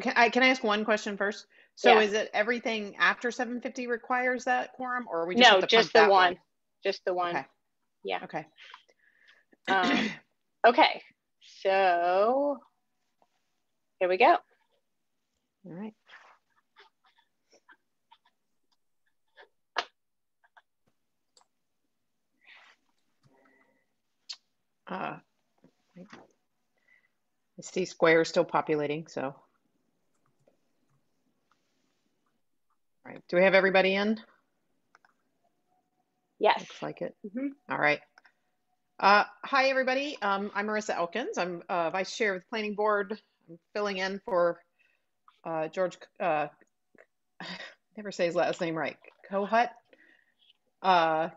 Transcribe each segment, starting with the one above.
can I, can I ask one question first? So Yeah. is it everything after seven fifty requires that quorum or we just No, just the that one, just the one. Okay. Yeah. Okay. Um, okay, so here we go. All right. Uh, I see Square is still populating, so. Right, do we have everybody in? Yes. Looks like it. Mhm. All right. Uh, hi, everybody. Um, I'm Marissa Elkins. I'm uh, Vice Chair of the Planning Board. I'm filling in for uh, George, uh, never say his last name right, Kohut, uh,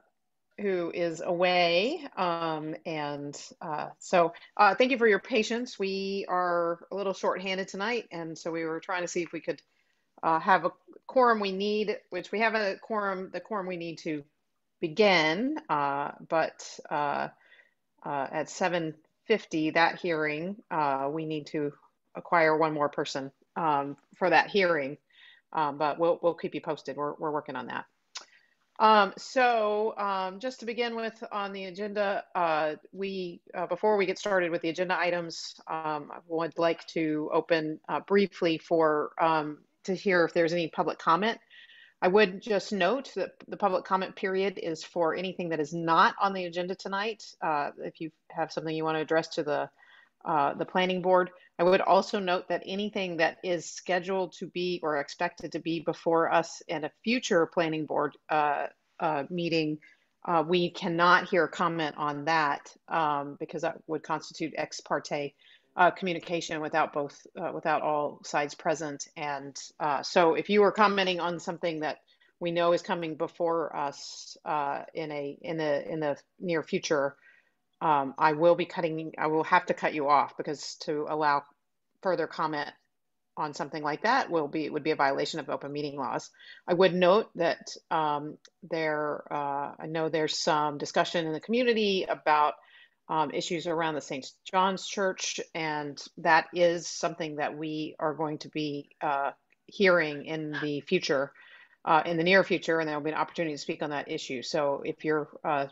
who is away. Um, and uh, so uh, thank you for your patience. We are a little short-handed tonight, and so we were trying to see if we could uh, have a quorum we need, which we have a quorum, the quorum we need to begin, uh, but uh, uh, at 7:50 that hearing, uh, we need to acquire one more person um, for that hearing. Um, but we'll we'll keep you posted. We're we're working on that. Um, so um, just to begin with on the agenda, uh, we uh, before we get started with the agenda items, um, I would like to open briefly for um, to hear if there's any public comment. I would just note that the public comment period is for anything that is not on the agenda tonight. Uh, if you have something you want to address to the uh, the planning board, I would also note that anything that is scheduled to be or expected to be before us in a future planning board uh, uh, meeting, uh, we cannot hear comment on that um, because that would constitute ex parte uh, communication without both uh, without all sides present. And uh, so, if you are commenting on something that we know is coming before us uh, in a in the in the near future, um, I will be cutting. I will have to cut you off because to allow further comment on something like that will be would be a violation of open meeting laws. I would note that um, there. Uh, I know there's some discussion in the community about um, issues around the St. John's Church, and that is something that we are going to be uh, hearing in the future, uh, in the near future, and there will be an opportunity to speak on that issue. So if you're uh,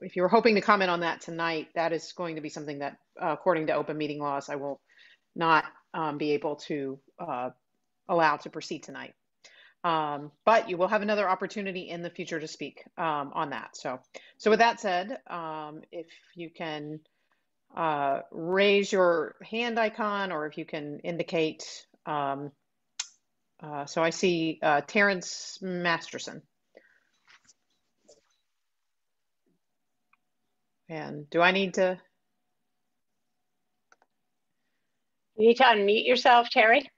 if you're hoping to comment on that tonight, that is going to be something that, uh, according to open meeting laws, I will not um, be able to uh, allow to proceed tonight. Um, but you will have another opportunity in the future to speak um, on that. So, so with that said, um, if you can uh, raise your hand icon, or if you can indicate. Um, uh, so I see uh, Terrence Masterson. And do I need to? You need to unmute yourself, Terry.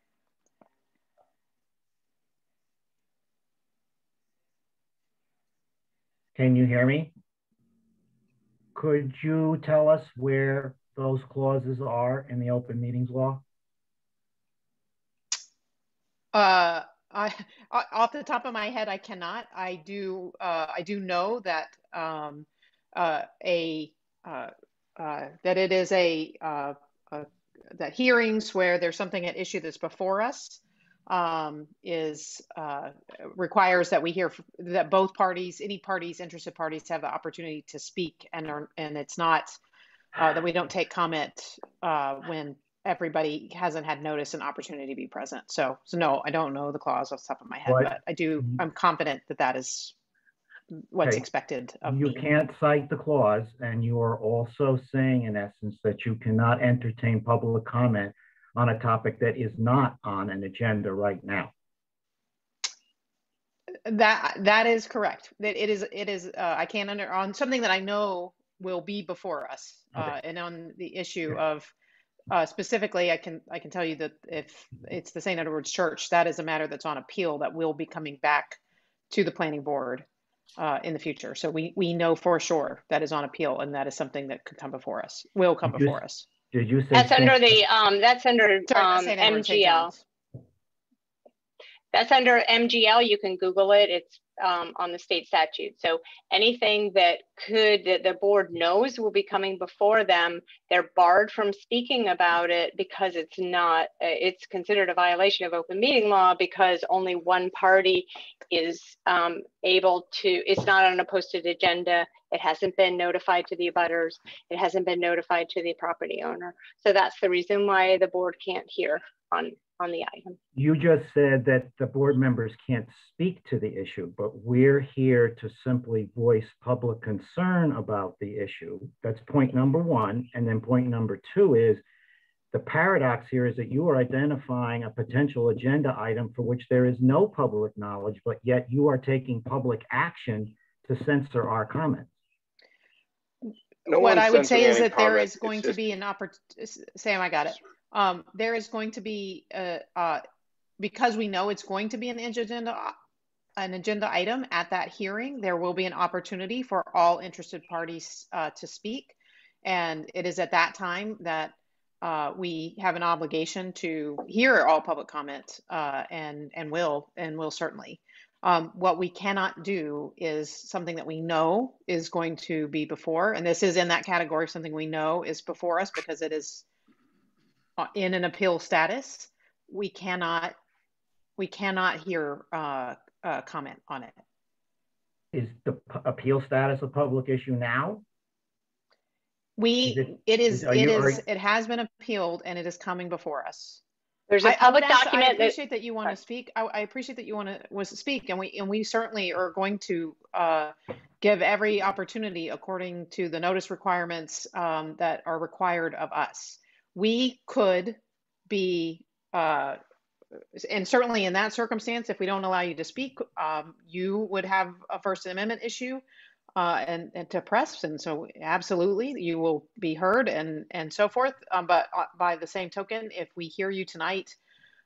Can you hear me? Could you tell us where those clauses are in the open meetings law? Uh, I off the top of my head, I cannot. I do. Uh, I do know that um, uh, a uh, uh, that it is a, uh, a that hearings where there's something at issue that's before us um, is uh, requires that we hear f- that both parties, any parties, interested parties, have the opportunity to speak, and are, and it's not uh, that we don't take comment uh, when everybody hasn't had notice and opportunity to be present. So, so no, I don't know the clause off the top of my head, What- but I do. I'm confident that that is what's Okay. expected of You me. can't cite the clause, and you are also saying in essence that you cannot entertain public comment on a topic that is not on an agenda right now. That that is correct. That it is it is. Uh, I can't under on something that I know will be before us, uh, and on the issue Okay. of uh, specifically, I can I can tell you that if it's the St. Edward's Church, that is a matter that's on appeal that will be coming back to the planning board uh, in the future. So we we know for sure that is on appeal, and that is something that could come before us, will come you- before us. Did you say? That's under the, um, that's under, um, St. Edward's, St. MGL. That's under MGL. You can Google it. It's, um, on the state statute. So anything that could, the board knows will be coming before them, they're barred from speaking about it because it's not, uh, it's considered a violation of open meeting law because only one party is um, able to, it's not on a posted agenda. It hasn't been notified to the abutters. It hasn't been notified to the property owner. So that's the reason why the board can't hear on on the item. You just said that the board members can't speak to the issue, but we're here to simply voice public concern about the issue. That's point number one. And then point number two is the paradox here is that you are identifying a potential agenda item for which there is no public knowledge, but yet you are taking public action to censor our comments. No what I would say is that there is going just... to be an opportunity. Sam, I got it um, there is going to be a, uh, because we know it's going to be an agenda an agenda item at that hearing there will be an opportunity for all interested parties uh, to speak. And it is at that time that uh, we have an obligation to hear all public comment uh, and and will and will certainly. Um, what we cannot do is something that we know is going to be before and this is in that category something we know is before us because it is uh, in an appeal status, we cannot we cannot hear uh, uh, comment on it. Is the appeal status a public issue now? We is it, it is, is it you, is it has been appealed and it is coming before us. There's a public I, document. I appreciate that, that you want to speak. I, I, appreciate that you want to was speak, and we and we certainly are going to uh, give every opportunity according to the notice requirements um, that are required of us we could be, uh, and certainly in that circumstance, if we don't allow you to speak, um, you would have a First Amendment issue uh, and, and to press. And so, absolutely, you will be heard and, and so forth. Um, but uh, by the same token, if we hear you tonight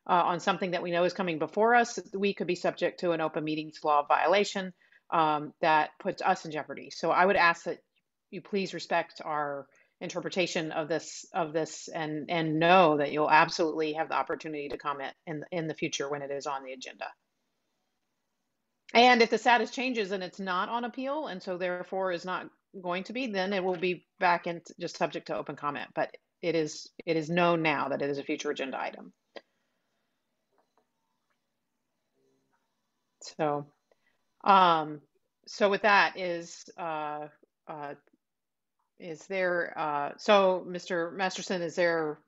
uh, on something that we know is coming before us, we could be subject to an open meetings law violation um, that puts us in jeopardy. So, I would ask that you please respect our interpretation of this of this and and know that you'll absolutely have the opportunity to comment in in the future when it is on the agenda. And if the status changes and it's not on appeal and so therefore is not going to be, then it will be back in just subject to open comment. But it is it is known now that it is a future agenda item. So, um, so with that is uh, uh, is there, uh, so Mr. Masterson, is there,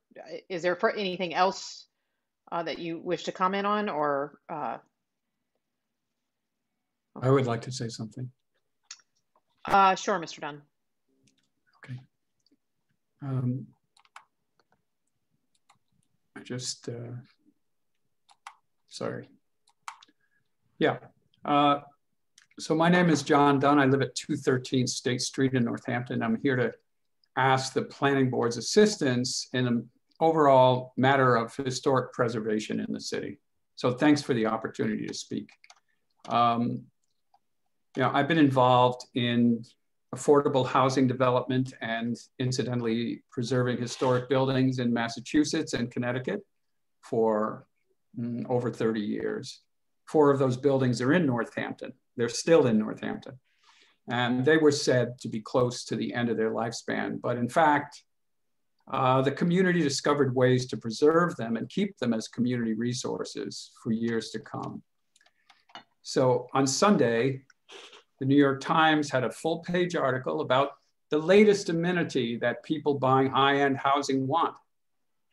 is there for anything else uh, that you wish to comment on or? Uh, I would like to say something. Uh, sure, Mr. Dunn. Okay. Um, I just, uh, sorry. Yeah. Uh, so my name is John Dunn. I live at 213 State Street in Northampton. I'm here to ask the planning board's assistance in an overall matter of historic preservation in the city. So thanks for the opportunity to speak. Um, you know, I've been involved in affordable housing development and incidentally preserving historic buildings in Massachusetts and Connecticut for mm, over 30 years. Four of those buildings are in Northampton. They're still in Northampton. And they were said to be close to the end of their lifespan. But in fact, uh, the community discovered ways to preserve them and keep them as community resources for years to come. So on Sunday, the New York Times had a full page article about the latest amenity that people buying high end housing want.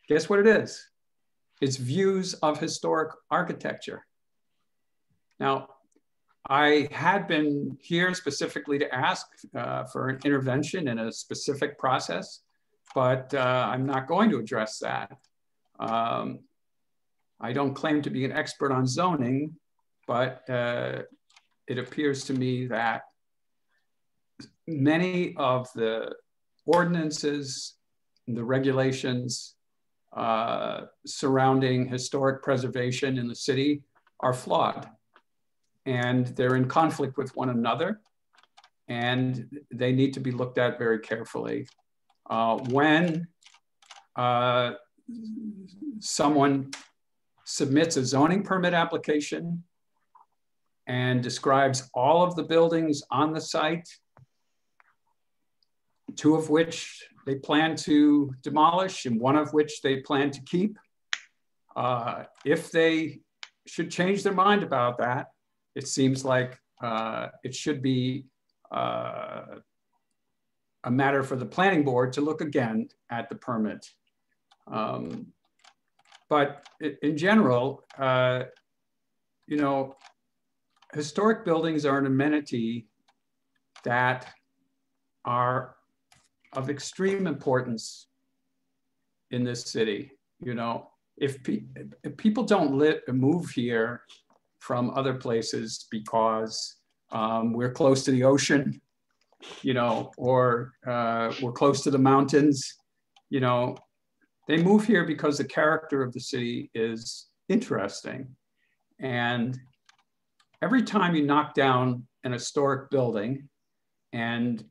Guess what it is? It's views of historic architecture. Now, I had been here specifically to ask uh, for an intervention in a specific process, but uh, I'm not going to address that. Um, I don't claim to be an expert on zoning, but uh, it appears to me that many of the ordinances, the regulations uh, surrounding historic preservation in the city are flawed and they're in conflict with one another and they need to be looked at very carefully. Uh, when uh, someone submits a zoning permit application and describes all of the buildings on the site, two of which they plan to demolish and one of which they plan to keep. Uh, if they should change their mind about that, it seems like uh, it should be uh, a matter for the planning board to look again at the permit. Um, but in general, uh, you know, historic buildings are an amenity that are of extreme importance in this city. You know, if, pe if people don't lit, move here from other places because um, we're close to the ocean, you know, or uh, we're close to the mountains, you know, they move here because the character of the city is interesting. And every time you knock down an historic building, and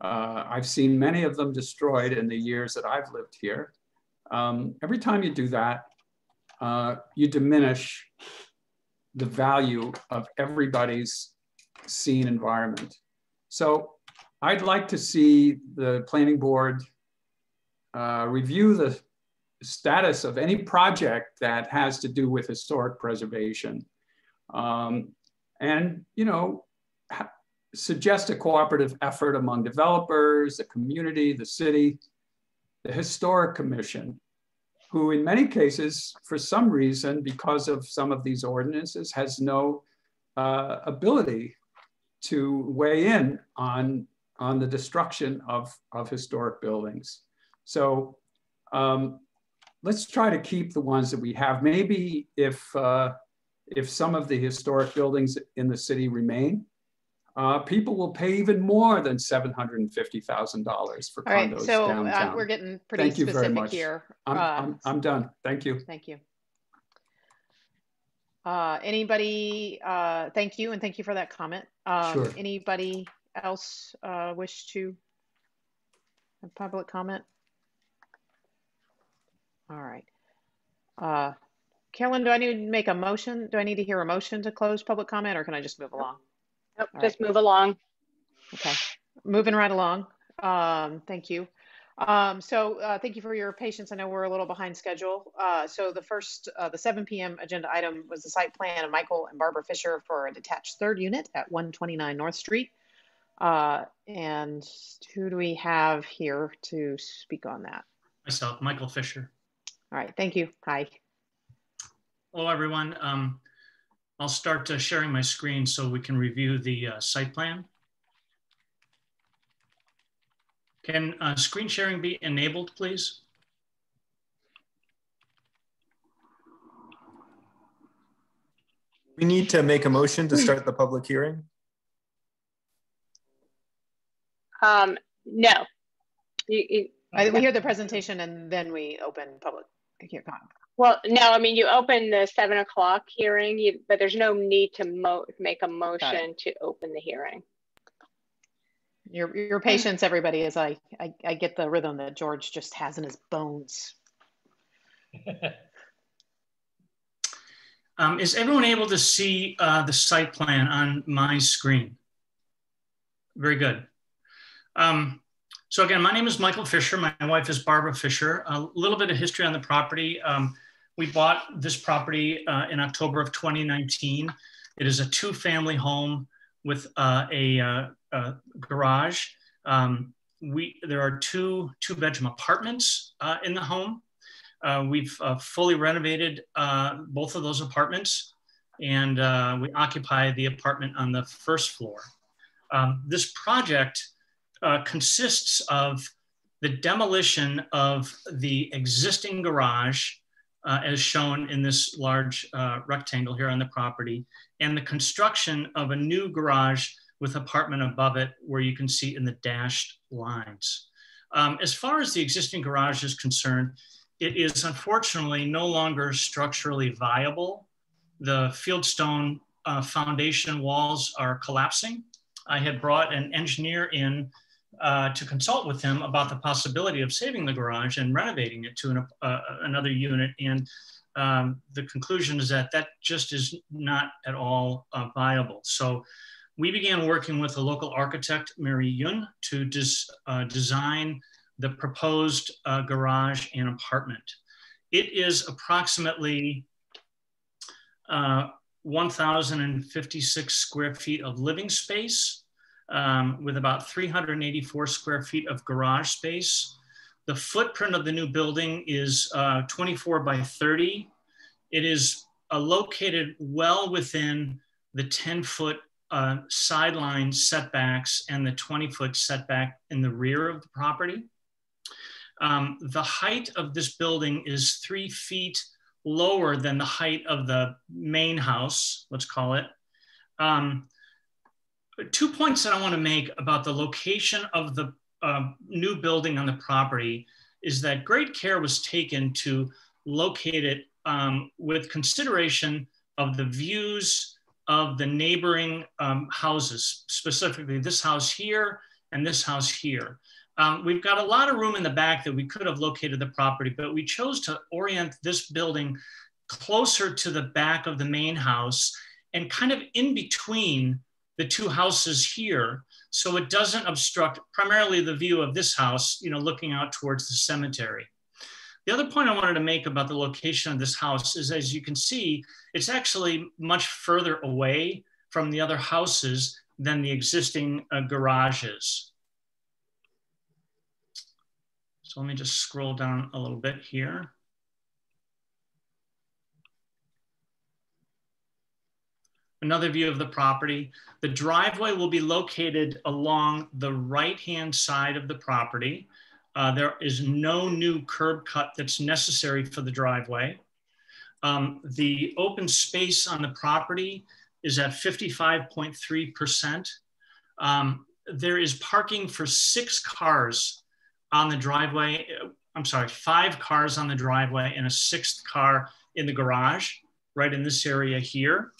uh, I've seen many of them destroyed in the years that I've lived here, um, every time you do that, uh, you diminish the value of everybody's scene environment. So I'd like to see the planning board uh, review the status of any project that has to do with historic preservation. Um, and, you know, suggest a cooperative effort among developers, the community, the city, the historic commission, who in many cases, for some reason, because of some of these ordinances, has no uh, ability to weigh in on, on the destruction of, of historic buildings. So um, let's try to keep the ones that we have. Maybe if, uh, if some of the historic buildings in the city remain, uh, people will pay even more than $750,000 for All right, condos so uh, downtown. we're getting pretty Thank you very specific much. here. I'm, Uh, I'm, I'm done. Thank you. Thank you. Uh, anybody, uh, thank you, and thank you for that comment. Um, Sure. Anybody else uh, wish to have public comment? All right. Uh, Carolyn, do I need to make a motion? Do I need to hear a motion to close public comment, or can I just move along? Nope, All just move along. Okay, moving right along. Um, thank you. Um, so uh, thank you for your patience. I know we're a little behind schedule. Uh, so the first, uh, the 7 p.m. agenda item was the site plan of Michael and Barbara Fisher for a detached third unit at 129 North Street. Uh, and who do we have here to speak on that? Myself, Michael Fisher. All right, thank you. Hi. Hello, everyone. Um, I'll start uh, sharing my screen so we can review the uh, site plan. Can uh, screen sharing be enabled, please? We need to make a motion to start the public hearing. Um, no. You, you, I, we hear the presentation and then we open public here. Well, no, I mean, you open the seven o'clock hearing, you, but there's no need to mo make a motion to open the hearing. Your, your patience, everybody, as I, I, I get the rhythm that George just has in his bones. Um, is everyone able to see uh, the site plan on my screen? Very good. Um, so again, my name is Michael Fisher. My wife is Barbara Fisher. A little bit of history on the property. Um, we bought this property uh, in October of 2019. It is a two-family home with uh, a, uh, a, garage. Um, we there are two two-bedroom apartments uh, in the home. Uh, we've uh, fully renovated both of those apartments, and we occupy the apartment on the first floor. Um, this project consists of the demolition of the existing garage, uh, as shown in this large uh, rectangle here on the property, and the construction of a new garage with apartment above it, where you can see in the dashed lines. Um, as far as the existing garage is concerned, it is unfortunately no longer structurally viable. The fieldstone uh, foundation walls are collapsing. I had brought an engineer in uh, to consult with him about the possibility of saving the garage and renovating it to an, uh, another unit. And um, the conclusion is that that just is not at all uh, viable. So we began working with a local architect, Mary Yun, to des uh, design the proposed uh, garage and apartment. It is approximately uh, 1,056 square feet of living space um, with about 384 square feet of garage space. The footprint of the new building is uh, 24 by 30. It is uh, located well within the 10 foot uh, sideline setbacks and the 20 foot setback in the rear of the property. Um, the height of this building is three feet lower than the height of the main house, let's call it. Um, two points that I want to make about the location of the uh, new building on the property is that great care was taken to locate it um, with consideration of the views of the neighboring um, houses, specifically this house here and this house here. Um, we've got a lot of room in the back that we could have located the property, but we chose to orient this building closer to the back of the main house and kind of in between the two houses here so it doesn't obstruct primarily the view of this house, you know, looking out towards the cemetery. The other point I wanted to make about the location of this house is as you can see, it's actually much further away from the other houses than the existing uh, garages. So let me just scroll down a little bit here. Another view of the property. The driveway will be located along the right-hand side of the property. Uh, there is no new curb cut that's necessary for the driveway. Um, the open space on the property is at 55.3%. Um, there is parking for six cars on the driveway. I'm sorry, five cars on the driveway and a sixth car in the garage, right in this area here.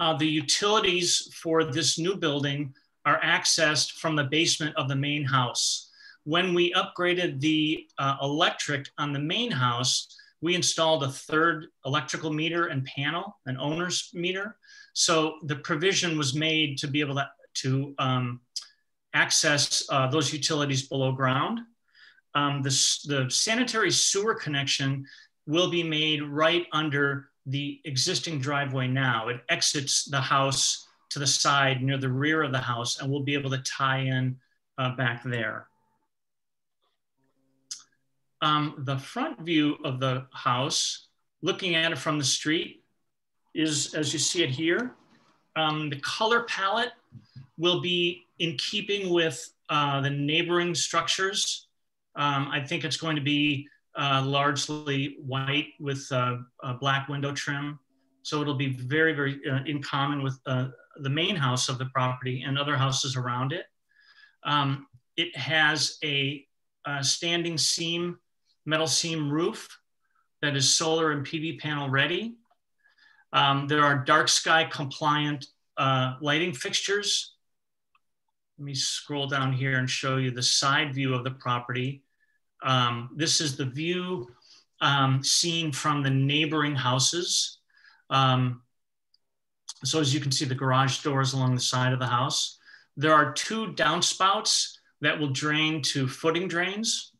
Uh, the utilities for this new building are accessed from the basement of the main house. When we upgraded the uh, electric on the main house, we installed a third electrical meter and panel, an owner's meter. So the provision was made to be able to, to um, access uh, those utilities below ground. Um, the, the sanitary sewer connection will be made right under the existing driveway now. It exits the house to the side near the rear of the house and we'll be able to tie in uh, back there. Um, the front view of the house, looking at it from the street, is as you see it here. Um, the color palette will be in keeping with uh, the neighboring structures. Um, I think it's going to be uh, largely white with uh, black window trim. So it'll be very, very uh, in common with uh, the main house of the property and other houses around it. Um, it has a, a, standing seam, metal seam roof that is solar and PV panel ready. Um, there are dark sky compliant uh, lighting fixtures. Let me scroll down here and show you the side view of the property. Um, this is the view um, seen from the neighboring houses. Um, so as you can see, the garage doors along the side of the house. There are two downspouts that will drain to footing drains.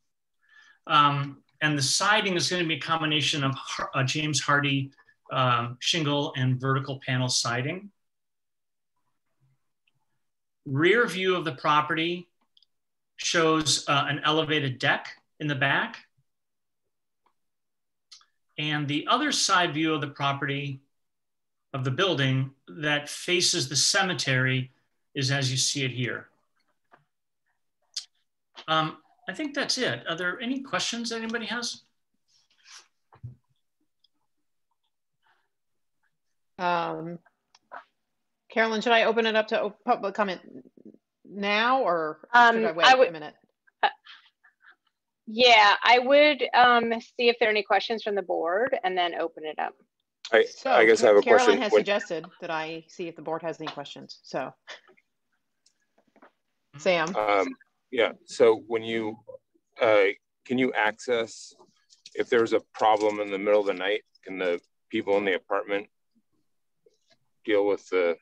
Um, and the siding is going to be a combination of uh, James Hardie um, shingle and vertical panel siding. Rear view of the property shows uh, an elevated deck in the back. And the other side view of the property of the building that faces the cemetery is as you see it here. Um, I think that's it. Are there any questions that anybody has? Um, Carolyn, should I open it up to public comment now or um, should I wait I would, a minute? Yeah, I would um, see if there are any questions from the board and then open it up. I, so, I guess I have a Carolyn question. has when... suggested that I see if the board has any questions. So, Sam. Um, yeah. So when you uh, can you access if there's a problem in the middle of the night, can the people in the apartment deal with the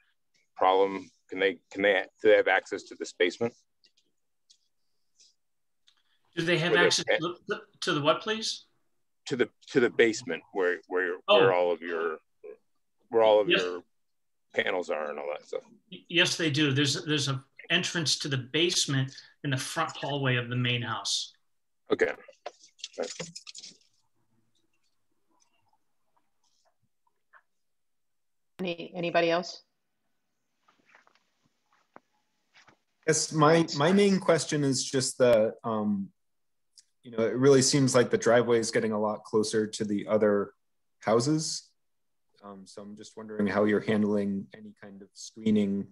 problem? Can they can they do they have access to this basement? Do they have access to the, to the what, please? To the to the basement where where Oh. where all of your where all of Yes. your panels are and all that stuff. Yes, they do. There's there's an entrance to the basement in the front hallway of the main house. Okay. Any, anybody else? Yes, my, my main question is just the, um, you know, it really seems like the driveway is getting a lot closer to the other houses. Um, so I'm just wondering how you're handling any kind of screening.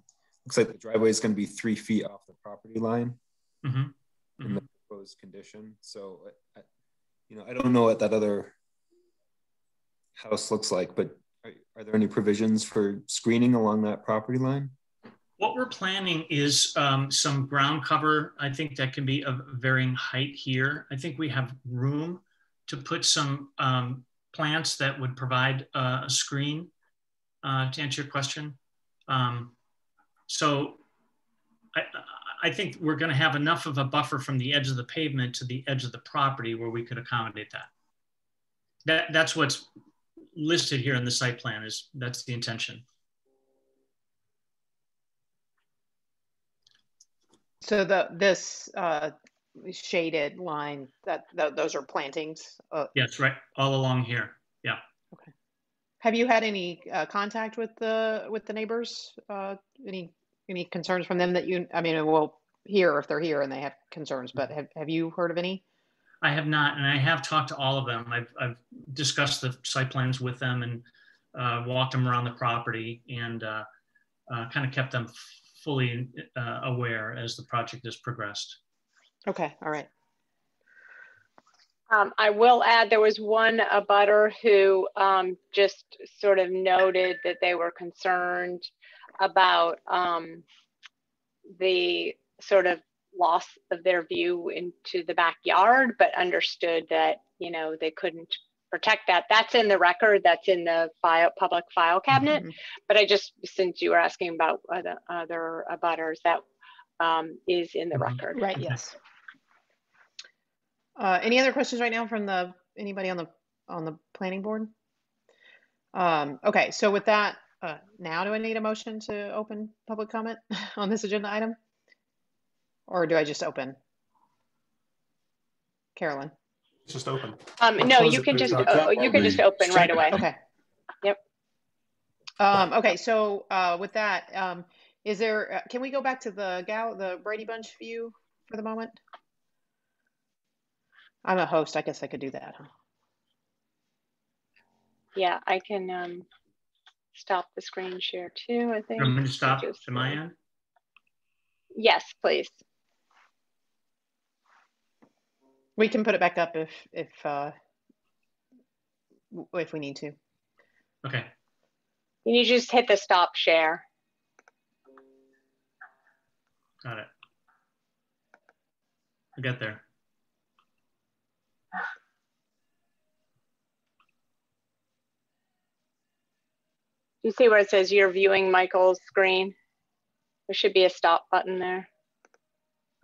Looks like the driveway is going to be three feet off the property line Mhm. in the proposed condition. So, I, you know, I don't know what that other house looks like, but are, are there any provisions for screening along that property line? What we're planning is um, some ground cover. I think that can be of varying height here. I think we have room to put some um, plants that would provide uh, a screen uh, to answer your question. Um, so I, I think we're going to have enough of a buffer from the edge of the pavement to the edge of the property where we could accommodate that. That that's what's listed here in the site plan. Is that's the intention. So the, this, uh, shaded line, that, tho- those are plantings. Uh, Yes, right, all along here. Yeah. Okay. Have you had any, uh, contact with the, with the neighbors? Uh, any, any concerns from them that you, I mean, we'll hear if they're here and they have concerns, but have, have you heard of any? I have not, and I have talked to all of them. I've, I've discussed the site plans with them and uh, walked them around the property and uh, uh, kind of kept them fully uh, aware as the project has progressed. Okay, all right. Um, I will add, there was one abutter who um, just sort of noted that they were concerned about um, the sort of loss of their view into the backyard, but understood that, you know, they couldn't protect that. That's in the record, that's in the file, public file cabinet. Mhm. But I just, since you were asking about other, other abutters, that um, is in the Mhm. record. Right, yes. Uh, any other questions right now from the, anybody on the, on the planning board? Um, okay, so with that, uh, now do I need a motion to open public comment on this agenda item? Or do I just open? Carolyn, It's just open. Um, no, you can just, Dr. uh, you can just open right away. okay. Yep. Um, okay, so, uh, with that, um, is there, uh, can we go back to the gal, the Brady Bunch view for the moment? I'm a host, I guess I could do that, huh? Yeah, I can um, stop the screen share too, I think. I'm going to stop Just, to my end. Yes, please. We can put it back up if, if, uh, if we need to. Okay. Can You need to just hit the stop share. Got it. I got there. You see where it says you're viewing Michael's screen? There should be a stop button there.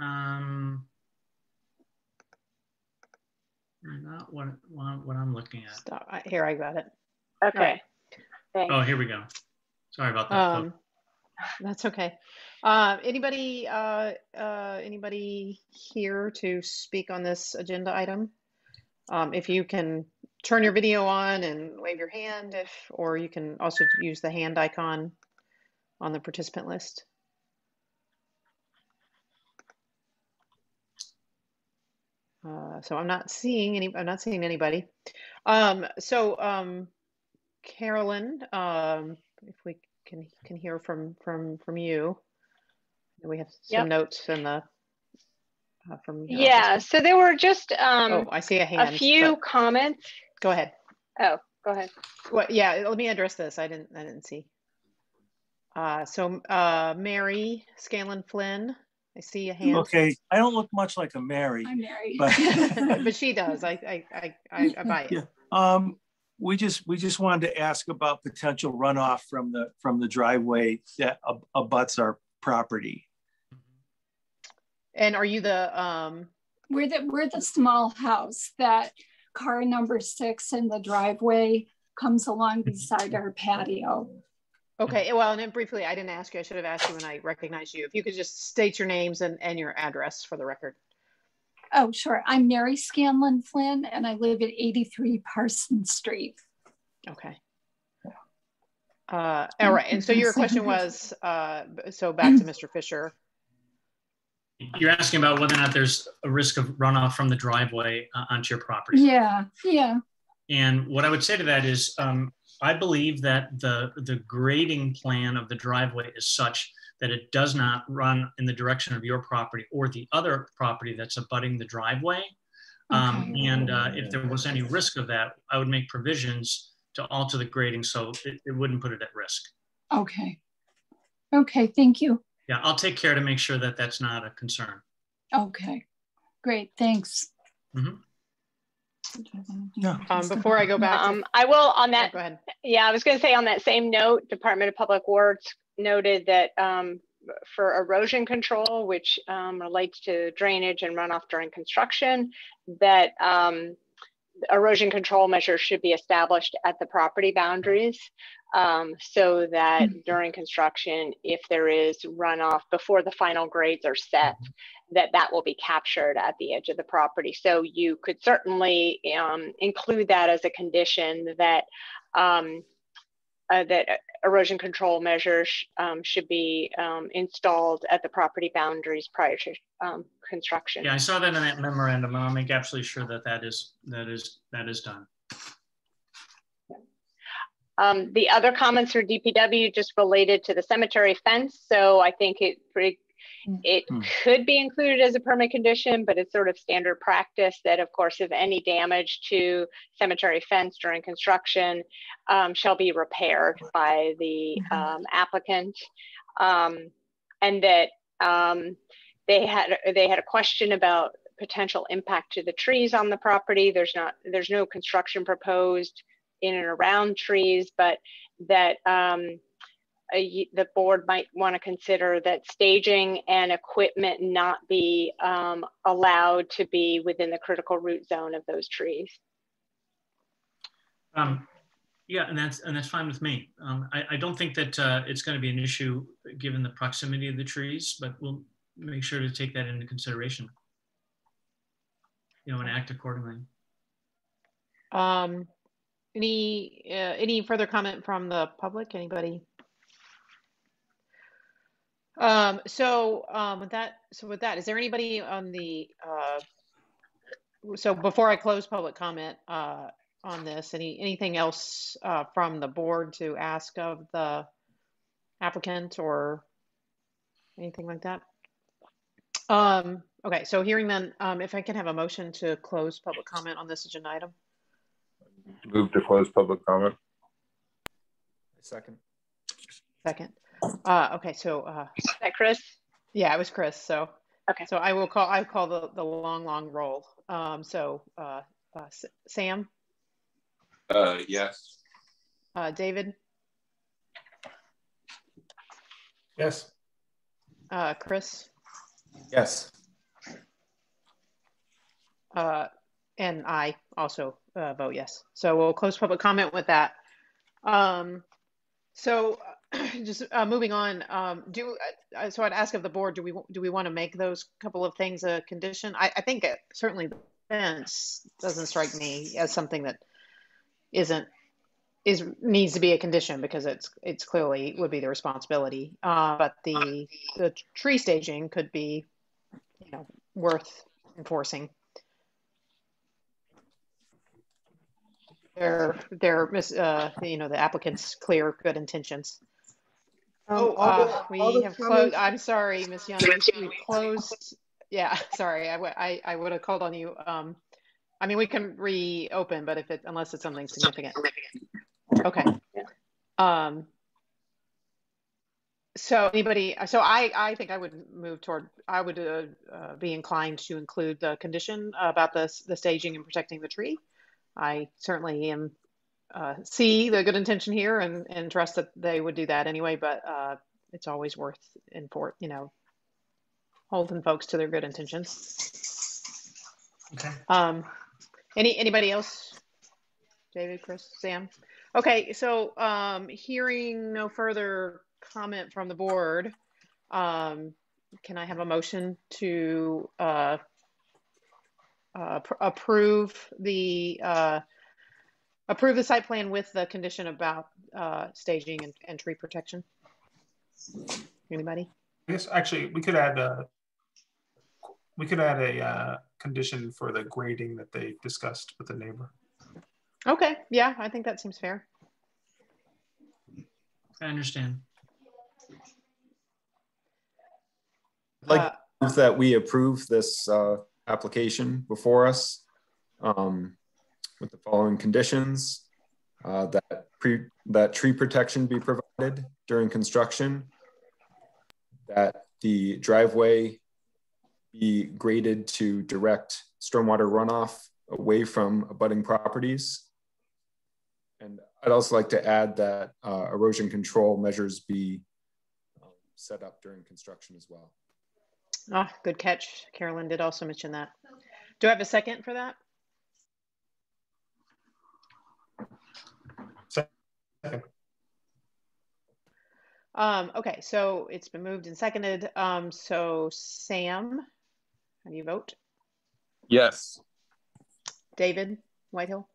Um, not what, what what I'm looking at. Stop, I- here, I got it. Okay. right. Oh, here we go. Sorry about that. Um, that's okay. Uh, anybody, uh, uh, anybody here to speak on this agenda item? Um, if you can turn your video on and wave your hand if, or you can also use the hand icon on the participant list. Uh, so I'm not seeing any, I'm not seeing anybody. Um, so, um, Carolyn, um, if we can, can hear from, from, from you. We have some Yep. notes in the, uh, from. Yeah, so there were just um, Oh, I see a hand. a few but comments. Go ahead. Oh, go ahead. Well, yeah, let me address this. I didn't, I didn't see. Uh, so, uh, Mary Scanlon Flynn, I see a hand. Okay, I don't look much like a Mary, I'm Mary. but but she does. I I I, I, I buy it. Yeah. um, we just we just wanted to ask about potential runoff from the from the driveway that ab- abuts our property. And are you the um? We're the, we're the small house that car number six in the driveway comes along beside our patio. Okay, well, and then briefly, I didn't ask you. I should have asked you when I recognized you. If you could just state your names and, and your address for the record. Oh, sure. I'm Mary Scanlon Flynn and I live at 83 Parsons Street. Okay. Uh, all right. And so your question was, uh, so back to Mr. Fisher. You're asking about whether or not there's a risk of runoff from the driveway uh, onto your property. Yeah, yeah. And what I would say to that is, um, I believe that the the grading plan of the driveway is such that it does not run in the direction of your property or the other property that's abutting the driveway. Um, and uh, if there was any risk of that, I would make provisions to alter the grading so it, it wouldn't put it at risk. Okay. Okay, thank you. Yeah, I'll take care to make sure that that's not a concern. Okay, great, thanks. Mhm. Yeah. Um, before I go back, to, Um, I will on oh, that go ahead. Yeah, I was going to say on that same note, Department of Public Works noted that um, for erosion control, which um, relates to drainage and runoff during construction, that um, erosion control measures should be established at the property boundaries um, so that during construction, if there is runoff before the final grades are set, that that will be captured at the edge of the property. So you could certainly um, include that as a condition that um, uh, that erosion control measures um, should be um, installed at the property boundaries prior to um, construction. Yeah, I saw that in that memorandum, and I'll make absolutely sure that that is that is that is done. Um, the other comments for DPW just related to the cemetery fence. So I think it pretty, it Hmm. could be included as a permit condition, but it's sort of standard practice that of course, if any damage to cemetery fence during construction um, shall be repaired by the Mhm. um, applicant. Um, and that um, they had, they had a question about potential impact to the trees on the property. There's not, there's no construction proposed in and around trees, but that um, a y- the board might want to consider that staging and equipment not be um, allowed to be within the critical root zone of those trees. Um, yeah, and that's and that's fine with me. Um, I, I don't think that uh, it's going to be an issue given the proximity of the trees, but we'll make sure to take that into consideration. You know, and act accordingly. Um, any uh, any further comment from the public? Anybody? Um, so um, with that, so with that, is there anybody on the uh, so before I close public comment uh, on this, any anything else uh, from the board to ask of the applicant or anything like that? Um, okay, so hearing then, um, if I can have a motion to close public comment on this agenda item. Move to close public comment. Second. Second. Uh, okay, so uh, Is that Chris? yeah, it was Chris. So Okay. so I will call I call the the long long roll. Um, so uh, uh, S- Sam, Uh, yes. uh, David, Yes. uh, Chris, Yes. uh, and I also uh, vote yes. So we'll close public comment with that. Um, so just uh, moving on, um, do uh, so I'd ask of the board, do we do we want to make those couple of things a condition? I, I think it, certainly the fence doesn't strike me as something that isn't is needs to be a condition because it's it's clearly would be the responsibility. Uh, but the the tree staging could be, you know, worth enforcing. They're they're uh, you know the applicant's clear good intentions. Oh, Um, all the- uh, we all have closed. I'm sorry, Miss Young. We, closed. Yeah, sorry. I, w- I, I would have called on you. Um, I mean, we can reopen, but if it unless it's something significant. Okay. Um. so anybody, so I, I think I would move toward, I would uh, uh, be inclined to include the condition about the, the staging and protecting the tree. I certainly am, uh, see the good intention here and, and trust that they would do that anyway, but uh, it's always worth import, you know, holding folks to their good intentions. Okay. Um, any, anybody else? David, Chris, Sam? Okay, so um, hearing no further comment from the board, um, can I have a motion to uh, uh, pr- approve the uh, approve the site plan with the condition about uh, staging and, and tree protection? Anybody? Yes, actually we could add a we could add a uh, condition for the grading that they discussed with the neighbor. Okay, yeah, I think that seems fair. I understand. I'd like Uh, that we approve this uh, application before us um, with the following conditions. uh, That pre, that tree protection be provided during construction. That the driveway be graded to direct stormwater runoff away from abutting properties. And I'd also like to add that uh, erosion control measures be um, set up during construction as well. Oh, good catch. Carolyn did also mention that. Do I have a second for that? Second. Um, okay, so it's been moved and seconded. Um, so Sam, how do you vote? Yes. David Whitehill,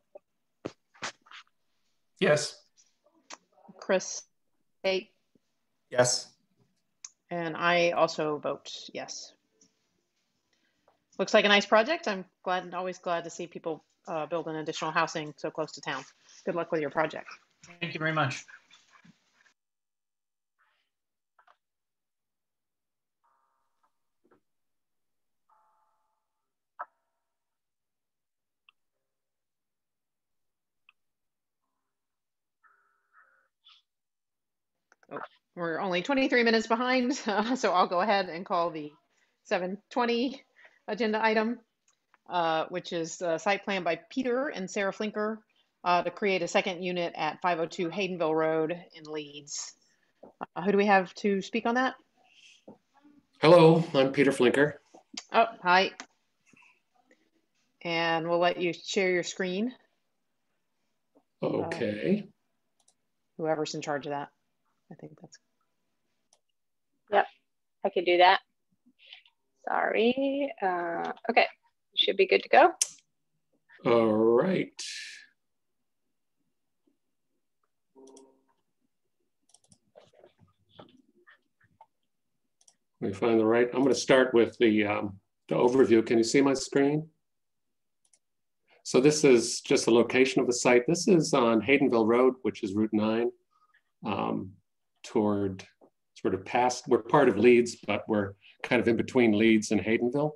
Yes. Chris, Kate, Yes. and I also vote yes. Looks like a nice project. I'm glad, and always glad to see people uh, an additional housing so close to town. Good luck with your project. Thank you very much. We're only 23 minutes behind, so I'll go ahead and call the 720 agenda item, uh, which is a site plan by Peter and Sarah Flinker uh, to create a second unit at 502 Haydenville Road in Leeds. Uh, who do we have to speak on that? Hello, I'm Peter Flinker. Oh, hi. And we'll let you share your screen, Okay. whoever's in charge of that. I think that's Yep, I could do that. Sorry. Uh, okay, should be good to go. All right. Let me find the right. I'm going to start with the, um, the overview. Can you see my screen? So this is just the location of the site. This is on Haydenville Road, which is Route 9, um, toward sort of past, we're part of Leeds, but we're kind of in between Leeds and Haydenville.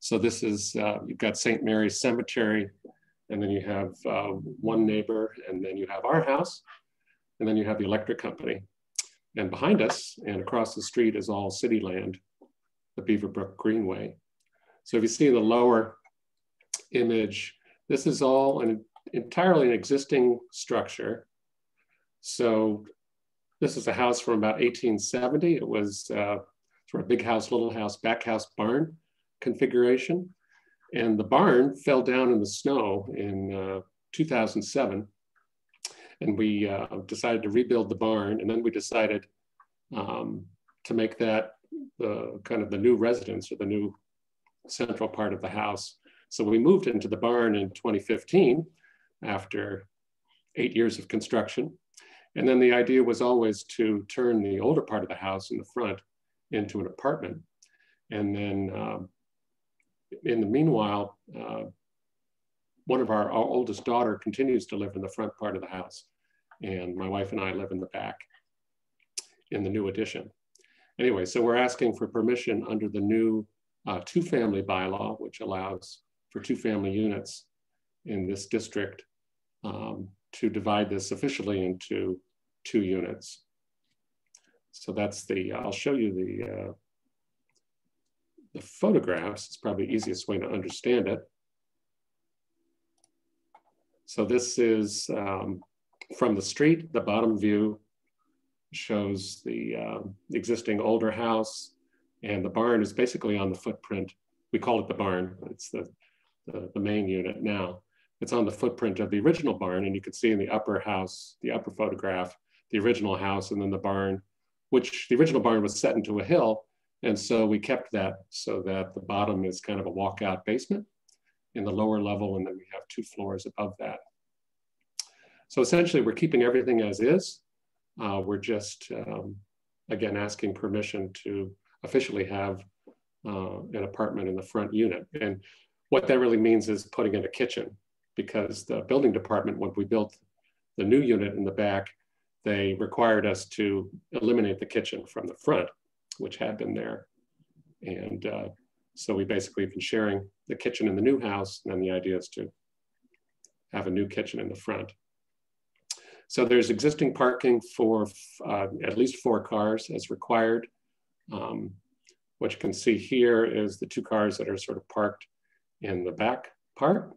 So this is, uh, you've got St. Mary's Cemetery, and then you have uh, one neighbor, and then you have our house, and then you have the electric company. And behind us and across the street is all city land, the Beaverbrook Greenway. So if you see the lower image, this is all an entirely an existing structure. So this is a house from about 1870. It was uh, sort of big house, little house, back house barn configuration. And the barn fell down in the snow in uh, 2007. And we uh, decided to rebuild the barn. And then we decided um, to make that the kind of the new residence or the new central part of the house. So we moved into the barn in 2015 after eight years of construction. And then the idea was always to turn the older part of the house in the front into an apartment. And then um, in the meanwhile, uh, one of our, our, oldest daughter continues to live in the front part of the house. And my wife and I live in the back in the new addition. Anyway, so we're asking for permission under the new uh, two family bylaw, which allows for two family units in this district um, to divide this officially into two units. So that's the, I'll show you the, uh, the photographs. It's probably the easiest way to understand it. So this is um, from the street, the bottom view shows the, um, existing older house and the barn is basically on the footprint. We call it the barn, it's the, the, the main unit now. It's on the footprint of the original barn and you can see in the upper house, the upper photograph, the original house and then the barn, which the original barn was set into a hill. And so we kept that so that the bottom is kind of a walkout basement in the lower level, and then we have two floors above that. So essentially, we're keeping everything as is. Uh, we're just, um, again, asking permission to officially have uh, an apartment in the front unit. And what that really means is putting in a kitchen because the building department, when we built the new unit in the back, they required us to eliminate the kitchen from the front, which had been there. And uh, so we basically have been sharing the kitchen in the new house, and then the idea is to have a new kitchen in the front. So there's existing parking for uh, at least four cars as required. Um, what you can see here is the two cars that are sort of parked in the back part.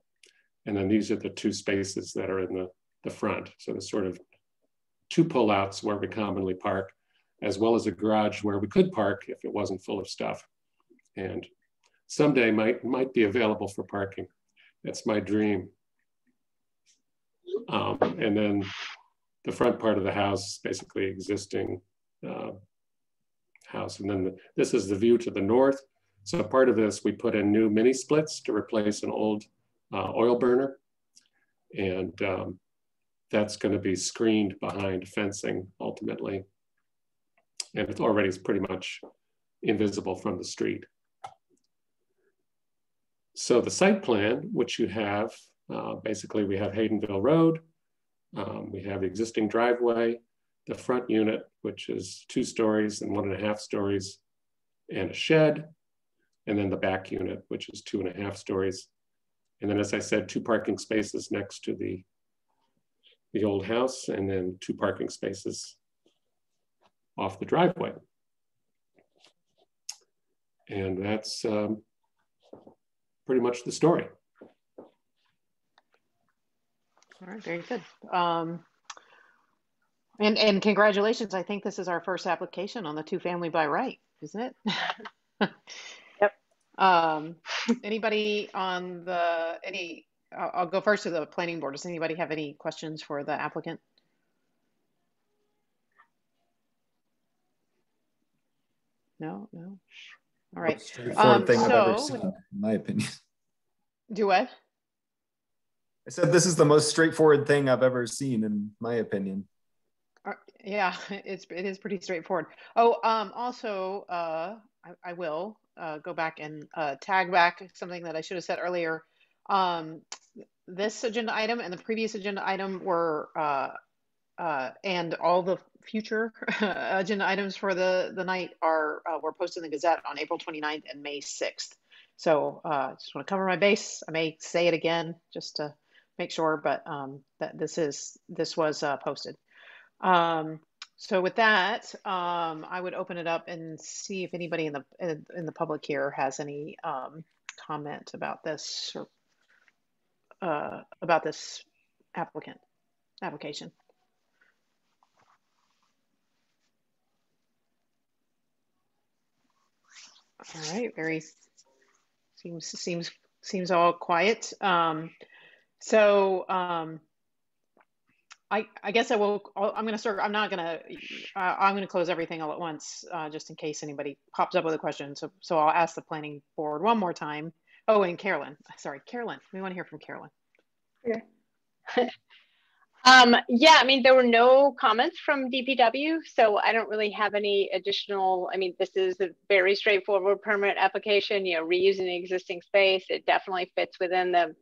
And then these are the two spaces that are in the, the front. So there's sort of two pullouts where we commonly park, as well as a garage where we could park if it wasn't full of stuff. And someday might, might be available for parking. That's my dream. Um, and then the front part of the house, basically existing uh, house. And then the, this is the view to the north. So part of this, we put in new mini splits to replace an old uh, oil burner. And um, that's gonna be screened behind fencing ultimately. And it already is pretty much invisible from the street. So the site plan, which you have, uh, basically we have Haydenville Road, um, we have the existing driveway, the front unit, which is two stories and one and a half stories, and a shed, and then the back unit, which is two and a half stories. And then, as I said, two parking spaces next to the, the old house, and then two parking spaces off the driveway. And that's um, pretty much the story. All right, very good. Um, and and congratulations. I think this is our first application on the two family by right, isn't it? yep. Um, anybody on the any? I'll, I'll go first to the planning board. Does anybody have any questions for the applicant? No, no. All right. Straightforward um, thing so, I've ever seen, in my opinion. Do what? I said this is the most straightforward thing I've ever seen, in my opinion. Uh, yeah, it's it is pretty straightforward. Oh, um, also, uh, I, I will uh, go back and uh, tag back something that I should have said earlier. Um, this agenda item and the previous agenda item were, uh, uh, and all the future agenda items for the the night are uh, were posted in the Gazette on April 29th and May 6th. So uh, just want to cover my base. I may say it again just to make sure, but um, that this is this was uh, posted. Um, so with that, um, I would open it up and see if anybody in the in, in the public here has any um, comment about this or uh, about this applicant application. All right, very seems seems seems all quiet. Um, so um, I, I guess I will. I'm going to start. I'm not going to. I'm going to close everything all at once, uh, just in case anybody pops up with a question. So, so I'll ask the planning board one more time. Oh, and Carolyn. Sorry, Carolyn. We want to hear from Carolyn. Okay. um, yeah, I mean, there were no comments from DPW, so I don't really have any additional. I mean, this is a very straightforward permit application. You know, reusing the existing space. It definitely fits within the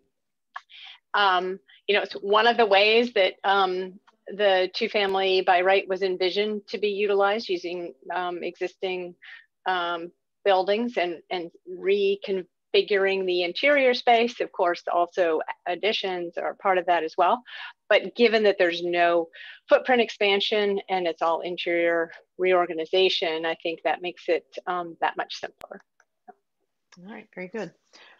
um, you know, it's one of the ways that um, the two family by right was envisioned to be utilized using um, existing um, buildings and, and recon configuring the interior space. Of course, also additions are part of that as well. But given that there's no footprint expansion and it's all interior reorganization, I think that makes it um, that much simpler. All right, very good.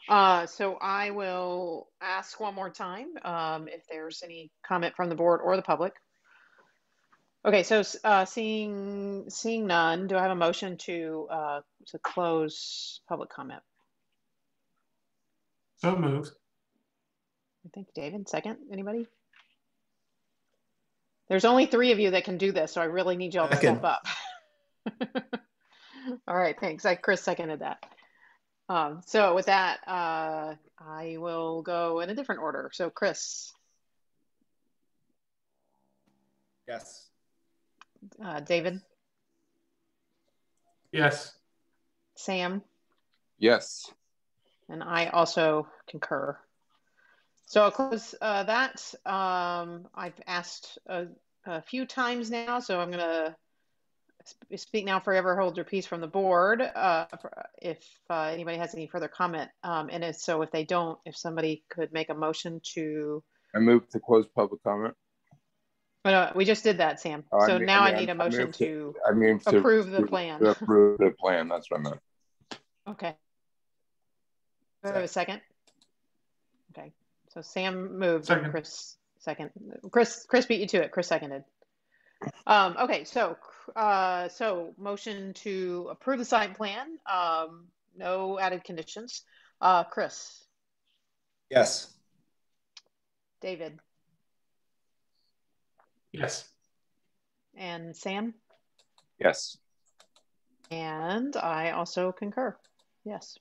Uh, so I will ask one more time um, if there's any comment from the board or the public. Okay, so uh, seeing seeing none, do I have a motion to uh, to close public comment? So moved. I think David, second. Anybody? There's only three of you that can do this, so I really need y'all to step up. All right, thanks. I Chris seconded that. Um, so with that, uh, I will go in a different order. So Chris. Yes. Uh, David. Yes. Sam. Yes. And I also concur. So I'll close uh, that. Um, I've asked a, a, few times now, so I'm going to speak now forever hold your peace from the board. Uh, if uh, anybody has any further comment, um, and if, so if they don't, if somebody could make a motion to. I move to close public comment. But uh, we just did that, Sam. Oh, so I mean, now I, I need a motion to, to, I mean, to approve the plan. To approve the plan. That's what I meant. Okay. Do I have a second? Okay. So Sam moved. Second. Chris second. Chris Chris beat you to it. Chris seconded. Um, okay. So uh, so motion to approve the site plan. Um, no added conditions. Uh, Chris. Yes. David. Yes. And Sam. Yes. And I also concur. Yes.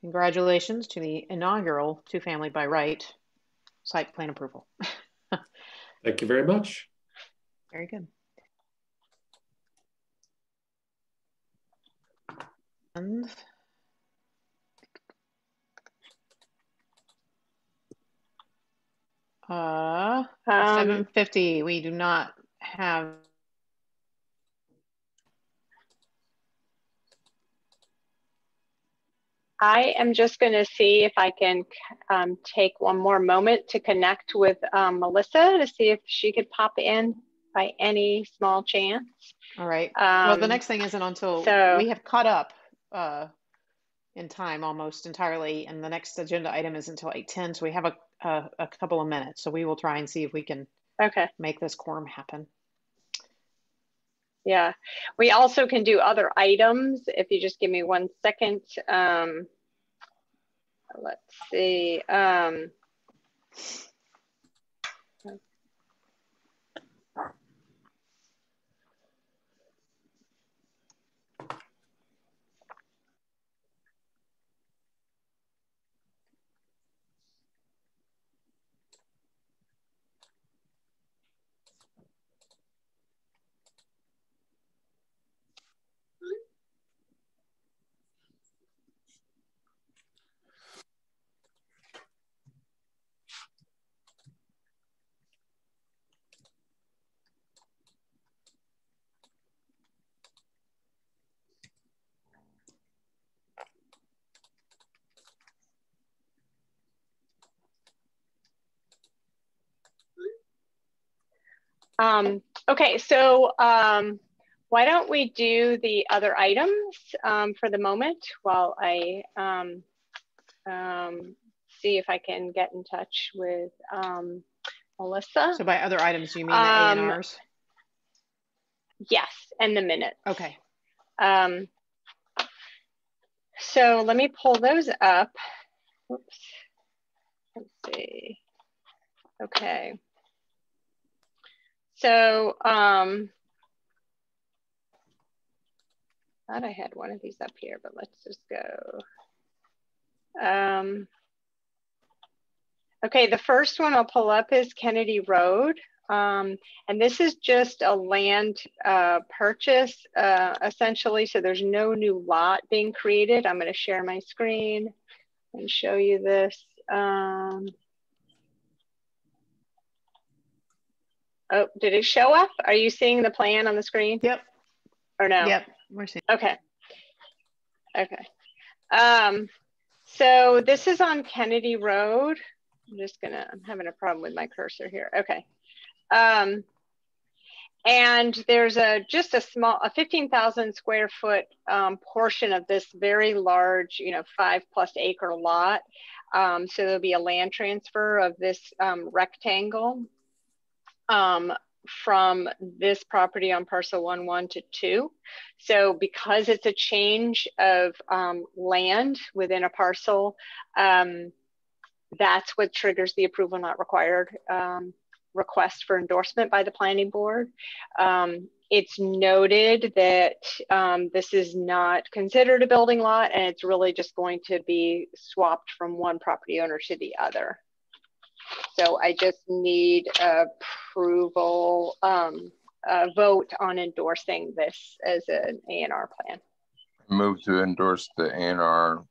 Congratulations to the inaugural two family by right site plan approval. Thank you very much. Very good. And uh, Um, 750, we do not have I am just going to see if I can um, take one more moment to connect with um, Melissa to see if she could pop in by any small chance. All right. Um, well, the next thing isn't until so- we have caught up uh, in time almost entirely, and the next agenda item is until 8:10. So we have a, a a couple of minutes. So we will try and see if we can Okay. make this quorum happen. Yeah, we also can do other items if you just give me one second. Um, let's see. Um, Um, okay, so um, why don't we do the other items um, for the moment while I um, um, see if I can get in touch with um, Melissa. So by other items, you mean the A&Rs? Yes, and the minutes. Okay. Um, so let me pull those up. Whoops. Let's see. Okay. So, um, thought I had one of these up here, but let's just go. Um, okay, the first one I'll pull up is Kennedy Road. Um, and this is just a land uh, purchase, uh, essentially. So there's no new lot being created. I'm going to share my screen and show you this. Um, oh, did it show up? Are you seeing the plan on the screen? Yep. Or no? Yep. We're seeing. Okay. Okay. Um, so this is on Kennedy Road. I'm just gonna, I'm having a problem with my cursor here. Okay. Um, and there's a just a small, a 15,000 square foot um, portion of this very large, you know, five plus acre lot. Um, so there'll be a land transfer of this um, rectangle um, from this property on parcel one, one to two. So because it's a change of um, land within a parcel, um, that's what triggers the approval not required um, request for endorsement by the planning board. Um, it's noted that um, this is not considered a building lot and it's really just going to be swapped from one property owner to the other. So I just need approval, um, a vote on endorsing this as an A&R plan. Move to endorse the A&R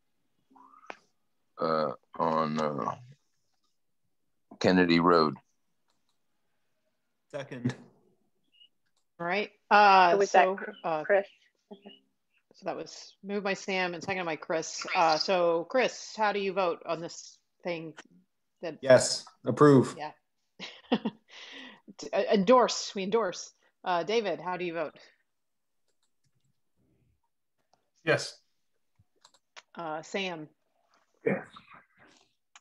uh, on uh, Kennedy Road. Second. All right. Uh, was so, that uh, Chris? so that was moved by Sam and seconded by Chris. Uh, so Chris, how do you vote on this thing? That Yes. Approve. Yeah. To- uh, endorse. We endorse. Uh, David, how do you vote? Yes. Uh, Sam Yes.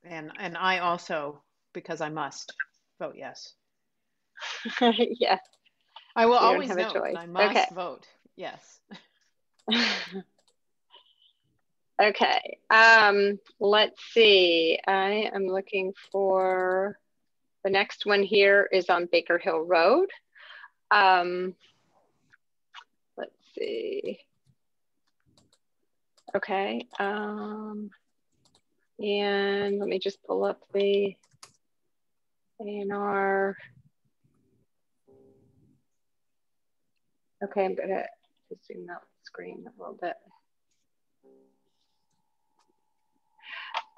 and and I also because I must vote yes. yes. I will You always have a choice. that I must Okay. vote yes. okay. Um, let's see. I am looking for the next one here is on Baker Hill Road. Um, let's see. Okay. Um, and let me just pull up the A&R. Okay, I'm gonna zoom out the screen a little bit.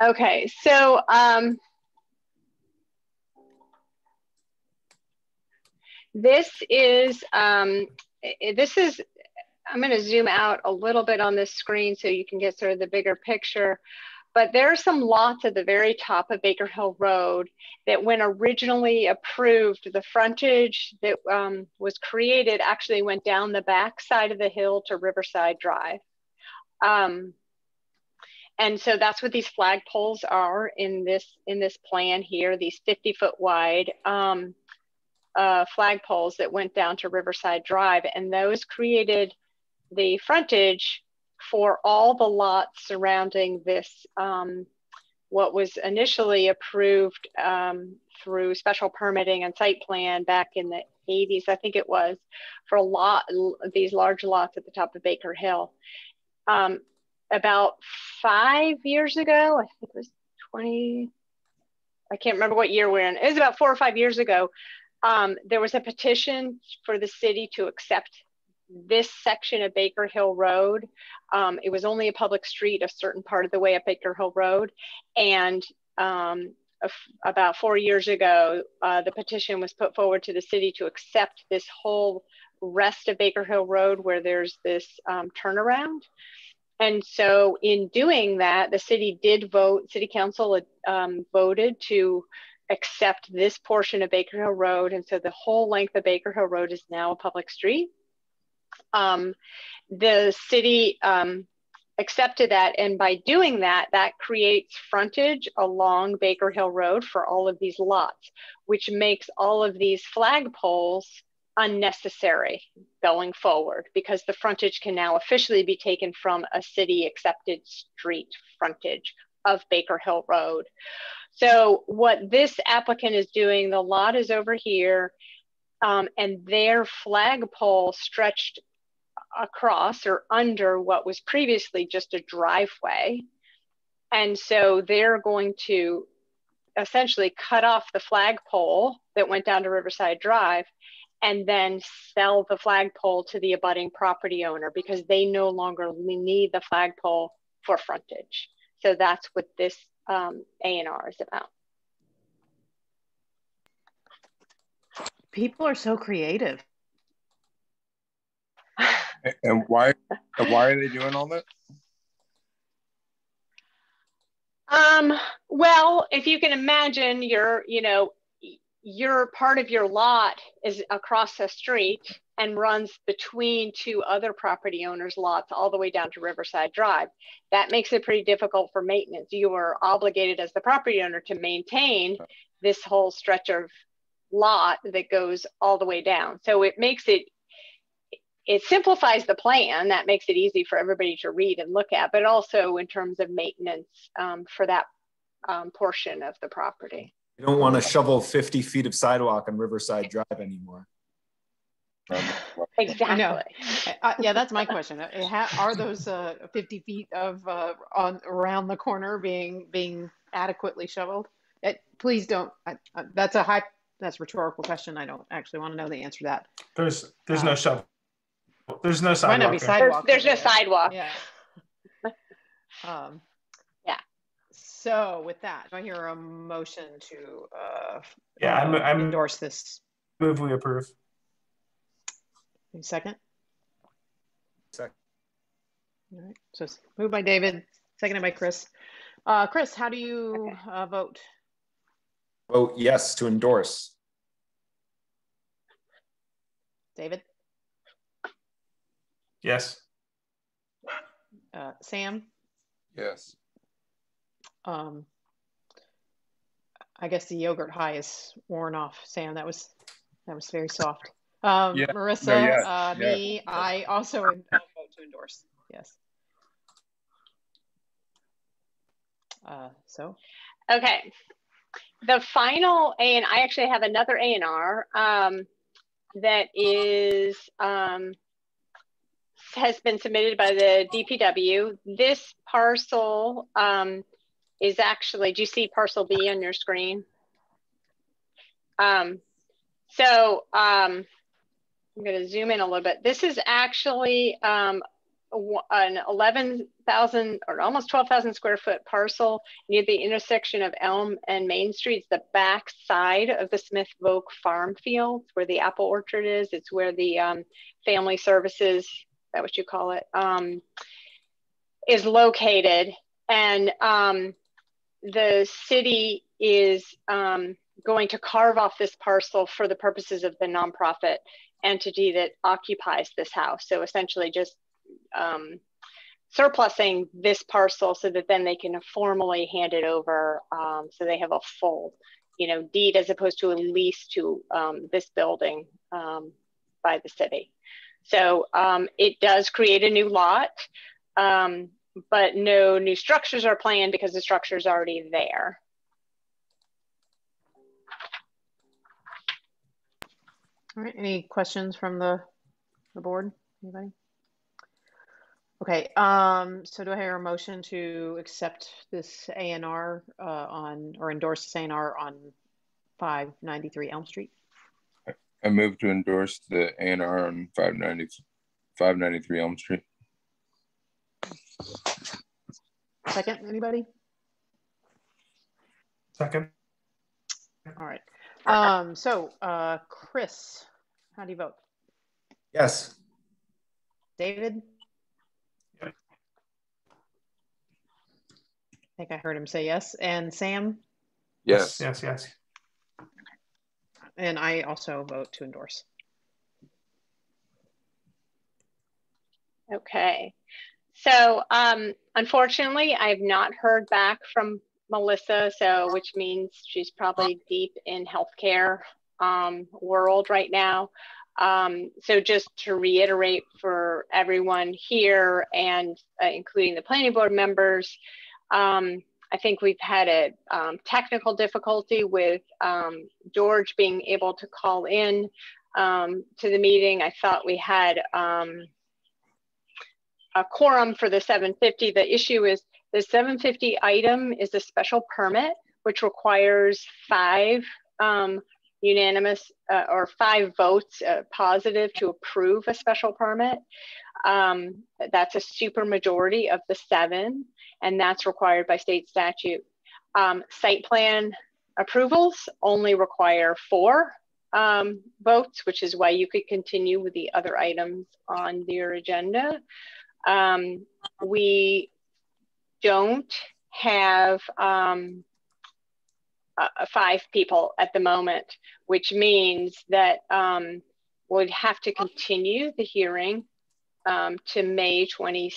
Okay, so um, this is um, this is I'm going to zoom out a little bit on this screen so you can get sort of the bigger picture. But there are some lots at the very top of Baker Hill Road that, when originally approved, the frontage that um, was created actually went down the back side of the hill to Riverside Drive. Um, and so that's what these flag poles are in this in this plan here. These 50 foot wide um, uh, flag poles that went down to Riverside Drive, and those created the frontage for all the lots surrounding this, um, what was initially approved um, through special permitting and site plan back in the 80s, I think it was, for a lot, these large lots at the top of Baker Hill. Um, about five years ago, I think it was 20, I can't remember what year we're in. It was about four or five years ago. Um, there was a petition for the city to accept this section of Baker Hill Road. Um, it was only a public street a certain part of the way up Baker Hill Road. And um, about four years ago, uh, the petition was put forward to the city to accept this whole rest of Baker Hill Road where there's this um, turnaround. And so in doing that, the city did vote, city council um, voted to accept this portion of Baker Hill Road. And so the whole length of Baker Hill Road is now a public street. Um, the city um, accepted that. And by doing that, that creates frontage along Baker Hill Road for all of these lots, which makes all of these flag poles unnecessary going forward because the frontage can now officially be taken from a city accepted street frontage of Baker Hill Road. So what this applicant is doing, the lot is over here um, and their flagpole stretched across or under what was previously just a driveway. And so they're going to essentially cut off the flagpole that went down to Riverside Drive and then sell the flagpole to the abutting property owner because they no longer need the flagpole for frontage. So that's what this um, A&R is about. People are so creative. And why? and why are they doing all that? Um, well, if you can imagine, you're, you know, your part of your lot is across the street and runs between two other property owners' lots all the way down to Riverside Drive. That makes it pretty difficult for maintenance. You are obligated as the property owner to maintain this whole stretch of lot that goes all the way down. So it makes it it simplifies the plan. That makes it easy for everybody to read and look at, but also in terms of maintenance um, for that um, portion of the property. You don't want to shovel 50 feet of sidewalk on Riverside Drive anymore. Exactly. Uh, yeah, that's my question. Are those uh, 50 feet of uh, on around the corner being being adequately shoveled? It, please don't. that's a high. That's a rhetorical question. I don't actually want to know the answer to that. There's there's no uh, shovel there's no sidewalk. Might not be sidewalk. There's, there's no sidewalk. Yeah. um, yeah. So with that, do I hear a motion to uh, yeah, I'm, uh, I'm endorse this? Move we approve. Second. Second. All right. So moved by David, seconded by Chris. Uh, Chris, how do you okay. uh, vote? Vote yes to endorse. David. Yes. Uh, Sam? Yes. Um, I guess the yogurt high is worn off, Sam. That was that was very soft. Um, yeah. Marissa, no, yeah. uh, yeah. me, I also vote to endorse. Yes. Uh, so. Okay. The final A and I actually have another A and R um, that is um, has been submitted by the DPW. This parcel um, is actually, do you see parcel B on your screen? Um, so um, I'm going to zoom in a little bit. This is actually um, an 11,000 or almost 12,000 square foot parcel near the intersection of Elm and Main Streets, the back side of the Smith Voc farm fields where the apple orchard is. It's where the um, family services that what you call it, um, is located. And um, the city is um, going to carve off this parcel for the purposes of the nonprofit entity that occupies this house. So essentially just um, surplusing this parcel so that then they can formally hand it over um, so they have a full you know deed as opposed to a lease to um, this building um, by the city so um, it does create a new lot, um, but no new structures are planned because the structure is already there. All right, any questions from the, the board? Anybody? Okay, um, so do I hear a motion to accept this ANR uh, on, or endorse this ANR on 593 Elm Street? I move to endorse the ANR on 590, 593 Elm Street. Second, anybody? Second. All right. Um, so, uh, Chris, how do you vote? Yes. David? I think I heard him say yes. And Sam? Yes. Yes, yes. And I also vote to endorse. Okay. So um, unfortunately, I've not heard back from Melissa, so which means she's probably deep in healthcare um, world right now. Um, so just to reiterate for everyone here and uh, including the planning board members, um, I think we've had a um, technical difficulty with um, George being able to call in um, to the meeting. I thought we had um, a quorum for the 750. The issue is the 750 item is a special permit, which requires five um, unanimous uh, or five votes uh, positive to approve a special permit. Um, that's a super majority of the seven and that's required by state statute. Um, site plan approvals only require four um, votes, which is why you could continue with the other items on your agenda. Um, we don't have um, uh, five people at the moment, which means that um, we'd have to continue the hearing um, to May 27th,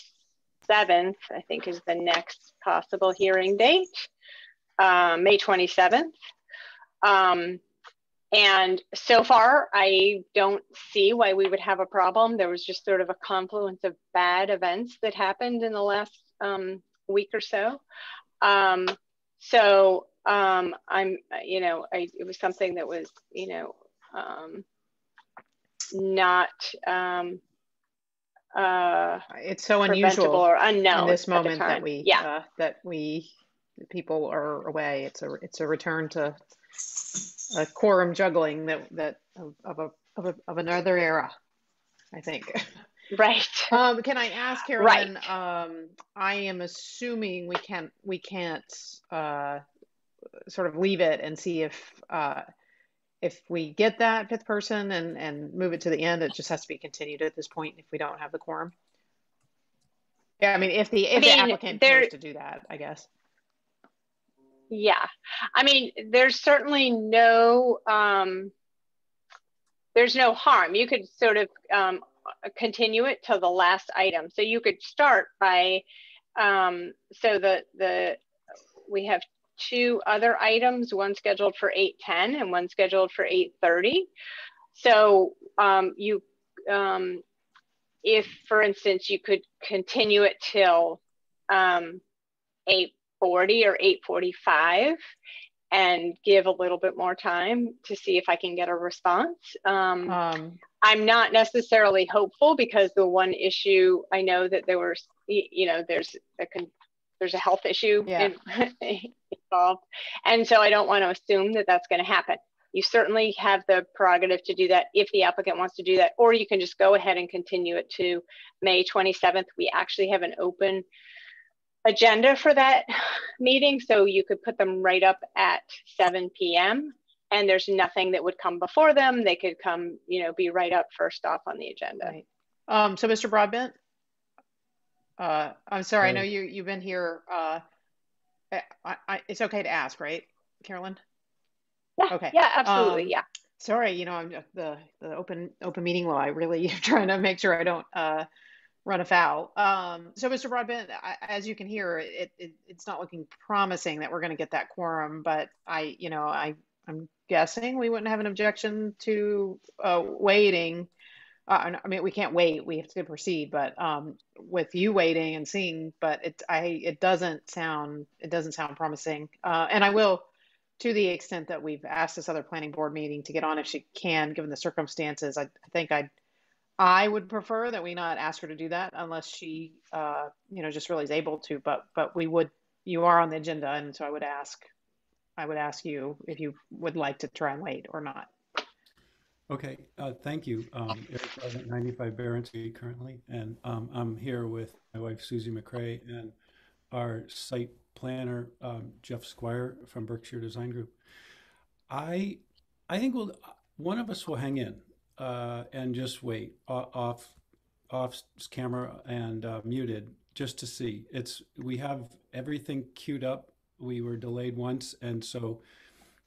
I think is the next possible hearing date, uh, May 27th. And so far, I don't see why we would have a problem. There was just sort of a confluence of bad events that happened in the last um, week or so. Um, so um, I'm, you know, I, it was something that was, you know, um, not um, uh, it's so unusual or unknown in this moment that we, yeah, uh, that we people are away. It's a it's a return to a quorum juggling that that of, of a of a of another era, I think. Right. Um, can I ask Carolyn? Right. Um, I am assuming we can't we can't uh, sort of leave it and see if uh, if we get that fifth person and and move it to the end. It just has to be continued at this point if we don't have the quorum. Yeah, I mean, if the if I mean, the applicant there, to do that, I guess. Yeah, I mean, there's certainly no um, there's no harm. You could sort of um, continue it to the last item. So you could start by um, so the the we have two other items, one scheduled for 8:10 and one scheduled for 8:30. So um, you um, if, for instance, you could continue it till um, 8 840 or 845 and give a little bit more time to see if I can get a response. Um, um, I'm not necessarily hopeful because the one issue I know that there was, you know, there's a there's a health issue yeah. in, involved, and so I don't want to assume that that's going to happen. You certainly have the prerogative to do that if the applicant wants to do that, or you can just go ahead and continue it to May 27th. We actually have an open agenda for that meeting. So you could put them right up at 7 p.m. and there's nothing that would come before them. They could come, you know, be right up first off on the agenda. Right. Um, so Mr. Broadbent, uh, I'm sorry, I know you, you've been here. Uh, I, I, it's okay to ask, right, Carolyn? Yeah, okay. Yeah, absolutely. Um, yeah. Sorry, you know, I'm the, the open, open meeting law. I really trying to make sure I don't, uh, run afoul. Um, so, Mr. Broadbent, as you can hear, it, it, it's not looking promising that we're going to get that quorum. But I, you know, I I'm guessing we wouldn't have an objection to uh, waiting. Uh, I mean, we can't wait; we have to proceed. But um, with you waiting and seeing, but it I it doesn't sound it doesn't sound promising. Uh, and I will. To the extent that we've asked this other planning board meeting to get on if she can, given the circumstances, I, I think I'd I would prefer that we not ask her to do that unless she, uh, you know, just really is able to. But but we would. You are on the agenda, and so I would ask, I would ask you if you would like to try and wait or not. Okay, uh, thank you. Um, Eric at 95 Barron Street currently, and um, I'm here with my wife Susie McCrae and our site planner um, Jeff Squire from Berkshire Design Group. I I think we'll one of us will hang in uh, and just wait off off camera and uh, muted just to see. It's we have everything queued up. We were delayed once, and so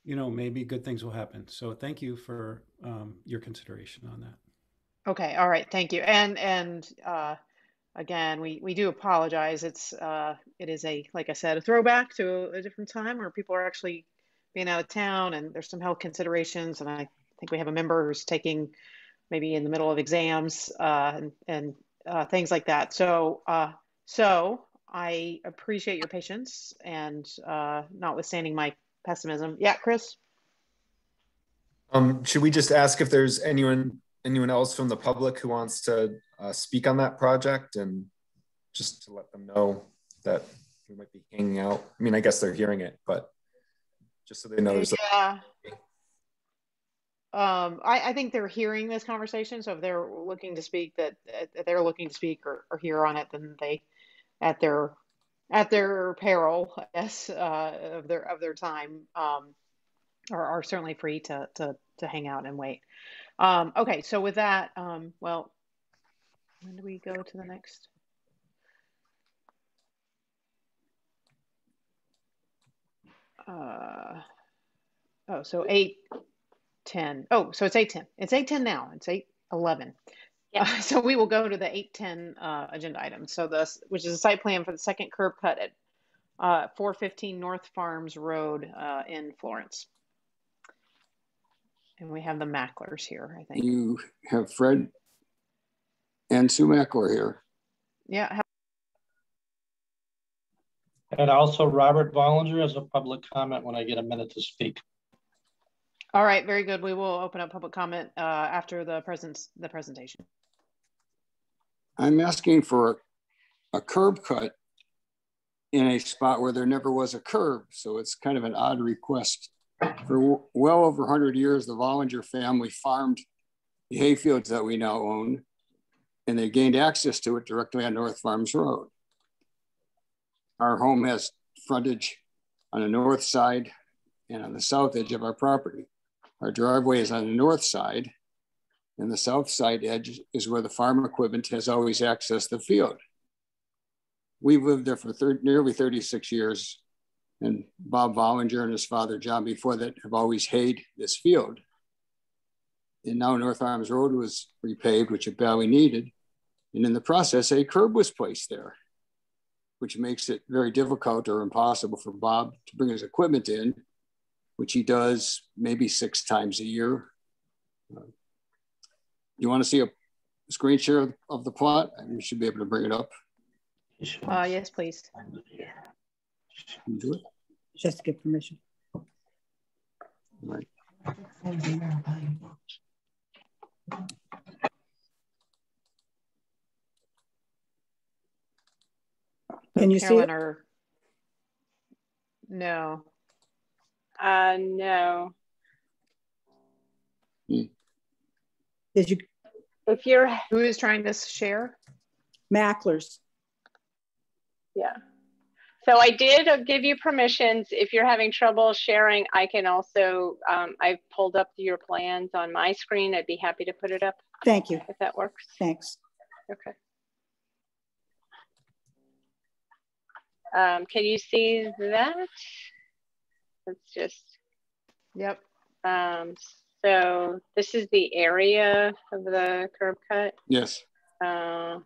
you know maybe good things will happen. So thank you for um, your consideration on that. Okay, all right, thank you. And and uh, again, we we do apologize. It's uh, it is a like I said a throwback to a different time where people are actually being out of town, and there's some health considerations, and I think we have a member who's taking maybe in the middle of exams uh, and, and uh, things like that. So, uh, so I appreciate your patience and uh, notwithstanding my pessimism. Yeah, Chris. Um, should we just ask if there's anyone anyone else from the public who wants to uh, speak on that project and just to let them know that we might be hanging out. I mean, I guess they're hearing it, but just so they know there's yeah. A- um, I, I, think they're hearing this conversation. So if they're looking to speak, that they're looking to speak or, or hear on it, then they, at their at their peril, yes, uh, of their of their time, um, are, are certainly free to to to hang out and wait. Um, okay, so with that, um, well, when do we go to the next? uh, oh, so eight, 10. Oh, so it's 810. It's 810 now. It's 811. Yeah. Uh, so we will go to the 810 uh, agenda item. So this, which is a site plan for the second curb cut at uh, 415 North Farms Road uh, in Florence. And we have the Macklers here, I think. You have Fred and Sue Mackler here. Yeah. And also Robert Vollinger as a public comment when I get a minute to speak. All right, very good. We will open up public comment uh, after the presence the presentation. I'm asking for a curb cut in a spot where there never was a curb. So it's kind of an odd request. For well over 100 years, the Vollinger family farmed the hayfields that we now own, and they gained access to it directly on North Farms Road. Our home has frontage on the north side and on the south edge of our property. Our driveway is on the north side, and the south side edge is where the farm equipment has always accessed the field. We've lived there for 30, nearly 36 years, and Bob Vollinger and his father, John, before that, have always hayed this field. And now North Farms Road was repaved, which it badly needed. And in the process, a curb was placed there, which makes it very difficult or impossible for Bob to bring his equipment in, which he does maybe six times a year. Uh, you want to see a screen share of, of the plot? You should be able to bring it up. Uh, yes, please. Do it. Just give permission. Right. Can you see it? or no? Uh, no. Did you If you're, Who is trying to share? Macklers? yeah. So I did uh, give you permissions. If you're having trouble sharing, I can also, um, I've pulled up your plans on my screen. I'd be happy to put it up Thank you. if that works. Thanks. Okay. Um, can you see that? Let's just, Yep. um, so this is the area of the curb cut. Yes. Uh,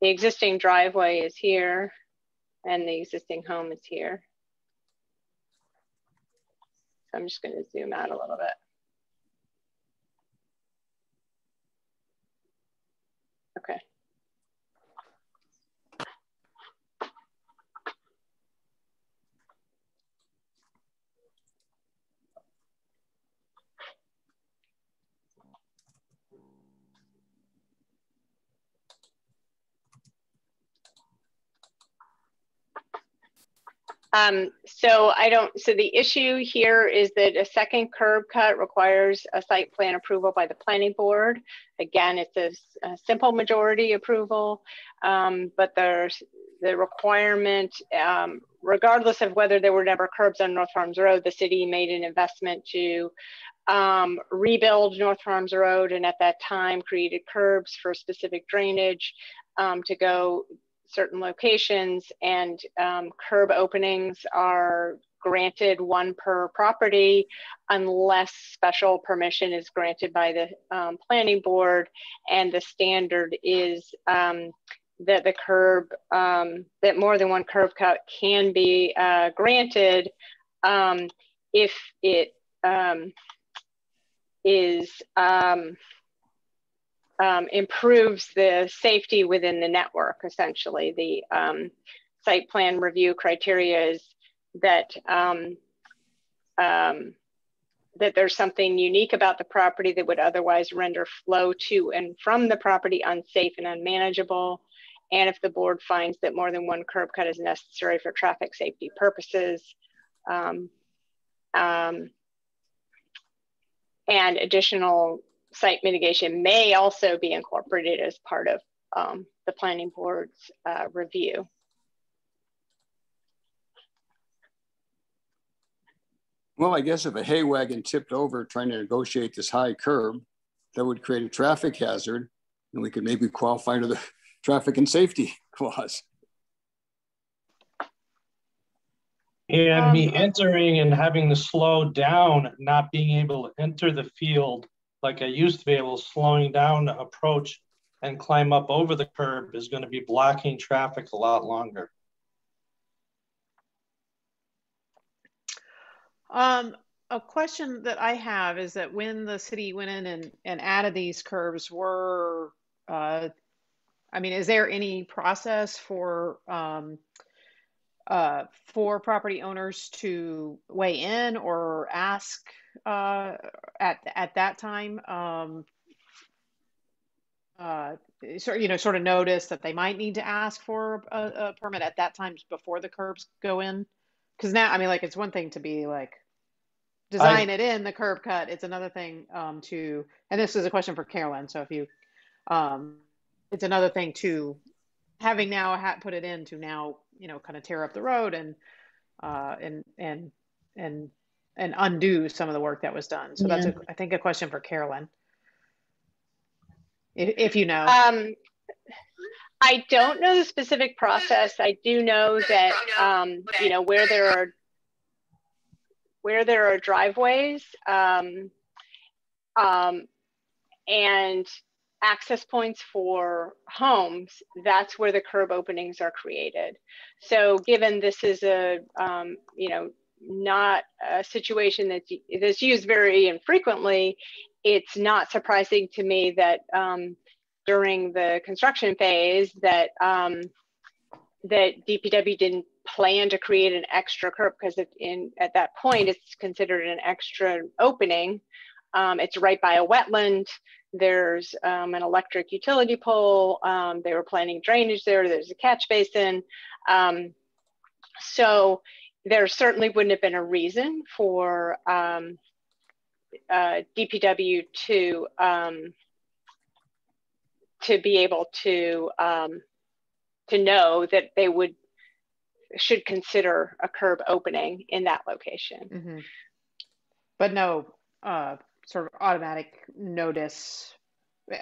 the existing driveway is here and the existing home is here. So I'm just going to zoom out a little bit. Okay. Um, so I don't, so the issue here is that a second curb cut requires a site plan approval by the planning board. Again, it's a simple majority approval, um, but there's the requirement, um, regardless of whether there were never curbs on North Farms Road, the city made an investment to um, rebuild North Farms Road and at that time created curbs for specific drainage um, to go certain locations and um, curb openings are granted one per property unless special permission is granted by the um, planning board and the standard is um, that the curb um, that more than one curb cut can be uh, granted um, if it um, is um, improves the safety within the network, essentially. The um, site plan review criteria is that, um, um, that there's something unique about the property that would otherwise render flow to and from the property unsafe and unmanageable. And if the board finds that more than one curb cut is necessary for traffic safety purposes, um, um, and additional site mitigation may also be incorporated as part of um, the planning board's uh, review. Well, I guess if a hay wagon tipped over trying to negotiate this high curb, that would create a traffic hazard, and we could maybe qualify under the traffic and safety clause. And Um, me entering and having to slow down, not being able to enter the field like I used to be able, slowing down to approach and climb up over the curb is going to be blocking traffic a lot longer. Um, a question that I have is that when the city went in and, and added these curves, were, uh, I mean, is there any process for, um, uh, for property owners to weigh in or ask, uh, at, at that time, um, uh, sort, you know, sort of notice that they might need to ask for a, a permit at that time before the curbs go in? Because now, I mean, like, it's one thing to be like, design it in the curb cut. It's another thing um, to, and this is a question for Carolyn. So if you, um, it's another thing to having now ha- put it in to now, you know, kind of tear up the road and, uh, and, and, and, and undo some of the work that was done. So that's, Yeah. a, I think, a question for Carolyn. If, if you know. Um, I don't know the specific process. I do know that, um, you know, where there are where there are driveways um, um, and access points for homes, that's where the curb openings are created. So given this is a, um, you know, not a situation that's, that's used very infrequently, it's not surprising to me that um, during the construction phase that um, that DPW didn't plan to create an extra curb because in at that point it's considered an extra opening. Um, it's right by a wetland. There's um, an electric utility pole. Um, they were planning drainage there. There's a catch basin. Um, so there certainly wouldn't have been a reason for um, uh, DPW to um, to be able to to know that they would should consider a curb opening in that location. Mm-hmm. But no uh, sort of automatic notice.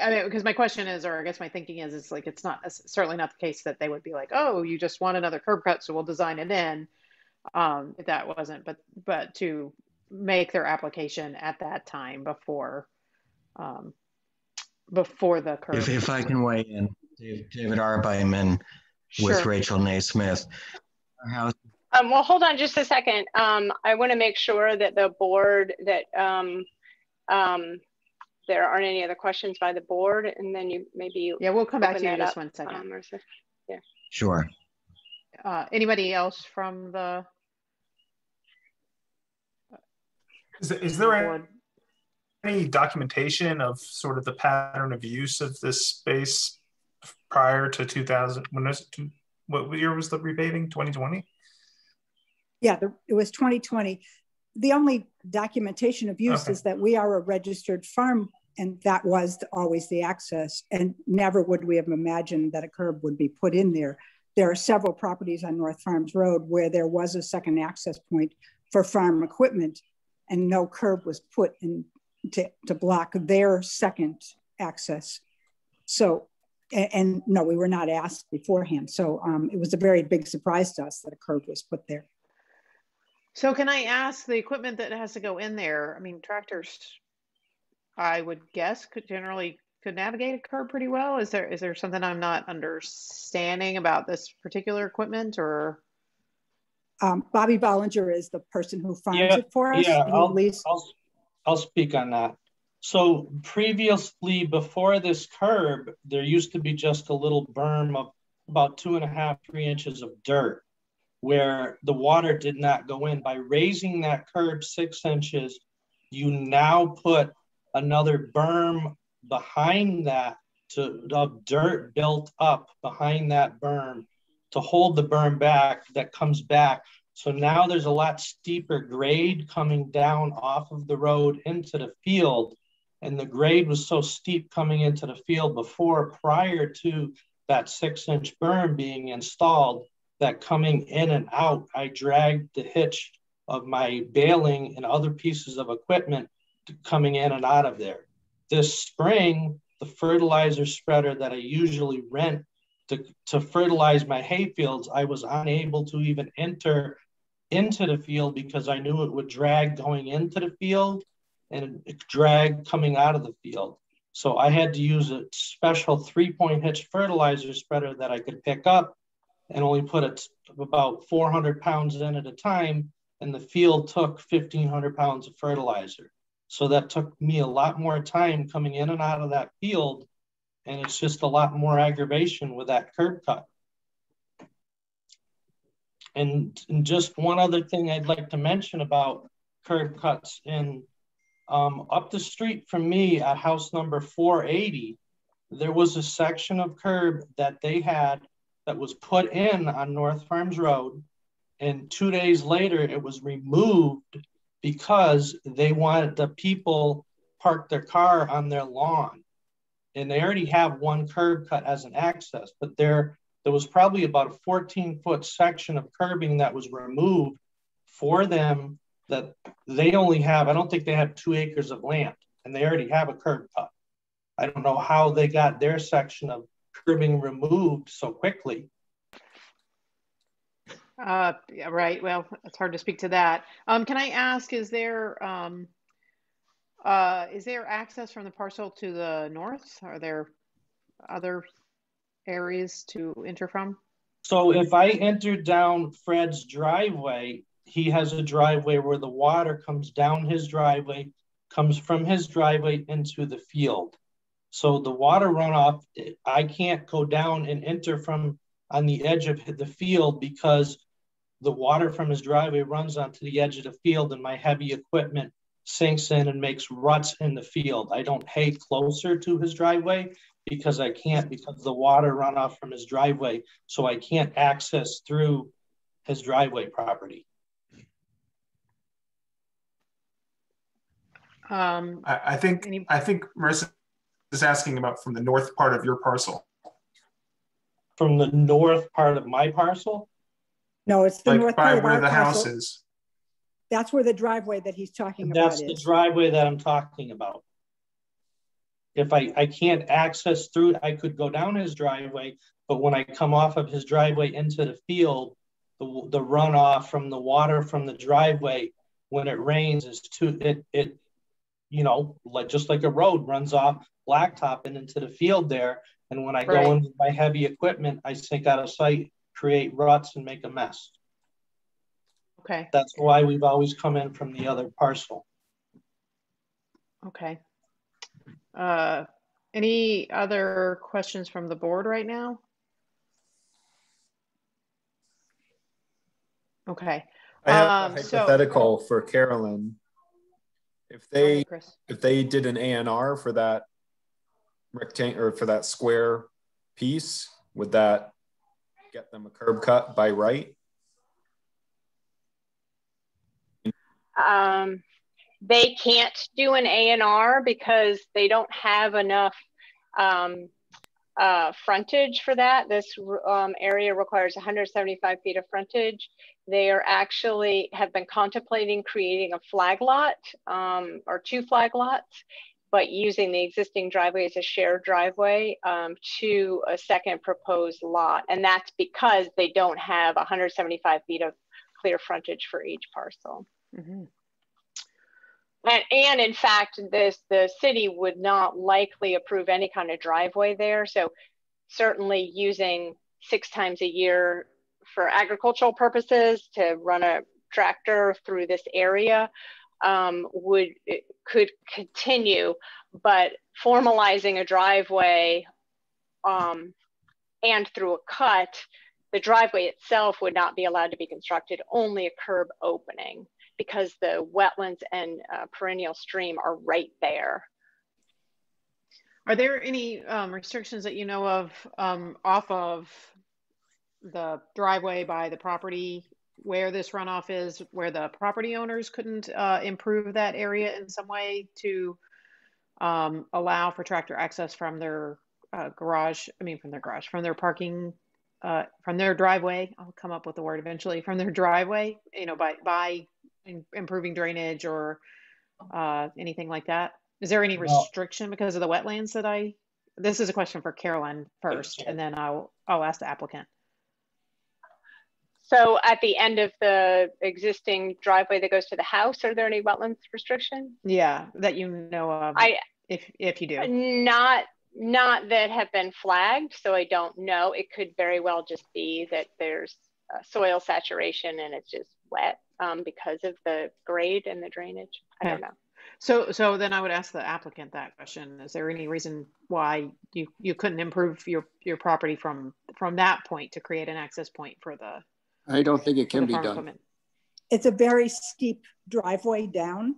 I mean, because my question is, or I guess my thinking is, it's like it's not it's certainly not the case that they would be like, oh, you just want another curb cut, so we'll design it in. Um, if that wasn't, but but to make their application at that time before um, before the curb. If, if I can weigh in, Dave, David Arbeitman with Sure. Rachel Naismith. Our house Um, well, hold on just a second. Um, I want to make sure that the board that um, um, there aren't any other questions by the board, and then you maybe yeah, we'll come back to you that just up, one second. um, Marissa. Yeah. Sure. Uh, anybody else from the? Is, is there any documentation of sort of the pattern of use of this space prior to 2000? When was it, what year was the repaving? 2020. Yeah, the, it was 2020. The only documentation of use Okay. is that we are a registered farm, and that was always the access. And never would we have imagined that a curb would be put in there. There are several properties on North Farms Road where there was a second access point for farm equipment, and no curb was put in to, to block their second access. So, and, and no, we were not asked beforehand. So um, it was a very big surprise to us that a curb was put there. So can I ask the equipment that has to go in there? I mean, tractors, I would guess could generally could navigate a curb pretty well. Is there is there something I'm not understanding about this particular equipment or? Um, Bobby Bollinger is the person who farms Yeah, it for us. yeah, I'll, I'll, I'll speak on that. So previously, before this curb, there used to be just a little berm of about two and a half, three inches of dirt where the water did not go in. By raising that curb six inches, you now put another berm behind that to of dirt built up behind that berm to hold the berm back that comes back. So now there's a lot steeper grade coming down off of the road into the field. And the grade was so steep coming into the field before, prior to that six inch berm being installed, that coming in and out, I dragged the hitch of my baling and other pieces of equipment coming in and out of there. This spring, the fertilizer spreader that I usually rent to, to fertilize my hay fields, I was unable to even enter into the field because I knew it would drag going into the field and drag coming out of the field. So I had to use a special three point hitch fertilizer spreader that I could pick up and only put it about 400 pounds in at a time. And the field took 1500 pounds of fertilizer. So that took me a lot more time coming in and out of that field. And it's just a lot more aggravation with that curb cut. And, and just one other thing I'd like to mention about curb cuts in um, up the street from me at house number 480, there was a section of curb that they had that was put in on North Farms Road. And two days later, it was removed because they wanted the people park their car on their lawn. And they already have one curb cut as an access, but there, there was probably about a 14 foot section of curbing that was removed for them that they only have, I don't think they have two acres of land and they already have a curb cut. I don't know how they got their section of curbing removed so quickly. Uh, yeah, right. Well, it's hard to speak to that. Um, can I ask, is there, um, uh, is there access from the parcel to the north? Are there other areas to enter from? So if I enter down Fred's driveway, he has a driveway where the water comes down his driveway, comes from his driveway into the field. So the water runoff, I can't go down and enter from on the edge of the field because the water from his driveway runs onto the edge of the field and my heavy equipment sinks in and makes ruts in the field. I don't hay closer to his driveway because I can't because the water runoff from his driveway. So I can't access through his driveway property. Um, I, I think any- I think Marissa is asking about from the north part of your parcel. From the north part of my parcel? No, it's the Like north by part where our the house is. That's where the driveway that he's talking That's about That's the driveway that I'm talking about. If I, I can't access through, I could go down his driveway, but when I come off of his driveway into the field, the, the runoff from the water from the driveway, when it rains is too, it, it, you know, like, just like a road runs off blacktop and into the field there. And when I Right. go in with my heavy equipment, I sink out of sight, create ruts and make a mess. Okay, That's why we've always come in from the other parcel. okay. Uh, any other questions from the board right now? Okay. I have Um, a so- hypothetical for Carolyn. If Go ahead, they if they did an ANR for that rectangle or for that square piece, would that get them a curb cut by right? Um, they can't do an A and R because they don't have enough um, uh, frontage for that. This um, area requires 175 feet of frontage. They are actually have been contemplating creating a flag lot um, or two flag lots, but using the existing driveway as a shared driveway um, to a second proposed lot. And that's because they don't have 175 feet of clear frontage for each parcel. Mhm. And, and in fact, this the city would not likely approve any kind of driveway there. So certainly using six times a year for agricultural purposes to run a tractor through this area um, would could continue, but formalizing a driveway um, and through a cut, the driveway itself would not be allowed to be constructed, only a curb opening because the wetlands and uh, perennial stream are right there. Are there any um, restrictions that you know of um, off of the driveway by the property where this runoff is, where the property owners couldn't uh, improve that area in some way to um, allow for tractor access from their uh, garage? I mean, from their garage, from their parking, uh, from their driveway. I'll come up with the word eventually. From their driveway, you know, by by improving drainage or uh, anything like that. Is there any No. restriction because of the wetlands that I? This is a question for Carolyn first, and then I'll I'll ask the applicant. So at the end of the existing driveway that goes to the house, are there any wetlands restrictions? Yeah, that you know of. I if if you do. Not not that have been flagged, so I don't know. It could very well just be that there's uh, soil saturation and it's just wet um, because of the grade and the drainage. I don't know. So, so then I would ask the applicant that question. Is there any reason why you, you couldn't improve your, your property from, from that point to create an access point for the? I don't think it can be done. Equipment? It's a very steep driveway down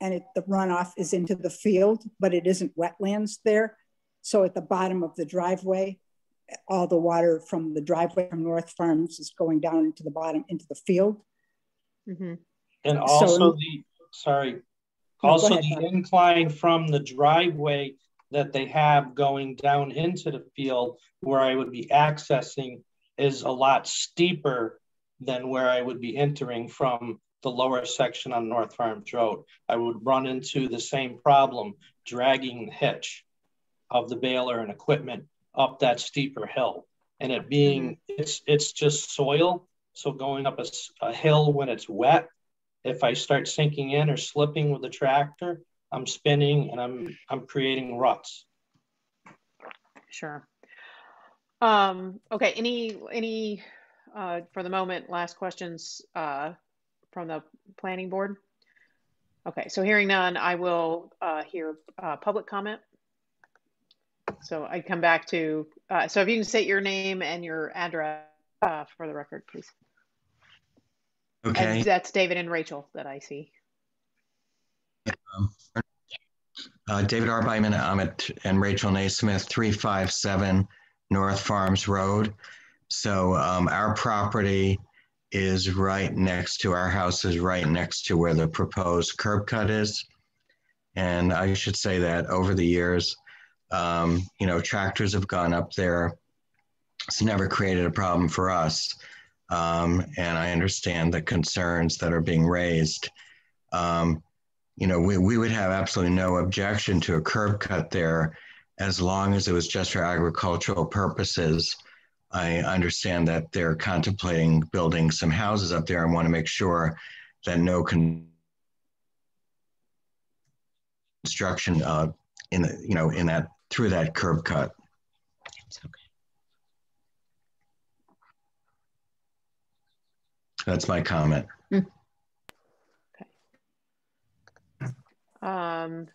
and it, the runoff is into the field, but it isn't wetlands there. So at the bottom of the driveway, all the water from the driveway from North Farms is going down into the bottom into the field. Mm -hmm. And also so, the sorry, no, also ahead, the incline from the driveway that they have going down into the field where I would be accessing is a lot steeper than where I would be entering from the lower section on North Farms Road. I would run into the same problem dragging the hitch of the baler and equipment up that steeper hill. And it being, mm-hmm. it's, it's just soil. So going up a, a hill when it's wet if I start sinking in or slipping with the tractor, I'm spinning and I'm I'm creating ruts. Sure. Um, okay. Any any uh, for the moment last questions uh, from the planning board? Okay. So hearing none, I will uh, hear uh, public comment. So I come back to uh, so if you can state your name and your address uh, for the record, please. Okay. And that's David and Rachel that I see. Um, uh, David Arbeitman, I'm at, and Rachel Naismith, 357 North Farms Road. So um, our property is right next to, our house is right next to where the proposed curb cut is. And I should say that over the years, um, you know, tractors have gone up there. It's never created a problem for us um, and I understand the concerns that are being raised. Um, you know, we, we would have absolutely no objection to a curb cut there as long as it was just for agricultural purposes. I understand that they're contemplating building some houses up there and want to make sure that no construction uh, in the, you know in that through that curb cut. That's my comment. Okay. Um,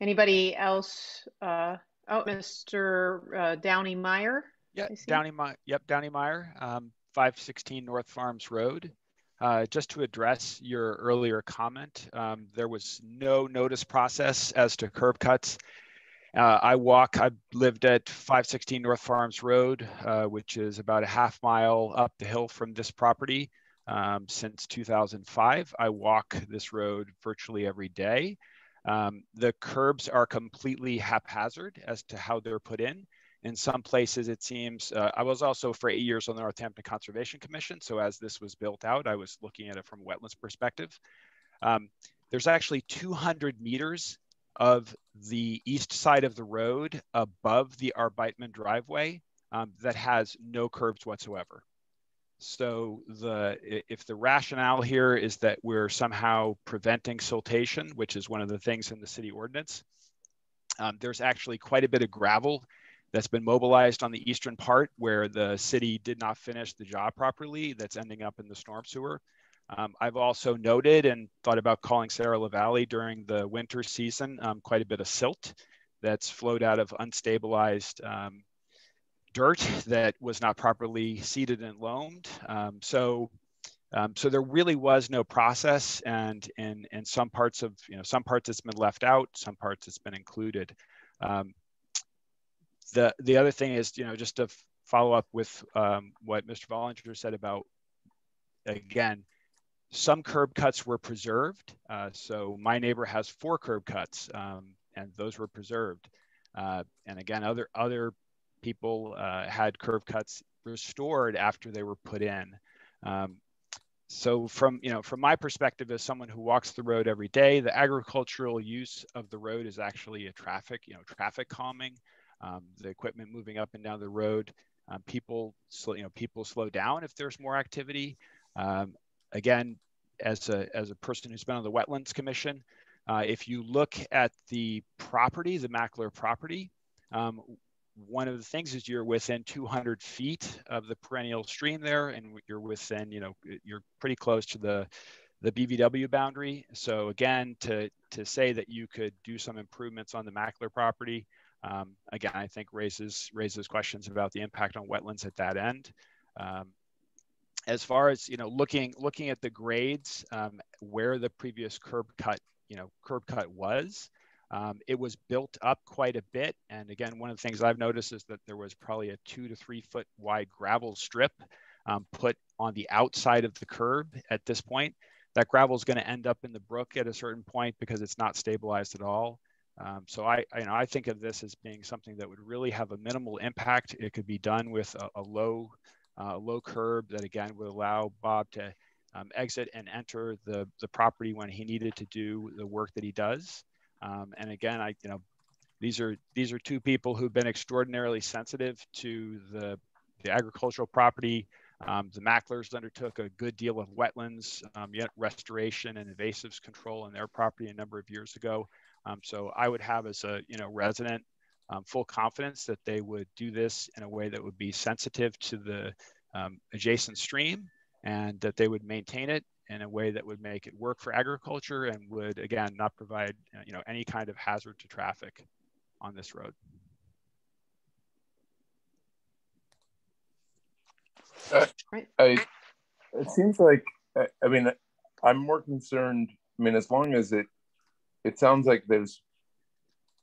anybody else? Uh, oh, Mr. Uh, Downey Meyer. Yep, Downey Meyer. Yep, Downey Meyer, um, 516 North Farms Road. Uh, just to address your earlier comment, um, there was no notice process as to curb cuts. Uh, I walk, I lived at 516 North Farms Road, uh, which is about a half mile up the hill from this property. Um, since 2005, I walk this road virtually every day. Um, the curbs are completely haphazard as to how they're put in. In some places, it seems, uh, I was also for eight years on the Northampton Conservation Commission. So as this was built out, I was looking at it from wetlands perspective. Um, there's actually 200 meters of the east side of the road above the Arbeitman driveway um, that has no curbs whatsoever. So the if the rationale here is that we're somehow preventing siltation, which is one of the things in the city ordinance, um, there's actually quite a bit of gravel that's been mobilized on the eastern part where the city did not finish the job properly that's ending up in the storm sewer. Um, I've also noted and thought about calling Sarah LaValley during the winter season, um, quite a bit of silt that's flowed out of unstabilized um, dirt that was not properly seeded and loamed. Um, so, um, so there really was no process and in, in some parts of, you know, some parts it's been left out, some parts it's been included. Um, the, the other thing is, you know, just to follow up with what Mr. Vollinger said about, again, some curb cuts were preserved. Uh, so my neighbor has four curb cuts, um, and those were preserved. Uh, and again, other other people uh, had curb cuts restored after they were put in. Um, so from you know from my perspective as someone who walks the road every day, the agricultural use of the road is actually a traffic you know traffic calming. Um, the equipment moving up and down the road Um, people, slow, you know, people slow down if there's more activity. Again, as a as a person who's been on the Wetlands Commission, uh, if you look at the property, the Mackler property, um, one of the things is you're within 200 feet of the perennial stream there, and you're within, you know, you're pretty close to the the BVW boundary. So again, to to say that you could do some improvements on the Mackler property, um, again, I think raises raises questions about the impact on wetlands at that end. Um, as far as you know, looking looking at the grades um, where the previous curb cut, you know, curb cut was, um, it was built up quite a bit. And again, one of the things I've noticed is that there was probably a two to three foot wide gravel strip um, put on the outside of the curb at this point. That gravel is going to end up in the brook at a certain point because it's not stabilized at all. Um, so I, you know, I think of this as being something that would really have a minimal impact. It could be done with a, a low, uh, low curb that again would allow Bob to um, exit and enter the, the property when he needed to do the work that he does. Um, and again, I, you know, these are these are two people who've been extraordinarily sensitive to the, the agricultural property. Um, the Macklers undertook a good deal of wetlands, um, yet restoration and invasives control in their property a number of years ago. Um, so I would have as a you know resident um, full confidence that they would do this in a way that would be sensitive to the um, adjacent stream and that they would maintain it in a way that would make it work for agriculture and would again not provide uh, you know any kind of hazard to traffic on this road. Uh, I, it seems like I, I mean I'm more concerned. I mean, as long as it it sounds like there's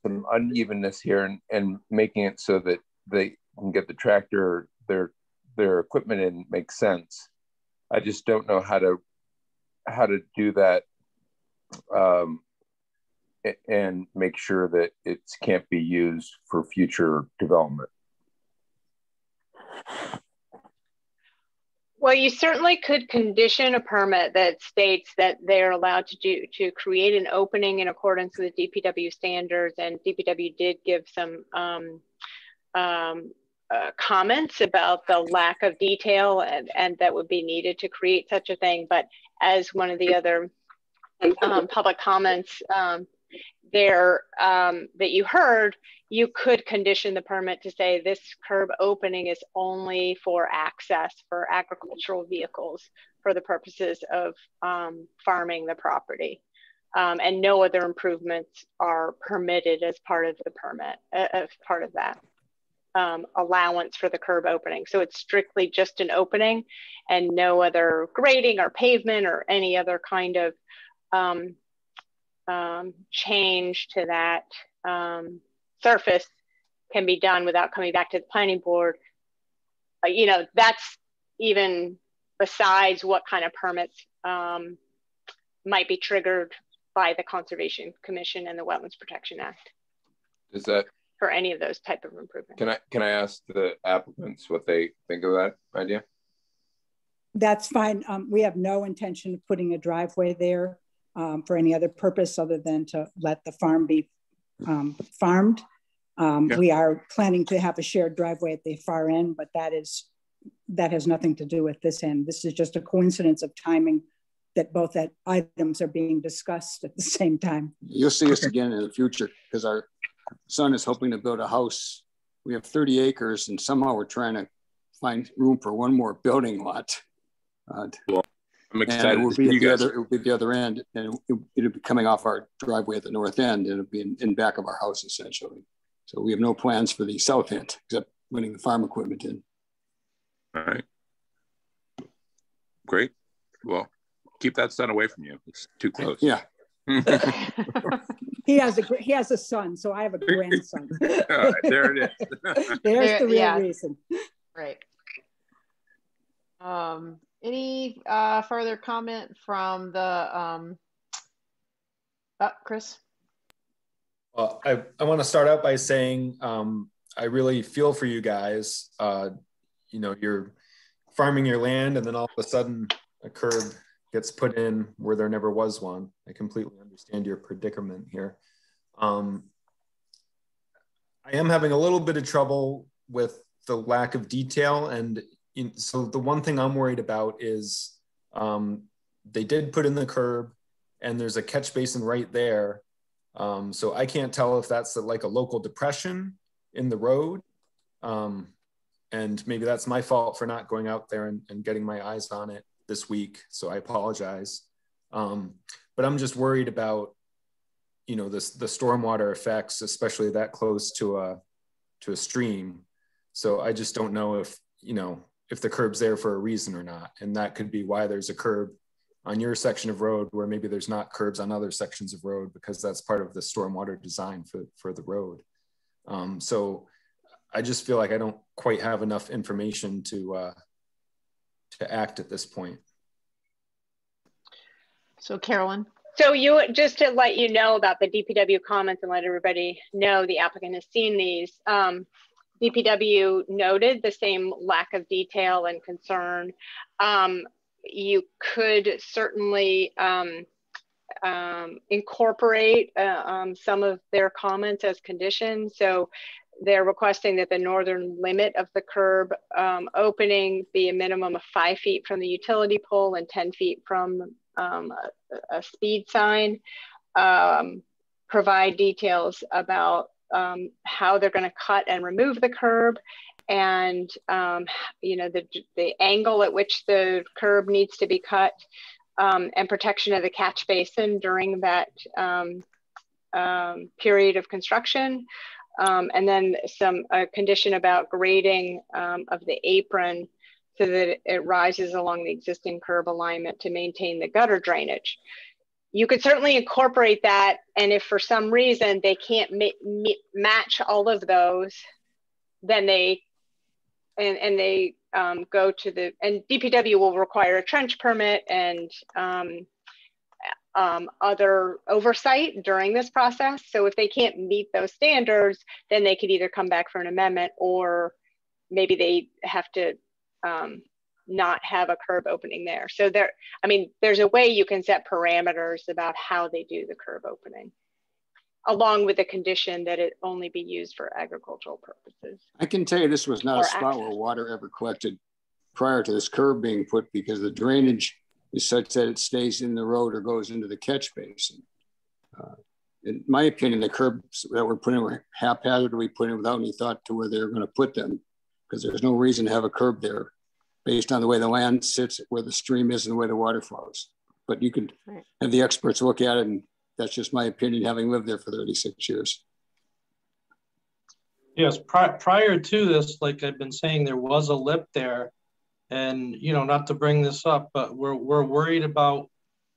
some unevenness here and, and making it so that they can get the tractor their their equipment in makes sense. I just don't know how to how to do that um, and make sure that it can't be used for future development. Well, you certainly could condition a permit that states that they're allowed to do to create an opening in accordance with the DPW standards, and DPW did give some um, um, uh, comments about the lack of detail and, and that would be needed to create such a thing. But as one of the other um, public comments um, there um, that you heard, you could condition the permit to say this curb opening is only for access for agricultural vehicles for the purposes of um, farming the property. Um, and no other improvements are permitted as part of the permit, uh, as part of that um, allowance for the curb opening. So it's strictly just an opening and no other grading or pavement or any other kind of um, change to that um, surface can be done without coming back to the planning board. Uh, you know, that's even besides what kind of permits um, might be triggered by the Conservation Commission and the Wetlands Protection Act. Is that for any of those type of improvements. Can I can I ask the applicants what they think of that idea? That's fine. Um, we have no intention of putting a driveway there um, for any other purpose other than to let the farm be um, farmed. Um, yeah. We are planning to have a shared driveway at the far end, but that is that has nothing to do with this end. This is just a coincidence of timing that both that items are being discussed at the same time. You'll see us again in the future because our son is hoping to build a house. We have 30 acres, and somehow we're trying to find room for one more building lot. Uh, well, I'm excited. it will be the other. It will be the other end, and it, will be coming off our driveway at the north end. And It'll be in, in back of our house essentially. So we have no plans for the south end except putting the farm equipment in. All right. Great. Well, keep that son away from you. It's too close. Yeah. he has a he has a son, so I have a grandson. right, there it is. There's there, the real yeah. reason. Right. Um, any uh, further comment from the um, uh, Chris? Well, I, I want to start out by saying um, I really feel for you guys. Uh, you know, you're farming your land, and then all of a sudden a curb gets put in where there never was one. I completely understand your predicament here. Um, I am having a little bit of trouble with the lack of detail. And in, so the one thing I'm worried about is um, they did put in the curb and there's a catch basin right there. Um, so I can't tell if that's like a local depression in the road. Um, and maybe that's my fault for not going out there and, and getting my eyes on it this week. So I apologize. Um, but I'm just worried about, you know, this the stormwater effects, especially that close to a to a stream. So I just don't know if you know if the curb's there for a reason or not, and that could be why there's a curb on your section of road where maybe there's not curbs on other sections of road because that's part of the stormwater design for for the road. Um, so I just feel like I don't quite have enough information to uh, to act at this point. So Carolyn. So you, just to let you know about the DPW comments and let everybody know the applicant has seen these, um, DPW noted the same lack of detail and concern. Um, you could certainly um, um, incorporate uh, um, some of their comments as conditions. So they're requesting that the northern limit of the curb um, opening be a minimum of five feet from the utility pole and 10 feet from um, a, a, speed sign, provide details about um, how they're going to cut and remove the curb and um, you know the, the angle at which the curb needs to be cut um, and protection of the catch basin during that um, period of construction. and then some a condition about grading of the apron so that it rises along the existing curb alignment to maintain the gutter drainage. You could certainly incorporate that, and if for some reason they can't ma match all of those, then they and and they um, go to the and DPW will require a trench permit and um, um, other oversight during this process. So if they can't meet those standards, then they could either come back for an amendment or maybe they have to um, not have a curb opening there. So there, I mean, there's a way you can set parameters about how they do the curb opening, along with the condition that it only be used for agricultural purposes. I can tell you this was not a spot access. where water ever collected prior to this curb being put because the drainage is such that it stays in the road or goes into the catch basin. Uh, in my opinion, the curbs that were put in were haphazardly put in without any thought to where they were going to put them because there's no reason to have a curb there based on the way the land sits, where the stream is, and the way the water flows. But you could right. have the experts look at it, and that's just my opinion, having lived there for 36 years. Yes, pri prior to this, like I've been saying, there was a lip there. And, you know, not to bring this up, but we're, we're worried about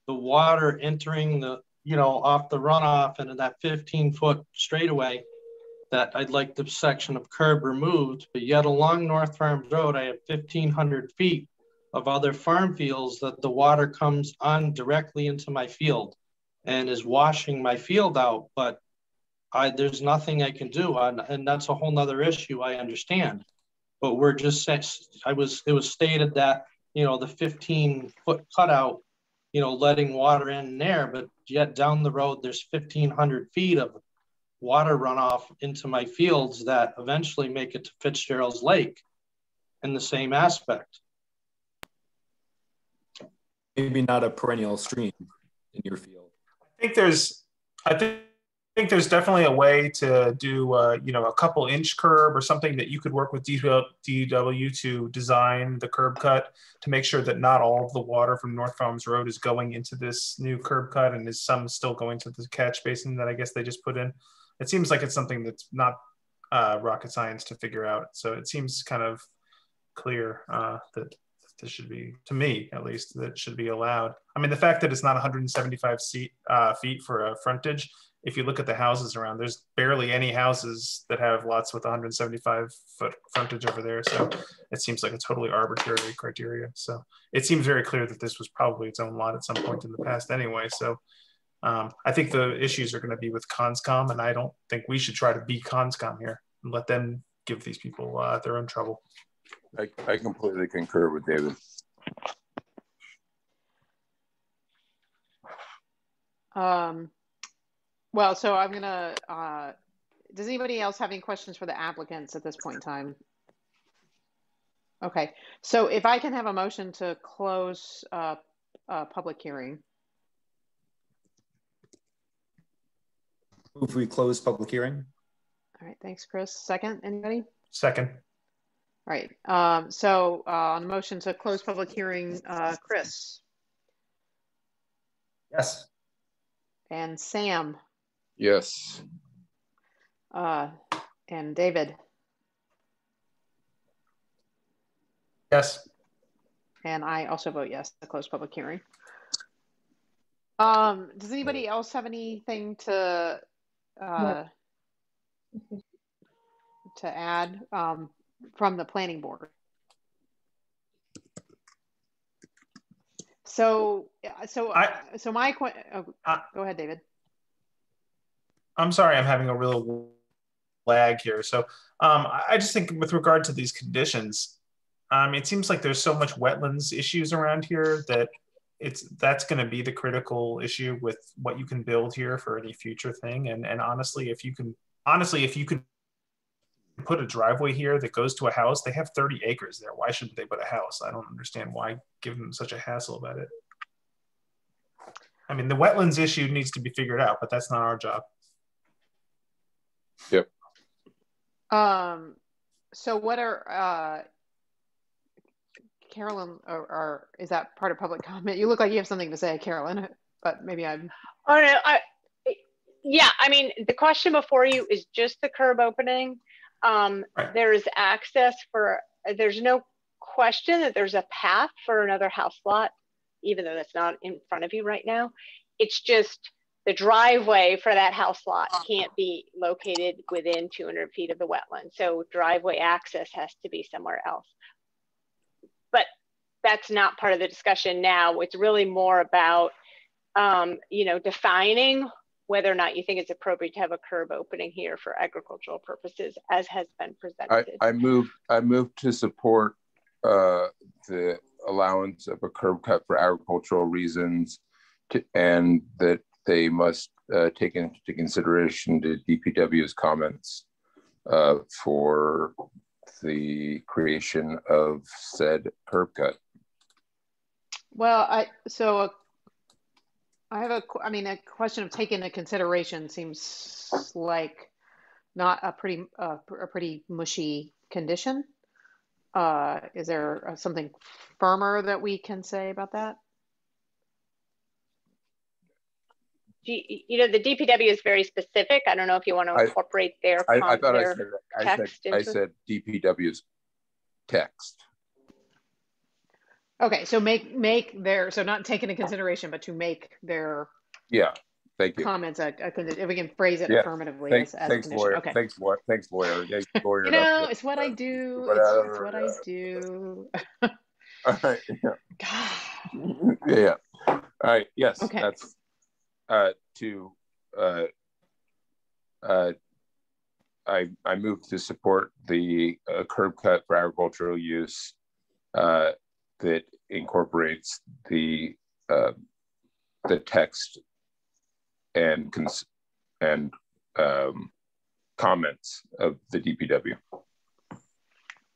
the water entering the, you know, off the runoff and in that 15 foot straightaway that I'd like the section of curb removed, but yet along North Farms Road, I have 1,500 feet of other farm fields that the water comes on directly into my field and is washing my field out, but I, there's nothing I can do. and that's a whole nother issue, I understand. But we're just, I was, it was stated that, you know, the 15 foot cutout, you know, letting water in there, but yet down the road, there's 1,500 feet of water runoff into my fields that eventually make it to Fitzgerald's Lake in the same aspect. Maybe not a perennial stream in your field. I think there's, I think, I think there's definitely a way to do, uh, you know, a couple inch curb or something that you could work with DPW to design the curb cut to make sure that not all of the water from North Farms Road is going into this new curb cut and is some still going to the catch basin that I guess they just put in it seems like it's something that's not uh, rocket science to figure out. So it seems kind of clear uh, that this should be, to me at least, that should be allowed. I mean, the fact that it's not 175 seat, uh, feet for a frontage, if you look at the houses around, there's barely any houses that have lots with 175 foot frontage over there. So it seems like a totally arbitrary criteria. So it seems very clear that this was probably its own lot at some point in the past anyway. So um, I think the issues are going to be with Conscom, and I don't think we should try to be Conscom here and let them give these people uh, their own trouble. I, I completely concur with David. Um, well, so I'm gonna. Uh, does anybody else have any questions for the applicants at this point in time? Okay, so if I can have a motion to close uh, uh, public hearing. Move we close public hearing. All right, thanks, Chris. Second, anybody? Second. All right, um, so uh, on motion to close public hearing, uh, Chris Yes. and Sam Yes. uh, and David Yes. and I also vote yes to close public hearing. Um, does anybody else have anything to uh, to add um, from the planning board? So, so, I- so my que- oh, go ahead, David. I'm sorry, I'm having a real lag here. So um, I I just think with regard to these conditions, um, it seems like there's so much wetlands issues around here that it's that's going to be the critical issue with what you can build here for any future thing. And and honestly, if you can honestly, if you could put a driveway here that goes to a house, they have 30 acres there. Why shouldn't they put a house? I don't understand why give them such a hassle about it. I mean, the wetlands issue needs to be figured out, but that's not our job. Yep. Um, so what are, uh, Carolyn, or, or is that part of public comment? You look like you have something to say, Carolyn, but maybe I'm, Oh no, I, yeah, I mean, the question before you is just the curb opening. Um, there is access for, there's no question that there's a path for another house lot, even though that's not in front of you right now. It's just the driveway for that house lot can't be located within 200 feet of the wetland. So driveway access has to be somewhere else. That's not part of the discussion now. It's really more about, um, you know, defining whether or not you think it's appropriate to have a curb opening here for agricultural purposes, as has been I, presented. I move I move to support uh, the allowance of a curb cut for agricultural reasons, to, and that they must uh, take into consideration the DPW's comments uh, for the creation of said curb cut. Well, I, so uh, I have a, qu- I mean, a question of taking into consideration seems like not a pretty, uh, a pretty mushy condition. Uh, is there uh, something firmer that we can say about that? You know, the DPW is very specific. I don't know if you want to I- incorporate their, I, I thought I their said I said text I into- said DPW's text. Okay, so make, make their, so not take into consideration, but to make their Yeah, thank you. comments, a, a, if we can phrase it Yeah. affirmatively Thanks, as, as a thanks, condition. lawyer. Okay. Thanks, lawyer. Thanks, lawyer. Yeah, lawyer. You know, it's what I do. It's, it's what I do. All right. Yeah. yeah. All right. Yes. Okay. That's uh, to uh, uh, I I move to support the uh, curb cut for agricultural use uh, that incorporates the uh, the text and cons- and um, comments of the DPW.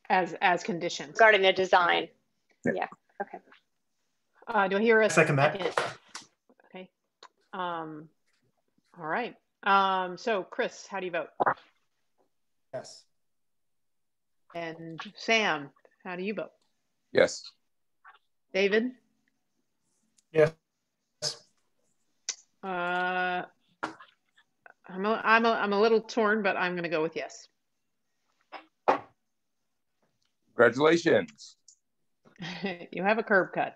As, as conditions. regarding the design. Yeah, okay. Uh, do I hear a Second that. Okay. Um, all right. Um, so Chris, how do you vote? Yes. And Sam, how do you vote? Yes. David? Yes. Uh, I'm a, I'm a, I'm a little torn, but I'm going to go with yes. Congratulations. you have a curb cut.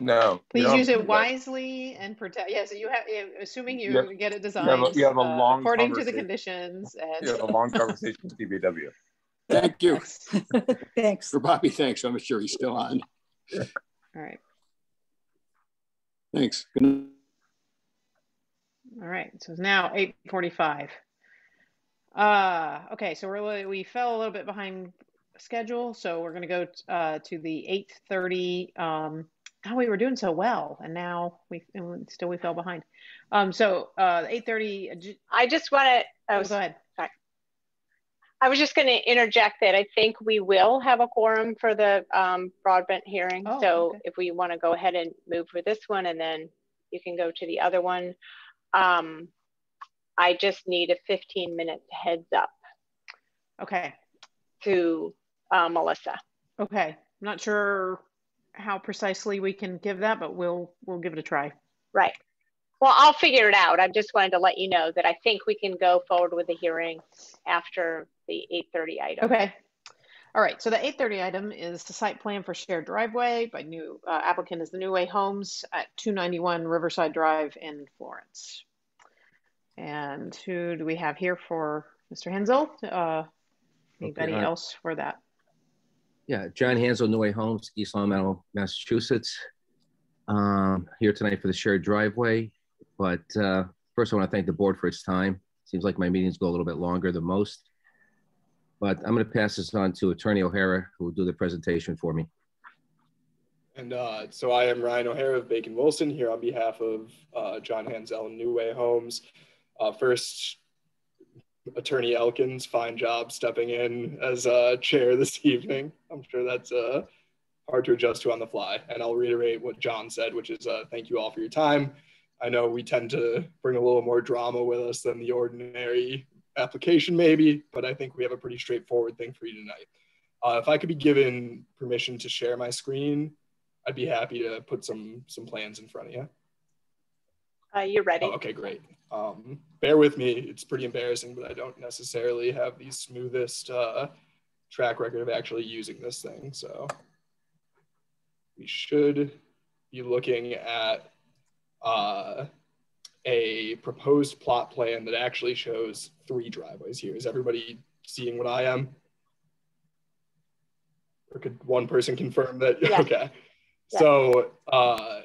No. Please use it to- wisely and protect. Yeah, so you have, assuming you You have- get it you designed have a- you have a uh, long according to the conversation. conditions. And You have a long conversation with DPW. Thank you. Thanks. For Bobby, thanks. I'm sure he's still on. All right. Thanks. Good night. All right, so it's now eight forty-five. Uh, okay, so we're, we fell a little bit behind schedule, so we're gonna go, uh, to the eight thirty, um, oh, we were doing so well, and now we, and still we fell behind. Um, so, uh, eight thirty, I just want to, oh, go ahead. I was just going to interject that I think we will have a quorum for the um, broadband hearing. Oh, so okay. if we want to go ahead and move for this one, and then you can go to the other one. Um, I just need a 15 minute heads up. Okay. To uh, Melissa. Okay. I'm not sure how precisely we can give that, but we'll we'll give it a try. Right. Well, I'll figure it out. I just wanted to let you know that I think we can go forward with the hearing after the 8:30 item. Okay. All right. So the 8:30 item is the site plan for shared driveway by new uh, applicant is the New Way Homes at 291 Riverside Drive in Florence. And who do we have here for Mr. Hensel? Uh, anybody Okay, hi. else for that? Yeah, John Hansel, New Way Homes, East Longmeadow, Massachusetts. Um, here tonight for the shared driveway. But uh, first, I want to thank the board for its time. Seems like my meetings go a little bit longer than most. But I'm going to pass this on to Attorney O'Hara, who will do the presentation for me. And uh, so I am Ryan O'Hara of Bacon Wilson here on behalf of uh, John Hansel and New Way Homes. Uh, first, Attorney Elkins, fine job stepping in as uh, chair this evening. I'm sure that's uh, hard to adjust to on the fly. And I'll reiterate what John said, which is uh, thank you all for your time. I know we tend to bring a little more drama with us than the ordinary application, maybe, but I think we have a pretty straightforward thing for you tonight. Uh, if I could be given permission to share my screen, I'd be happy to put some some plans in front of you. Uh, you're ready. Oh, okay, great. Um, bear with me. It's pretty embarrassing, but I don't necessarily have the smoothest uh, track record of actually using this thing. So we should be looking at uh, a proposed plot plan that actually shows three driveways here. Is everybody seeing what I am? Or could one person confirm that? Yeah. Okay. Yeah. So uh,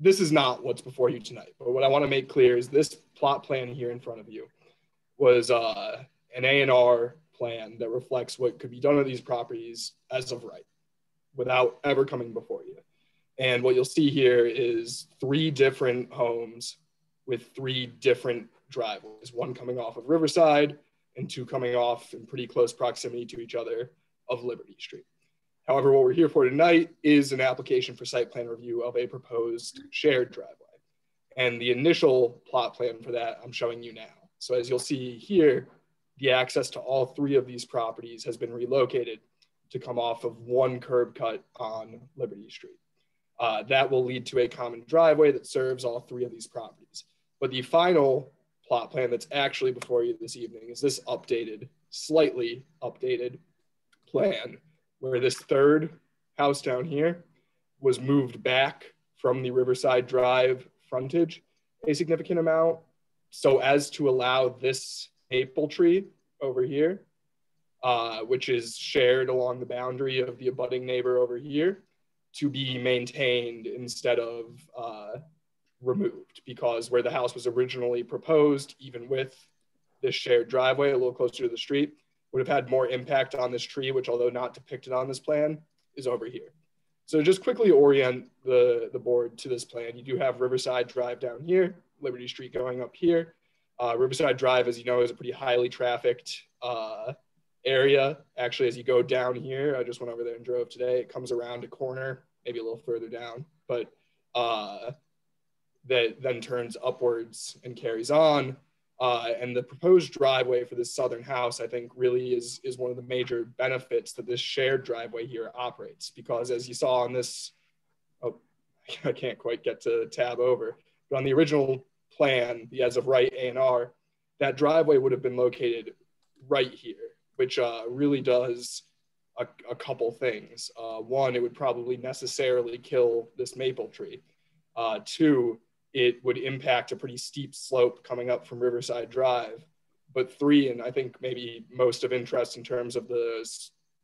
this is not what's before you tonight. But what I want to make clear is this plot plan here in front of you was uh, an A&R plan that reflects what could be done with these properties as of right without ever coming before you. And what you'll see here is three different homes with three different driveways, one coming off of Riverside and two coming off in pretty close proximity to each other of Liberty Street. However, what we're here for tonight is an application for site plan review of a proposed shared driveway. And the initial plot plan for that I'm showing you now. So as you'll see here, the access to all three of these properties has been relocated to come off of one curb cut on Liberty Street. Uh, that will lead to a common driveway that serves all three of these properties. But the final plot plan that's actually before you this evening is this updated, slightly updated plan where this third house down here was moved back from the Riverside Drive frontage a significant amount. So as to allow this maple tree over here, uh, which is shared along the boundary of the abutting neighbor over here, to be maintained instead of uh, removed because where the house was originally proposed, even with this shared driveway a little closer to the street, would have had more impact on this tree, which although not depicted on this plan, is over here. So just quickly orient the, the board to this plan, you do have Riverside Drive down here, Liberty Street going up here. Uh, Riverside Drive, as you know, is a pretty highly trafficked uh, area. Actually, as you go down here, I just went over there and drove today. It comes around a corner, maybe a little further down, but uh, that then turns upwards and carries on. Uh, and the proposed driveway for this southern house, I think, really is is one of the major benefits that this shared driveway here operates. Because as you saw on this, oh, I can't quite get to tab over, but on the original plan, the as of right A and R, that driveway would have been located right here, which uh, really does a, a couple things. Uh, one, it would probably necessarily kill this maple tree. Uh, two, it would impact a pretty steep slope coming up from Riverside Drive. But three, and I think maybe most of interest in terms of the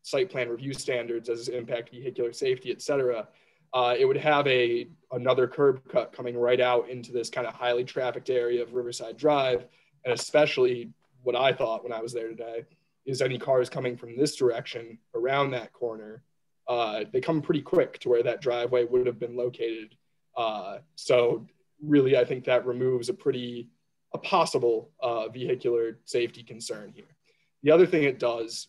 site plan review standards as impact vehicular safety, et cetera, uh, it would have a another curb cut coming right out into this kind of highly trafficked area of Riverside Drive, and especially what I thought when I was there today is any cars coming from this direction around that corner, uh, they come pretty quick to where that driveway would have been located. Uh, so really, I think that removes a pretty a possible uh, vehicular safety concern here. the other thing it does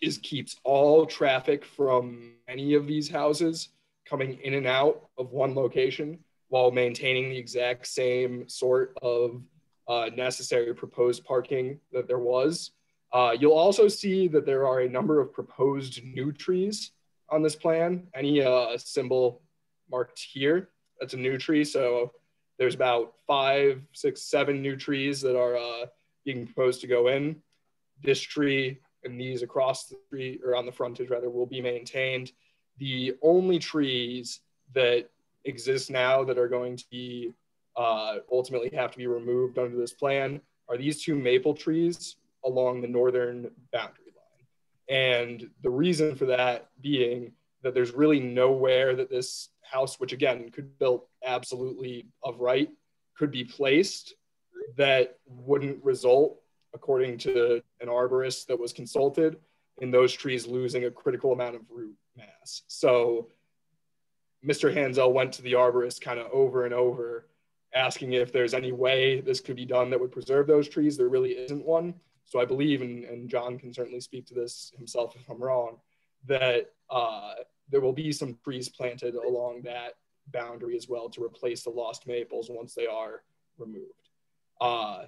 is keeps all traffic from any of these houses coming in and out of one location while maintaining the exact same sort of uh, necessary proposed parking that there was. Uh, you'll also see that there are a number of proposed new trees on this plan. Any uh, symbol marked here, that's a new tree. So there's about five, six, seven new trees that are uh, being proposed to go in. This tree and these across the street or on the frontage rather will be maintained. The only trees that exist now that are going to be uh, ultimately have to be removed under this plan are these two maple trees along the northern boundary line. And the reason for that being that there's really nowhere that this house, which again could be built absolutely of right, could be placed that wouldn't result, according to an arborist that was consulted, in those trees losing a critical amount of root mass. So Mr. Hansel went to the arborist kind of over and over asking if there's any way this could be done that would preserve those trees. There really isn't one. So I believe, and, and John can certainly speak to this himself if I'm wrong, that uh, there will be some trees planted along that boundary as well to replace the lost maples once they are removed. Uh,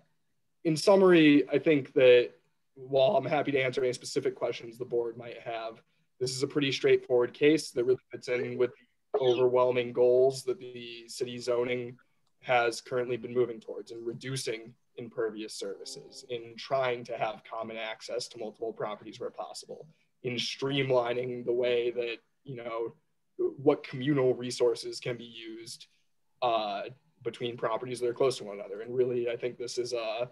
in summary, I think that while I'm happy to answer any specific questions the board might have, this is a pretty straightforward case that really fits in with the overwhelming goals that the city zoning has currently been moving towards in reducing impervious surfaces, in trying to have common access to multiple properties where possible, in streamlining the way that you know what communal resources can be used uh, between properties that are close to one another. And really, I think this is uh,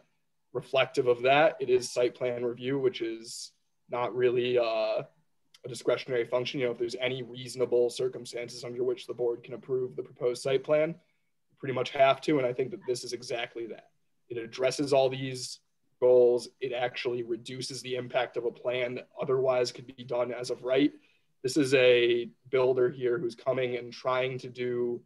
reflective of that. It is site plan review, which is not really uh, a discretionary function. You know, if there's any reasonable circumstances under which the board can approve the proposed site plan, you pretty much have to. And I think that this is exactly that. It addresses all these goals. It actually reduces the impact of a plan that otherwise could be done as of right this is a builder here who's coming and trying to do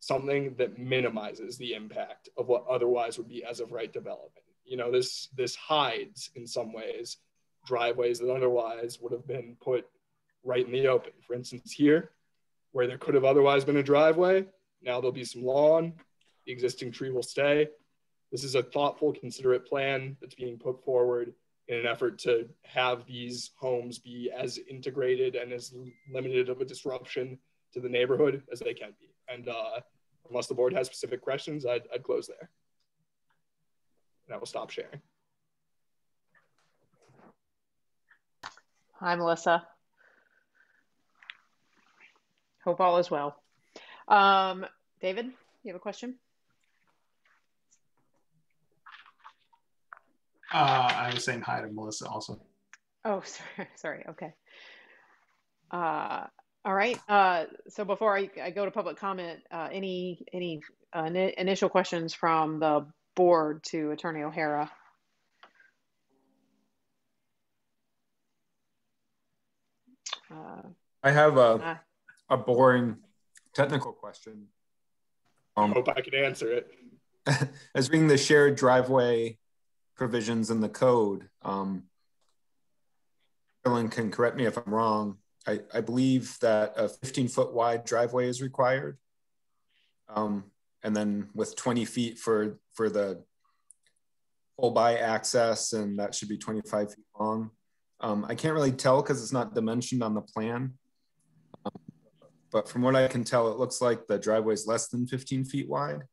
something that minimizes the impact of what otherwise would be as of right development. You know, this this hides in some ways driveways that otherwise would have been put right in the open. For instance, here, where there could have otherwise been a driveway, now there'll be some lawn, the existing tree will stay. This is a thoughtful, considerate plan that's being put forward in an effort to have these homes be as integrated and as limited of a disruption to the neighborhood as they can be. And uh, unless the board has specific questions, I'd, I'd close there. And I will stop sharing. Hi, Melissa. Hope all is well. Um, David, you have a question? Uh, I was saying hi to Melissa also. Oh, sorry. Sorry. Okay. Uh, all right. Uh, so before I, I, go to public comment, uh, any any uh, initial questions from the board to Attorney O'Hara? Uh, I have a a boring technical question. Um, I hope I can answer it. As being the shared driveway provisions in the code. Um, Carolyn can correct me if I'm wrong. I, I believe that a 15 foot wide driveway is required. Um, and then with 20 feet for, for the full by access, and that should be 25 feet long. Um, I can't really tell because it's not dimensioned on the plan. Um, but from what I can tell, it looks like the driveway is less than 15 feet wide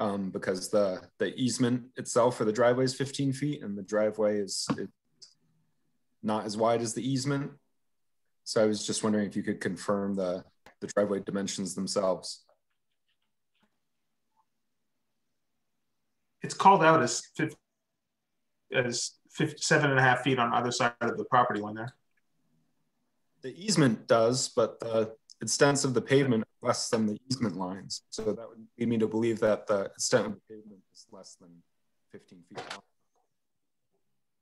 um, because the the easement itself for the driveway is 15 feet and the driveway is not as wide as the easement. So I was just wondering if you could confirm the, the driveway dimensions themselves. It's called out as 50, as 57 and a half feet on either side of the property line there. The easement does, but the extent of the pavement less than the easement lines. So that would lead me to believe that the extent of the pavement is less than 15 feet long.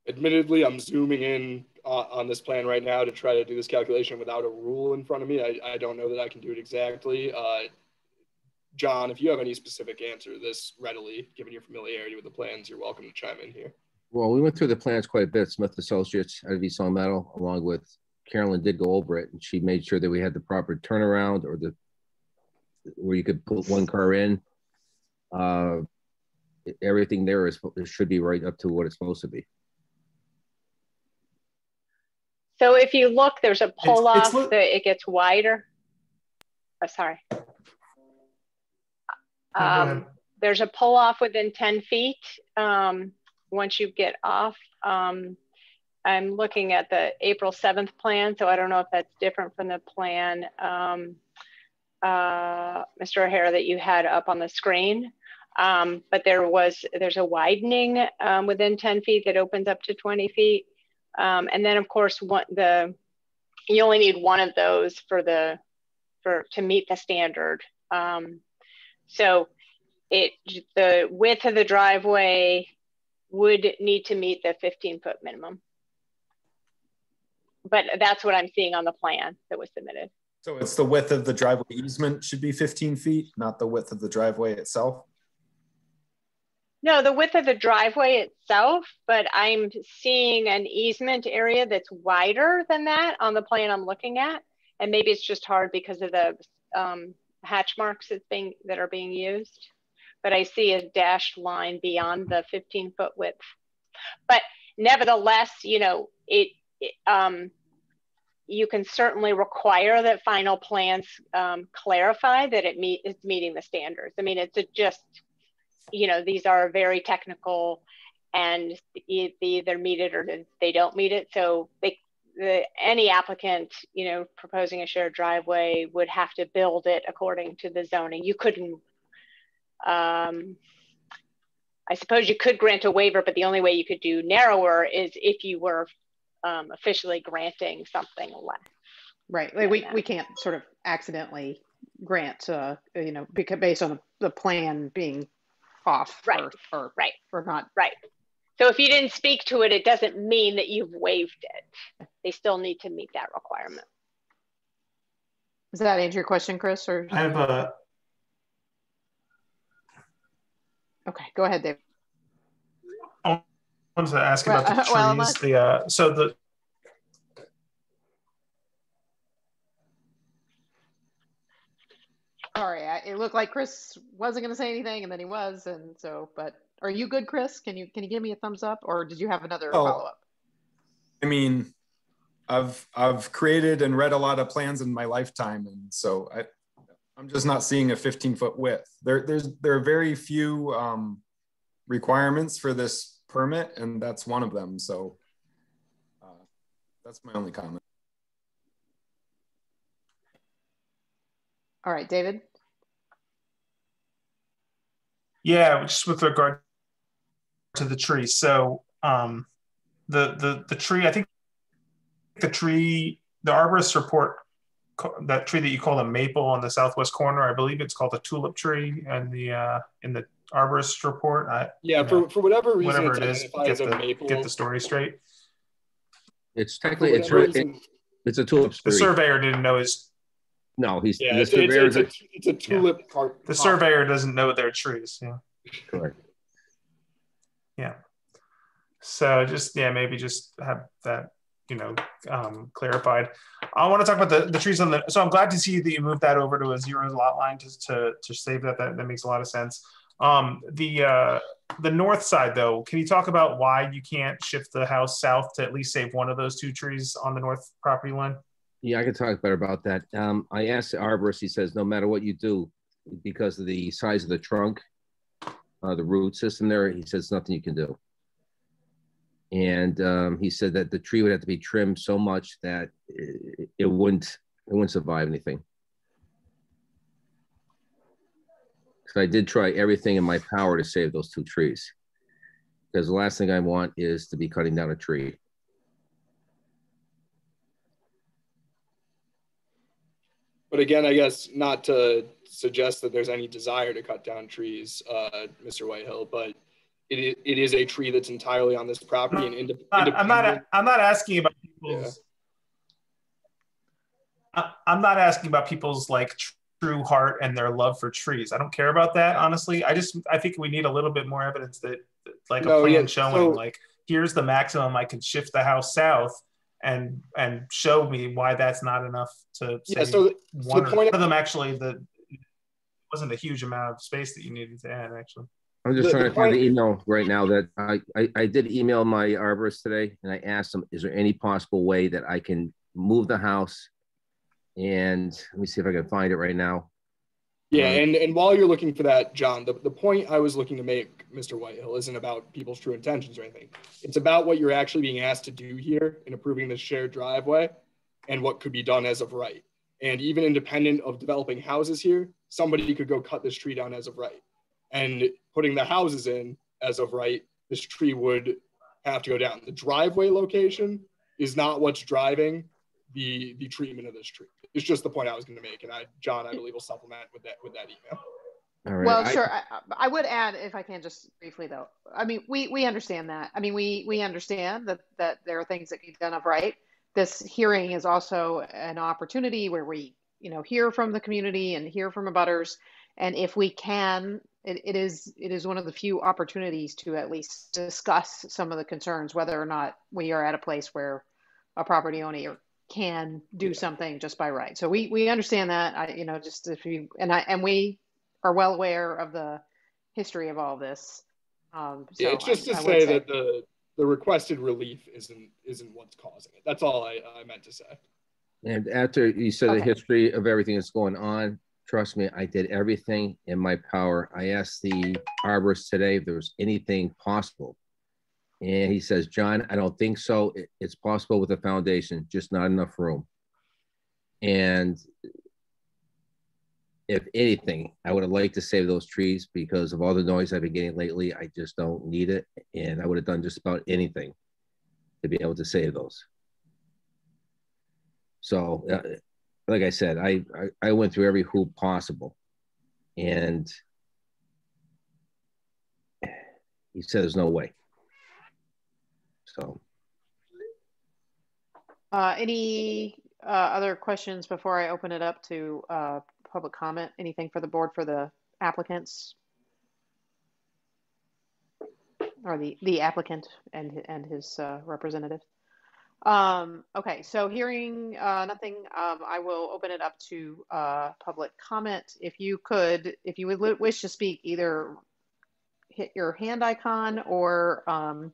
Admittedly, I'm zooming in uh, on this plan right now to try to do this calculation without a rule in front of me. I, I don't know that I can do it exactly. Uh, John, if you have any specific answer to this readily, given your familiarity with the plans, you're welcome to chime in here. Well, we went through the plans quite a bit. Smith Associates out of East Longmeadow, along with Carolyn, did go over it, and she made sure that we had the proper turnaround or the where you could put one car in. Uh, everything there is should be right up to what it's supposed to be. So if you look, there's a pull off that it gets wider. Oh, sorry. Um, there's a pull off within 10 feet um, once you get off. Um, I'm looking at the April 7th plan, so I don't know if that's different from the plan, um, uh, Mr. O'Hara, that you had up on the screen. Um, but there was, there's a widening um, within 10 feet that opens up to 20 feet. Um, and then of course, what the, you only need one of those for the, for, to meet the standard. Um, so it, the width of the driveway would need to meet the 15 foot minimum. But that's what I'm seeing on the plan that was submitted. So it's the width of the driveway easement should be 15 feet, not the width of the driveway itself? No, the width of the driveway itself, but I'm seeing an easement area that's wider than that on the plan I'm looking at. And maybe it's just hard because of the um, hatch marks that's being, that are being used. But I see a dashed line beyond the 15 foot width. But nevertheless, you know, it, it um, you can certainly require that final plans um, clarify that it meet, is meeting the standards. I mean, it's just you know, these are very technical and they either meet it or they don't meet it. So they, the, any applicant, you know, proposing a shared driveway would have to build it according to the zoning. You couldn't, um, I suppose you could grant a waiver, but the only way you could do narrower is if you were um, officially granting something less. Right. Like we, we can't sort of accidentally grant, uh, you know, because based on the, the plan being off right. or, or, right. or not. Right. So if you didn't speak to it, it doesn't mean that you've waived it. They still need to meet that requirement. Does that answer your question, Chris? Or I have a. Okay, go ahead, Dave. I wanted to ask about the trees. Well, the uh, so the Sorry, I, it looked like Chris wasn't going to say anything, and then he was, and so. But are you good, Chris? Can you can you give me a thumbs up, or did you have another oh, follow up? I mean, I've I've created and read a lot of plans in my lifetime, and so I I'm just not seeing a 15 foot width. There there's there are very few um, requirements for this permit, and that's one of them. So uh, that's my only comment. All right, David. Yeah, just with regard to the tree. So um, the the the tree, I think the tree, the arborist report that tree that you call a maple on the southwest corner. I believe it's called a tulip tree, and the uh, in the arborist report. I, yeah, for, know, for whatever reason, whatever it is, get the, maple. get the story straight. It's technically it's it, it's a tulip. The surveyor didn't know his no, he's yeah. It's, it's, it's, a, it's a tulip. Yeah. The surveyor doesn't know they're trees. Yeah. Correct. Yeah. So just yeah, maybe just have that you know um, clarified. I want to talk about the, the trees on the. So I'm glad to see that you moved that over to a zero lot line to to, to save that. That that makes a lot of sense. Um, the uh, the north side though, can you talk about why you can't shift the house south to at least save one of those two trees on the north property line? Yeah, I can talk better about that. Um, I asked the arborist, he says, no matter what you do, because of the size of the trunk, uh, the root system there, he says nothing you can do. And um, he said that the tree would have to be trimmed so much that it, it wouldn't it wouldn't survive anything. So I did try everything in my power to save those two trees. Because the last thing I want is to be cutting down a tree. But again, I guess not to suggest that there's any desire to cut down trees, uh, Mr. Whitehill, but it, it is a tree that's entirely on this property and ind- I'm not I'm not asking about people's yeah. I'm not asking about people's like true heart and their love for trees. I don't care about that honestly. I just I think we need a little bit more evidence that like no, a plan yeah, showing so, like here's the maximum I can shift the house south and and show me why that's not enough to yeah. So, one, the point of them actually the wasn't a huge amount of space that you needed to add actually. I'm just the, trying to find the email right now that I, I, I did email my arborist today and I asked him, is there any possible way that I can move the house? And let me see if I can find it right now. Yeah, um, and, and while you're looking for that, John, the, the point I was looking to make, Mr. Whitehill, isn't about people's true intentions or anything. It's about what you're actually being asked to do here in approving the shared driveway and what could be done as of right. And even independent of developing houses here, somebody could go cut this tree down as of right. And putting the houses in as of right, this tree would have to go down. The driveway location is not what's driving the the treatment of this tree. It's just the point I was going to make, and I, John, I believe will supplement with that with that email. All right. Well, sure. I, I, would add, if I can, just briefly though. I mean, we we understand that. I mean, we we understand that that there are things that can be done of right. This hearing is also an opportunity where we, you know, hear from the community and hear from abutters, and if we can, it, it is it is one of the few opportunities to at least discuss some of the concerns, whether or not we are at a place where a property owner can do yeah. something just by right. So we we understand that. I you know just if you and I and we are well aware of the history of all this. Um, so yeah, it's just I, to I say, say, that the the requested relief isn't isn't what's causing it. That's all I, I meant to say. And after you said okay. the history of everything that's going on, trust me, I did everything in my power. I asked the arborist today if there was anything possible and he says, John, I don't think so. It's possible with a foundation, just not enough room. And if anything, I would have liked to save those trees because of all the noise I've been getting lately. I just don't need it. And I would have done just about anything to be able to save those. So, uh, like I said, I, I, I went through every hoop possible. And he said, there's no way. So, uh, any uh, other questions before I open it up to uh, public comment? Anything for the board for the applicants or the the applicant and and his uh, representative? Um, okay, so hearing uh, nothing, um, I will open it up to uh, public comment. If you could, if you would wish to speak, either hit your hand icon or um,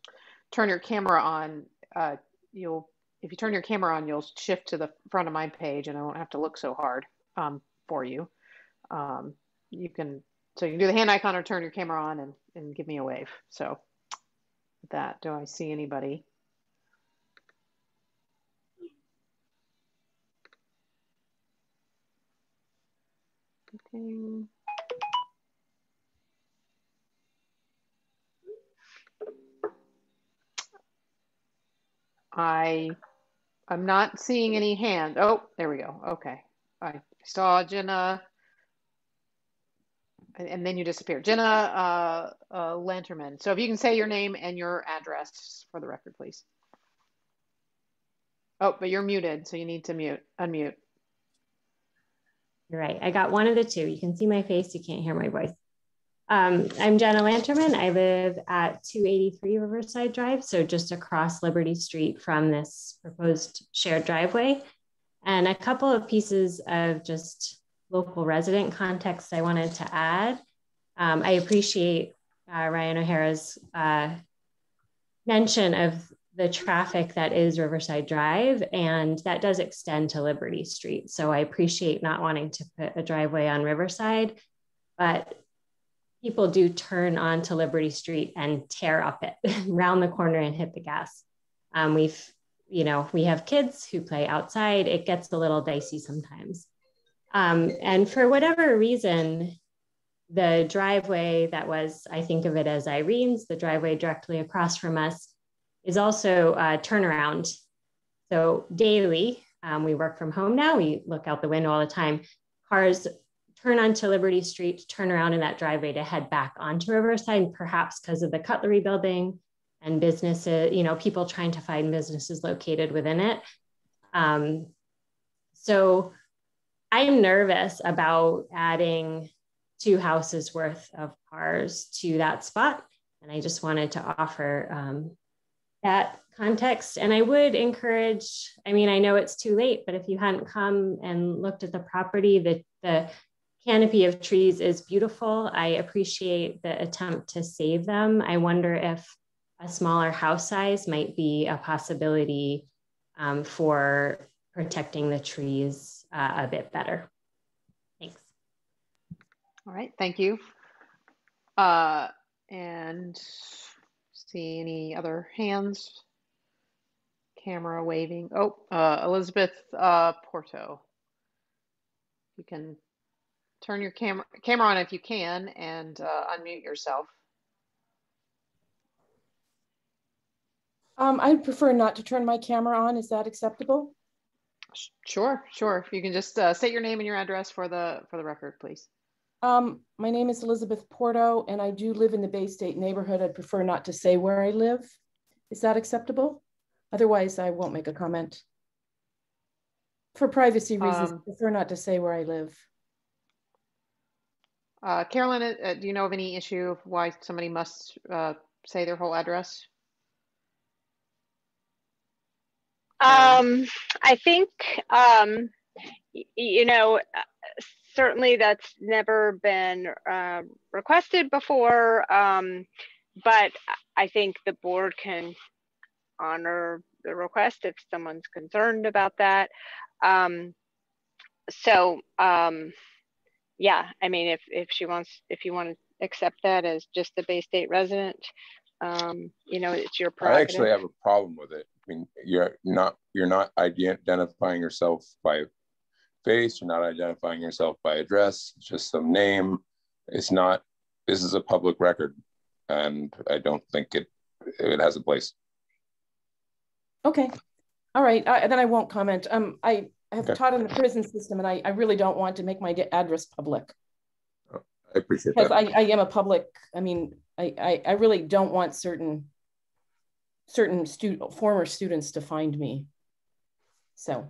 turn your camera on, uh, you'll if you turn your camera on, you'll shift to the front of my page, and I won't have to look so hard um, for you. Um, you can so you can do the hand icon or turn your camera on and, and give me a wave. So that, do I see anybody? Okay. I, I'm not seeing any hand. Oh, there we go. Okay. I saw Jenna, and, then you disappeared. Jenna uh, uh, Lanterman. So if you can say your name and your address for the record, please. Oh, but you're muted, so you need to mute, unmute. You're right. I got one of the two. You can see my face. You can't hear my voice. Um, I'm Jenna Lanterman. I live at 283 Riverside Drive, so just across Liberty Street from this proposed shared driveway. And a couple of pieces of just local resident context I wanted to add. Um, I appreciate uh, Ryan O'Hara's uh, mention of the traffic that is Riverside Drive, and that does extend to Liberty Street. So I appreciate not wanting to put a driveway on Riverside, but people do turn onto Liberty Street and tear up it round the corner and hit the gas. Um, we've, you know, we have kids who play outside. It gets a little dicey sometimes. Um, and for whatever reason, the driveway that was, I think of it as Irene's, the driveway directly across from us, is also a turnaround. So daily, um, we work from home now. We look out the window all the time. Cars turn onto Liberty Street, turn around in that driveway to head back onto Riverside, perhaps because of the cutlery building and businesses, you know, people trying to find businesses located within it. Um, so I'm nervous about adding two houses worth of cars to that spot. And I just wanted to offer um, that context. And I would encourage, I mean, I know it's too late, but if you hadn't come and looked at the property, the, the canopy of trees is beautiful. I appreciate the attempt to save them. I wonder if a smaller house size might be a possibility um, for protecting the trees uh, a bit better. Thanks. All right, thank you. Uh, and see any other hands? Camera waving. Oh, uh, Elizabeth uh, Porto. You can turn your camera camera on if you can and uh, unmute yourself. Um, I'd prefer not to turn my camera on. Is that acceptable? Sure, sure. If you can just uh, state your name and your address for the for the record, please. Um, my name is Elizabeth Porto, and I do live in the Bay State neighborhood. I'd prefer not to say where I live. Is that acceptable? Otherwise, I won't make a comment. For privacy reasons, um, I prefer not to say where I live. Uh, Carolyn, uh, do you know of any issue of why somebody must uh, say their whole address? Um, I think, um, you know, certainly that's never been uh, requested before, um, but I think the board can honor the request if someone's concerned about that. Um, so, um, yeah, I mean, if, if she wants, if you want to accept that as just a Bay State resident, um, you know, it's your prerogative. I actually have a problem with it. I mean, you're not you're not identifying yourself by face. You're not identifying yourself by address. It's just some name. It's not. This is a public record, and I don't think it it has a place. Okay, all right. I, then I won't comment. Um, I have okay. taught in the prison system, and I, I really don't want to make my address public. Oh, I appreciate because that. I, I am a public. I mean, I, I, I really don't want certain certain student former students to find me. So.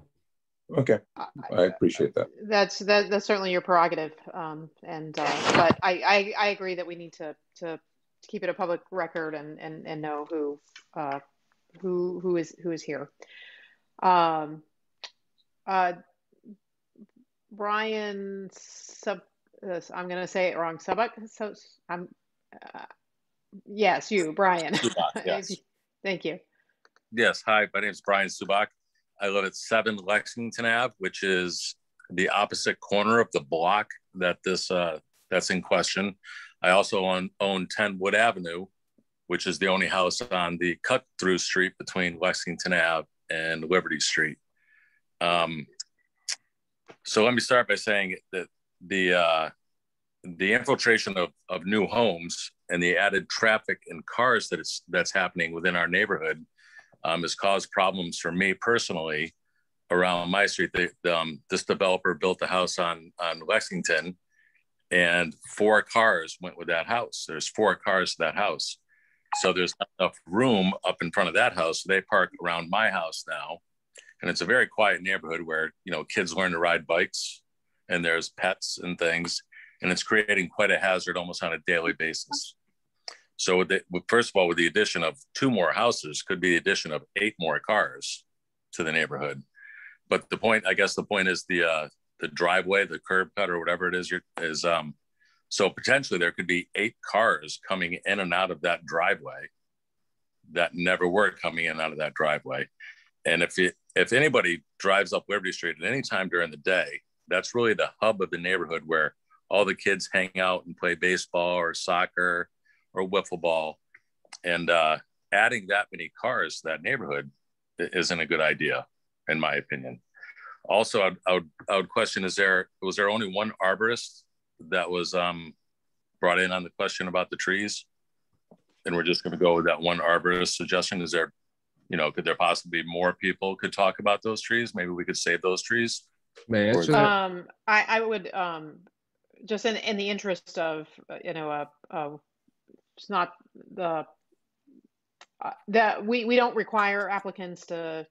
Okay, I appreciate that. That's that, that's certainly your prerogative, um, and uh, but I, I, I agree that we need to to keep it a public record and and, and know who uh, who who is who is here. Um, uh, Brian Sub, uh, I'm going to say it wrong. Subak. So I'm. Uh, yes, you, Brian. Subak, yes. Thank you. Yes. Hi, my name is Brian Subak. I live at 7 Lexington Ave, which is the opposite corner of the block that this uh, that's in question. I also own, own 10 Wood Avenue, which is the only house on the cut through street between Lexington Ave and Liberty Street. Um, so let me start by saying that the uh, the infiltration of, of new homes and the added traffic and cars that it's that's happening within our neighborhood um, has caused problems for me personally around my street. Um, this developer built a house on on Lexington, and four cars went with that house. There's four cars to that house, so there's not enough room up in front of that house. So they park around my house now, and it's a very quiet neighborhood where you know kids learn to ride bikes, and there's pets and things, and it's creating quite a hazard almost on a daily basis. So the, first of all, with the addition of two more houses, could be the addition of eight more cars to the neighborhood. But the point, I guess, the point is the uh, the driveway, the curb cut, or whatever it is, is um, so potentially there could be eight cars coming in and out of that driveway that never were coming in out of that driveway. And if it, if anybody drives up Liberty Street at any time during the day, that's really the hub of the neighborhood where all the kids hang out and play baseball or soccer or wiffle ball. And uh, adding that many cars to that neighborhood isn't a good idea, in my opinion. Also, I would, I would, I would question: Is there was there only one arborist that was um, brought in on the question about the trees? And we're just going to go with that one arborist suggestion. Is there, you know, could there possibly be more people could talk about those trees? Maybe we could save those trees. May I answer that? Um, I, I would um, just in, in the interest of you know a, a it's not the uh, that we we don't require applicants to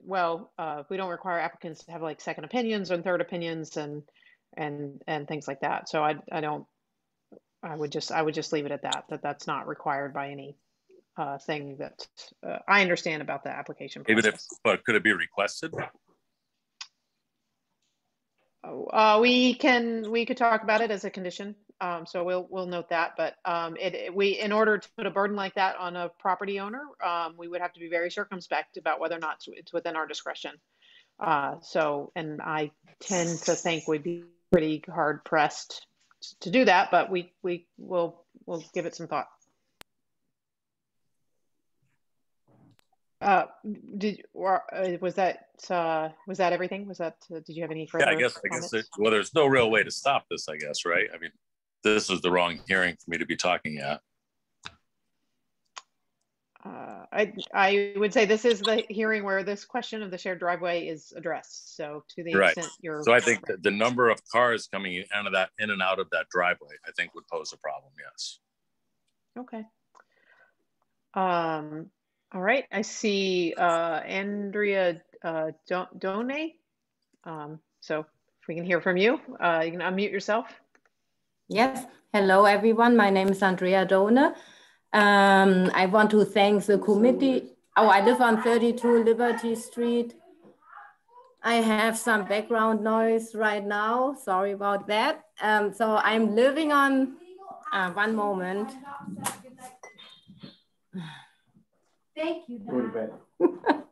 well uh, we don't require applicants to have like second opinions and third opinions and and and things like that so i i don't i would just i would just leave it at that that that's not required by any uh, thing that uh, I understand about the application process. Even if, but could it be requested? Oh, Uh, we can, we could talk about it as a condition. Um, so we'll, we'll note that, but, um, it, it- we, in order to put a burden like that on a property owner, um, we would have to be very circumspect about whether or not it's- it's within our discretion. Uh, so, and I tend to think we'd be pretty hard pressed to do that, but we, we will, we'll give it some thought. Uh, did, or, uh, was that, uh, was that everything? Was that, uh, did you have any further? Yeah, I guess, I guess, comments? well, there's no real way to stop this, I guess, right? I mean, this is the wrong hearing for me to be talking at. Uh, I, I would say this is the hearing where this question of the shared driveway is addressed. So to the Right. extent you're. So I think that the number of cars coming in and of that, in and out of that driveway, I think would pose a problem, yes. Okay. Um, all right, I see, uh, Andrea, uh, Don- Done. Um, so if we can hear from you, uh, you can unmute yourself. Yes, hello everyone. My name is Andrea Done. Um, I want to thank the committee. Oh, I live on 32 Liberty Street. I have some background noise right now. Sorry about that. Um, so I'm living on, uh, one moment. Thank you. Go to bed.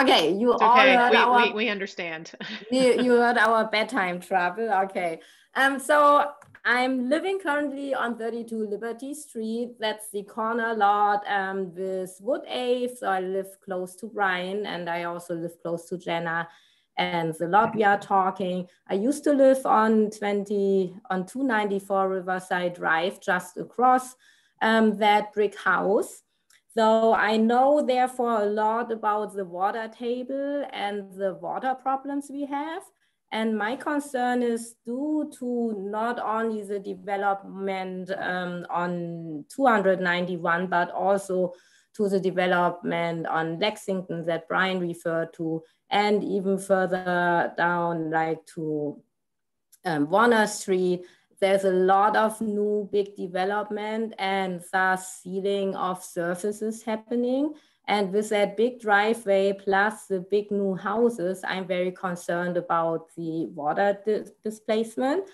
Okay, you It's all okay, heard we, our we, we understand. you, you heard our bedtime trouble. Okay. Um, so I'm living currently on 32 Liberty Street. That's the corner lot um, with Wood Ave. So I live close to Brian and I also live close to Jenna and the lot we are talking. I used to live on 20, on 294 Riverside Drive, just across um, that brick house. So I know therefore a lot about the water table and the water problems we have. And my concern is due to not only the development um, on 291, but also to the development on Lexington that Brian referred to, and even further down, like to um, Warner Street. There's a lot of new big development and thus sealing of surfaces happening. And with that big driveway plus the big new houses, I'm very concerned about the water di displacement.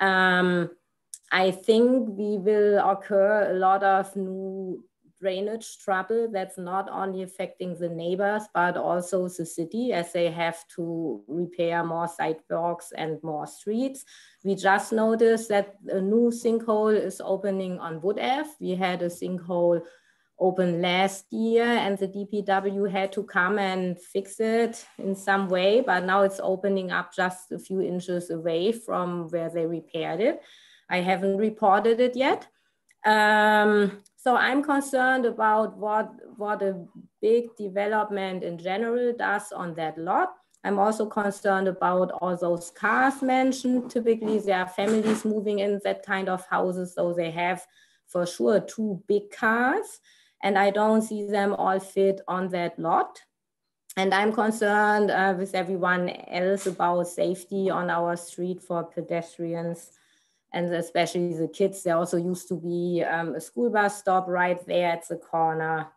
Um, I think we will occur a lot of new drainage trouble that's not only affecting the neighbors, but also the city as they have to repair more sidewalks and more streets. We just noticed that a new sinkhole is opening on Wood Ave. We had a sinkhole open last year and the DPW had to come and fix it in some way, but now it's opening up just a few inches away from where they repaired it. I haven't reported it yet. Um, so I'm concerned about what, what a big development in general does on that lot. I'm also concerned about all those cars mentioned. Typically, there are families moving in that kind of houses, so they have for sure two big cars, and I don't see them all fit on that lot. And I'm concerned uh, with everyone else about safety on our street for pedestrians and especially the kids. There also used to be um, a school bus stop right there at the corner.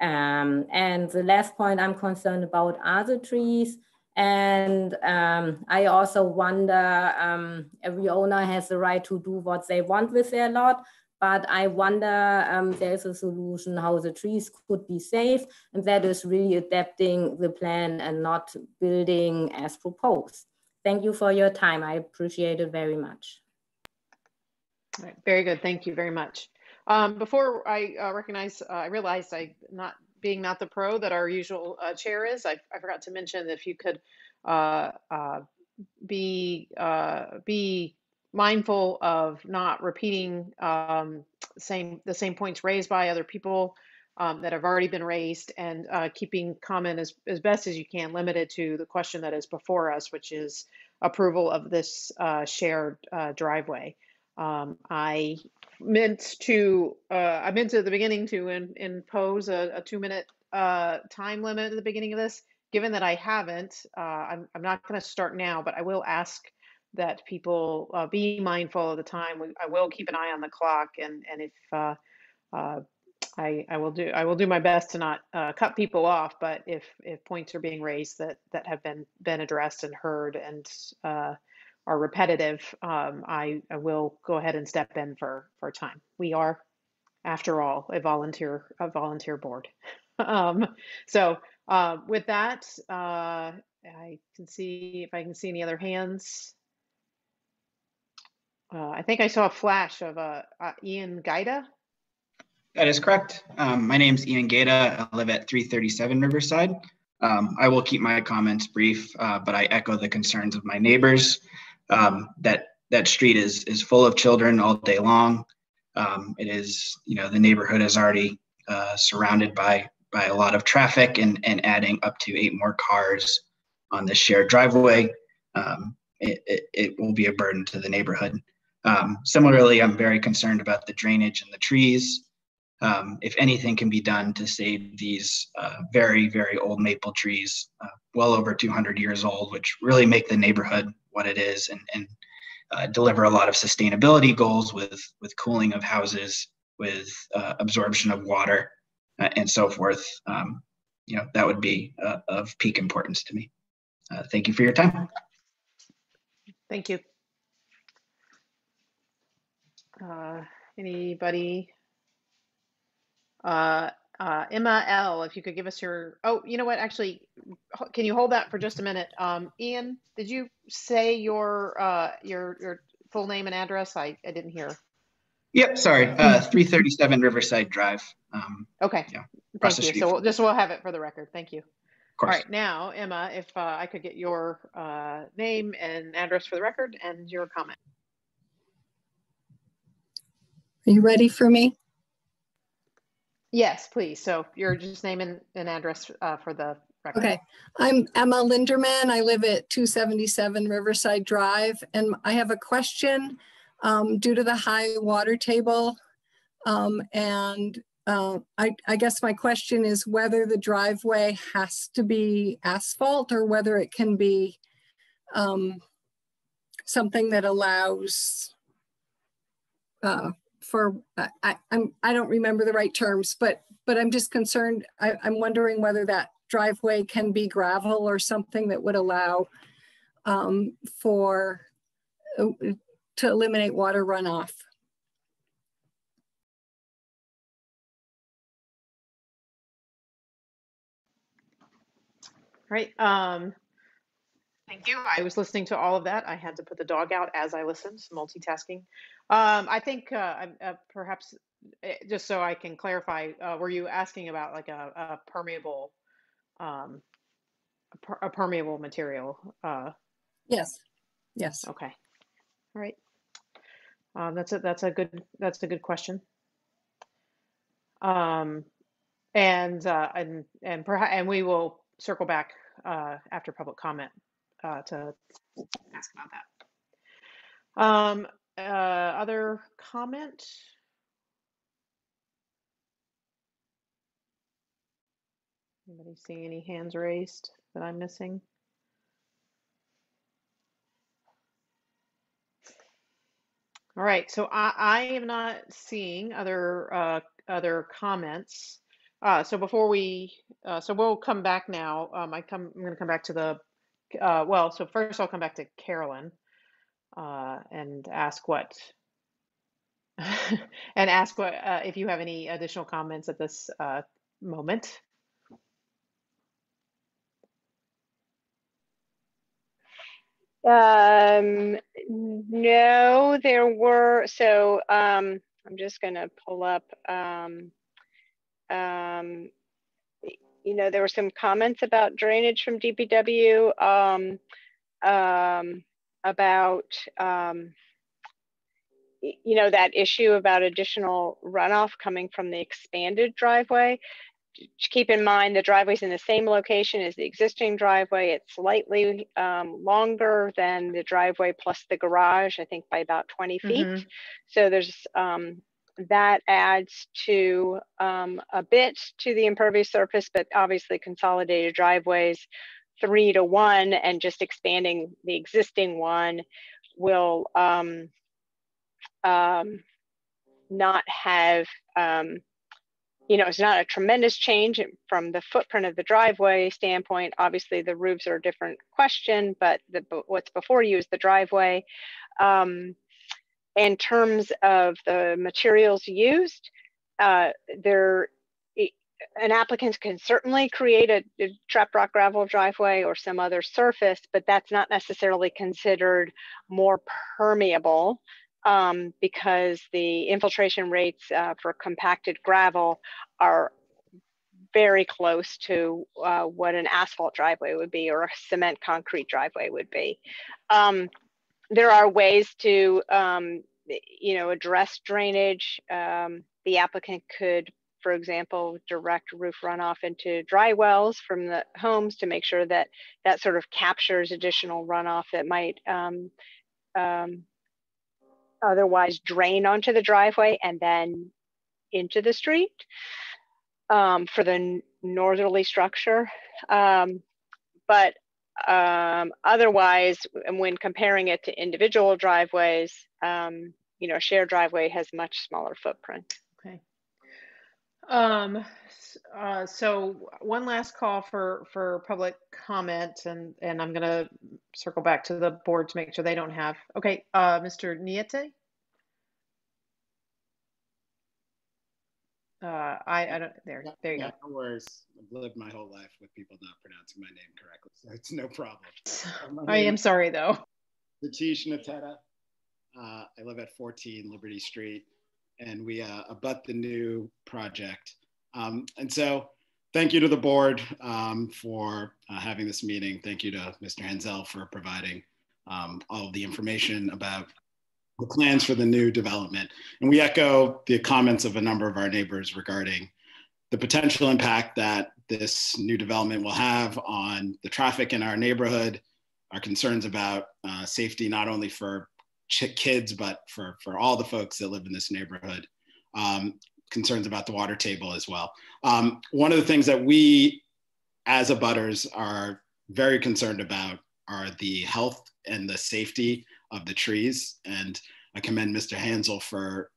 Um, and the last point I'm concerned about are the trees. And um, I also wonder, um, every owner has the right to do what they want with their lot, but I wonder um, there's a solution how the trees could be safe, and that is really adapting the plan and not building as proposed. Thank you for your time. I appreciate it very much. Right, very good. Thank you very much. Um, before I uh, recognize, uh, I realized I not being not the pro that our usual uh, chair is. I, I forgot to mention if you could uh, uh, be uh, be mindful of not repeating um, same the same points raised by other people um, that have already been raised, and keeping comment as as best as you can limited to the question that is before us, which is approval of this shared driveway. Um, I meant to, uh, I meant at the beginning to in, impose a, a two minute uh, time limit at the beginning of this. Given that I haven't, uh, I'm, I'm not going to start now, but I will ask that people uh, be mindful of the time. We, I will keep an eye on the clock, and and if uh, uh, I, I will do I will do my best to not uh, cut people off, but if if points are being raised that that have been been addressed and heard and uh, are repetitive, um, I, I will go ahead and step in for for time. We are, after all, a volunteer a volunteer board. um, so uh, with that, uh, I can see if I can see any other hands. Uh, I think I saw a flash of uh, uh, Ian Gaida. That is correct. Um, my name is Ian Gaida. I live at 337 Riverside. Um, I will keep my comments brief, uh, but I echo the concerns of my neighbors. Um, that that street is is full of children all day long. Um, it is, you know, the neighborhood is already uh, surrounded by by a lot of traffic and and adding up to eight more cars on this shared driveway. Um, it, it, it will be a burden to the neighborhood. Um, similarly, I'm very concerned about the drainage and the trees. Um, if anything can be done to save these uh, very, very old maple trees, uh, well over 200 years old, which really make the neighborhood what it is and, and uh, deliver a lot of sustainability goals with, with cooling of houses, with uh, absorption of water, uh, and so forth, um, you know, that would be uh, of peak importance to me. thank you for your time. Thank you. Uh, anybody? Uh, Emma L, if you could give us your, oh, you know what, actually, can you hold that for just a minute? Um, Ian, did you say your, uh, your, your full name and address? I, I didn't hear. Yep, sorry, uh, 337 Riverside Drive. Um, okay, yeah, thank you. So we'll, just we'll have it for the record. Thank you. Of course. All right, now, Emma, if uh, I could get your uh, name and address for the record and your comment. Are you ready for me? Yes, please. So your just name and, and address uh, for the record. Okay. I'm Emma Linderman. I live at 277 Riverside Drive. And I have a question um, due to the high water table. Um, and uh, I, I guess my question is whether the driveway has to be asphalt or whether it can be um, something that allows uh, for I, I'm I don't remember the right terms, but but I'm just concerned. I, I'm wondering whether that driveway can be gravel or something that would allow um, for uh, to eliminate water runoff. Right. Um, thank you. I was listening to all of that. I had to put the dog out as I listened, multitasking. Um, I think uh, uh, perhaps eh, just so I can clarify, uh, were you asking about like a, a permeable, um, a, per a, permeable material? Uh, yes. Yes. Okay. All right. Um, that's a that's a good that's a good question. Um, and uh, and and perhaps and we will circle back uh, after public comment uh, to ask about that. Um, uh, other comment? Anybody see any hands raised that I'm missing? All right, so I, I am not seeing other uh, other comments. Uh, so before we, uh, so we'll come back now. Um, I come, I'm going to come back to the, uh, well, so first I'll come back to Carolyn uh, and ask what and ask what uh, if you have any additional comments at this uh, moment. Um, no, there were, so um, I'm just gonna pull up, um, um, you know, there were some comments about drainage from DPW. Um, um, about um, you know that issue about additional runoff coming from the expanded driveway keep in mind the driveway's in the same location as the existing driveway it's slightly um, longer than the driveway plus the garage i think by about 20 feet mm -hmm. so there's um, that adds to um, a bit to the impervious surface but obviously consolidated driveways three to one and just expanding the existing one will um, um, not have um, you know, it's not a tremendous change from the footprint of the driveway standpoint. Obviously, the roofs are a different question, but the, what's before you is the driveway. Um, in terms of the materials used, uh, there an applicant can certainly create a, a trap rock gravel driveway or some other surface, but that's not necessarily considered more permeable um, because the infiltration rates uh, for compacted gravel are very close to uh, what an asphalt driveway would be or a cement concrete driveway would be. Um, there are ways to, um, you know, address drainage. Um, the applicant could, for example, direct roof runoff into dry wells from the homes to make sure that that sort of captures additional runoff that might um, um, otherwise drain onto the driveway and then into the street um, for the northerly structure. Um, but um, otherwise, when comparing it to individual driveways, um, you know, a shared driveway has much smaller footprint. Okay. Um, uh, so one last call for, for public comment and, and I'm gonna circle back to the board to make sure they don't have, okay, uh, Mr. Niete? Uh, I, I don't, there, there you yeah, go. No worries. I've lived my whole life with people not pronouncing my name correctly, so it's no problem. I am sorry though. Tatishe Nteta. Uh, I live at 14 Liberty Street and we uh, abut the new project. Um, and so thank you to the board um, for uh, having this meeting. Thank you to Mr. Henzel for providing um, all of the information about the plans for the new development. And we echo the comments of a number of our neighbors regarding the potential impact that this new development will have on the traffic in our neighborhood, our concerns about uh, safety, not only for kids, but for, for all the folks that live in this neighborhood. Um, concerns about the water table as well. Um, one of the things that we as abutters are very concerned about are the health and the safety of the trees. And I commend Mr. Hansel for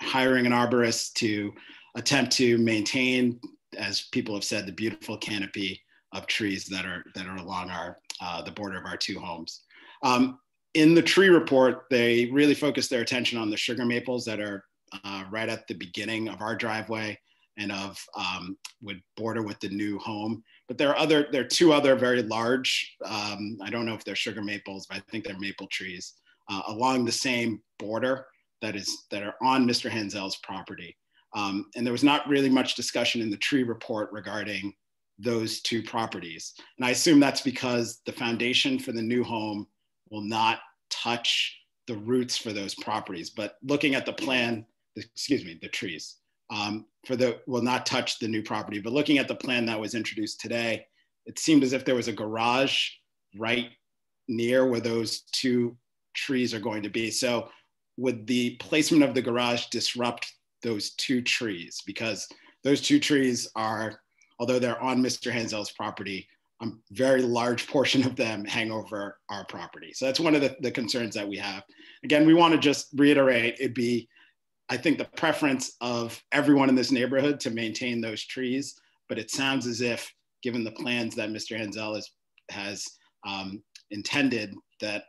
hiring an arborist to attempt to maintain, as people have said, the beautiful canopy of trees that are that are along our uh, the border of our two homes. Um, in the tree report, they really focus their attention on the sugar maples that are uh, right at the beginning of our driveway and of um, would border with the new home. But there are other, there are two other very large, um, I don't know if they're sugar maples, but I think they're maple trees uh, along the same border that is that are on Mr. Henzel's property. Um, and there was not really much discussion in the tree report regarding those two properties. And I assume that's because the foundation for the new home will not touch the roots for those properties. But looking at the plan, excuse me, the trees um, for the will not touch the new property. But looking at the plan that was introduced today, it seemed as if there was a garage right near where those two trees are going to be. So would the placement of the garage disrupt those two trees? Because those two trees are, although they're on Mr. Hansel's property, a very large portion of them hang over our property. So that's one of the, the concerns that we have. Again, we want to just reiterate, it'd be, I think the preference of everyone in this neighborhood to maintain those trees, but it sounds as if, given the plans that Mr. Hensel has, has um, intended, that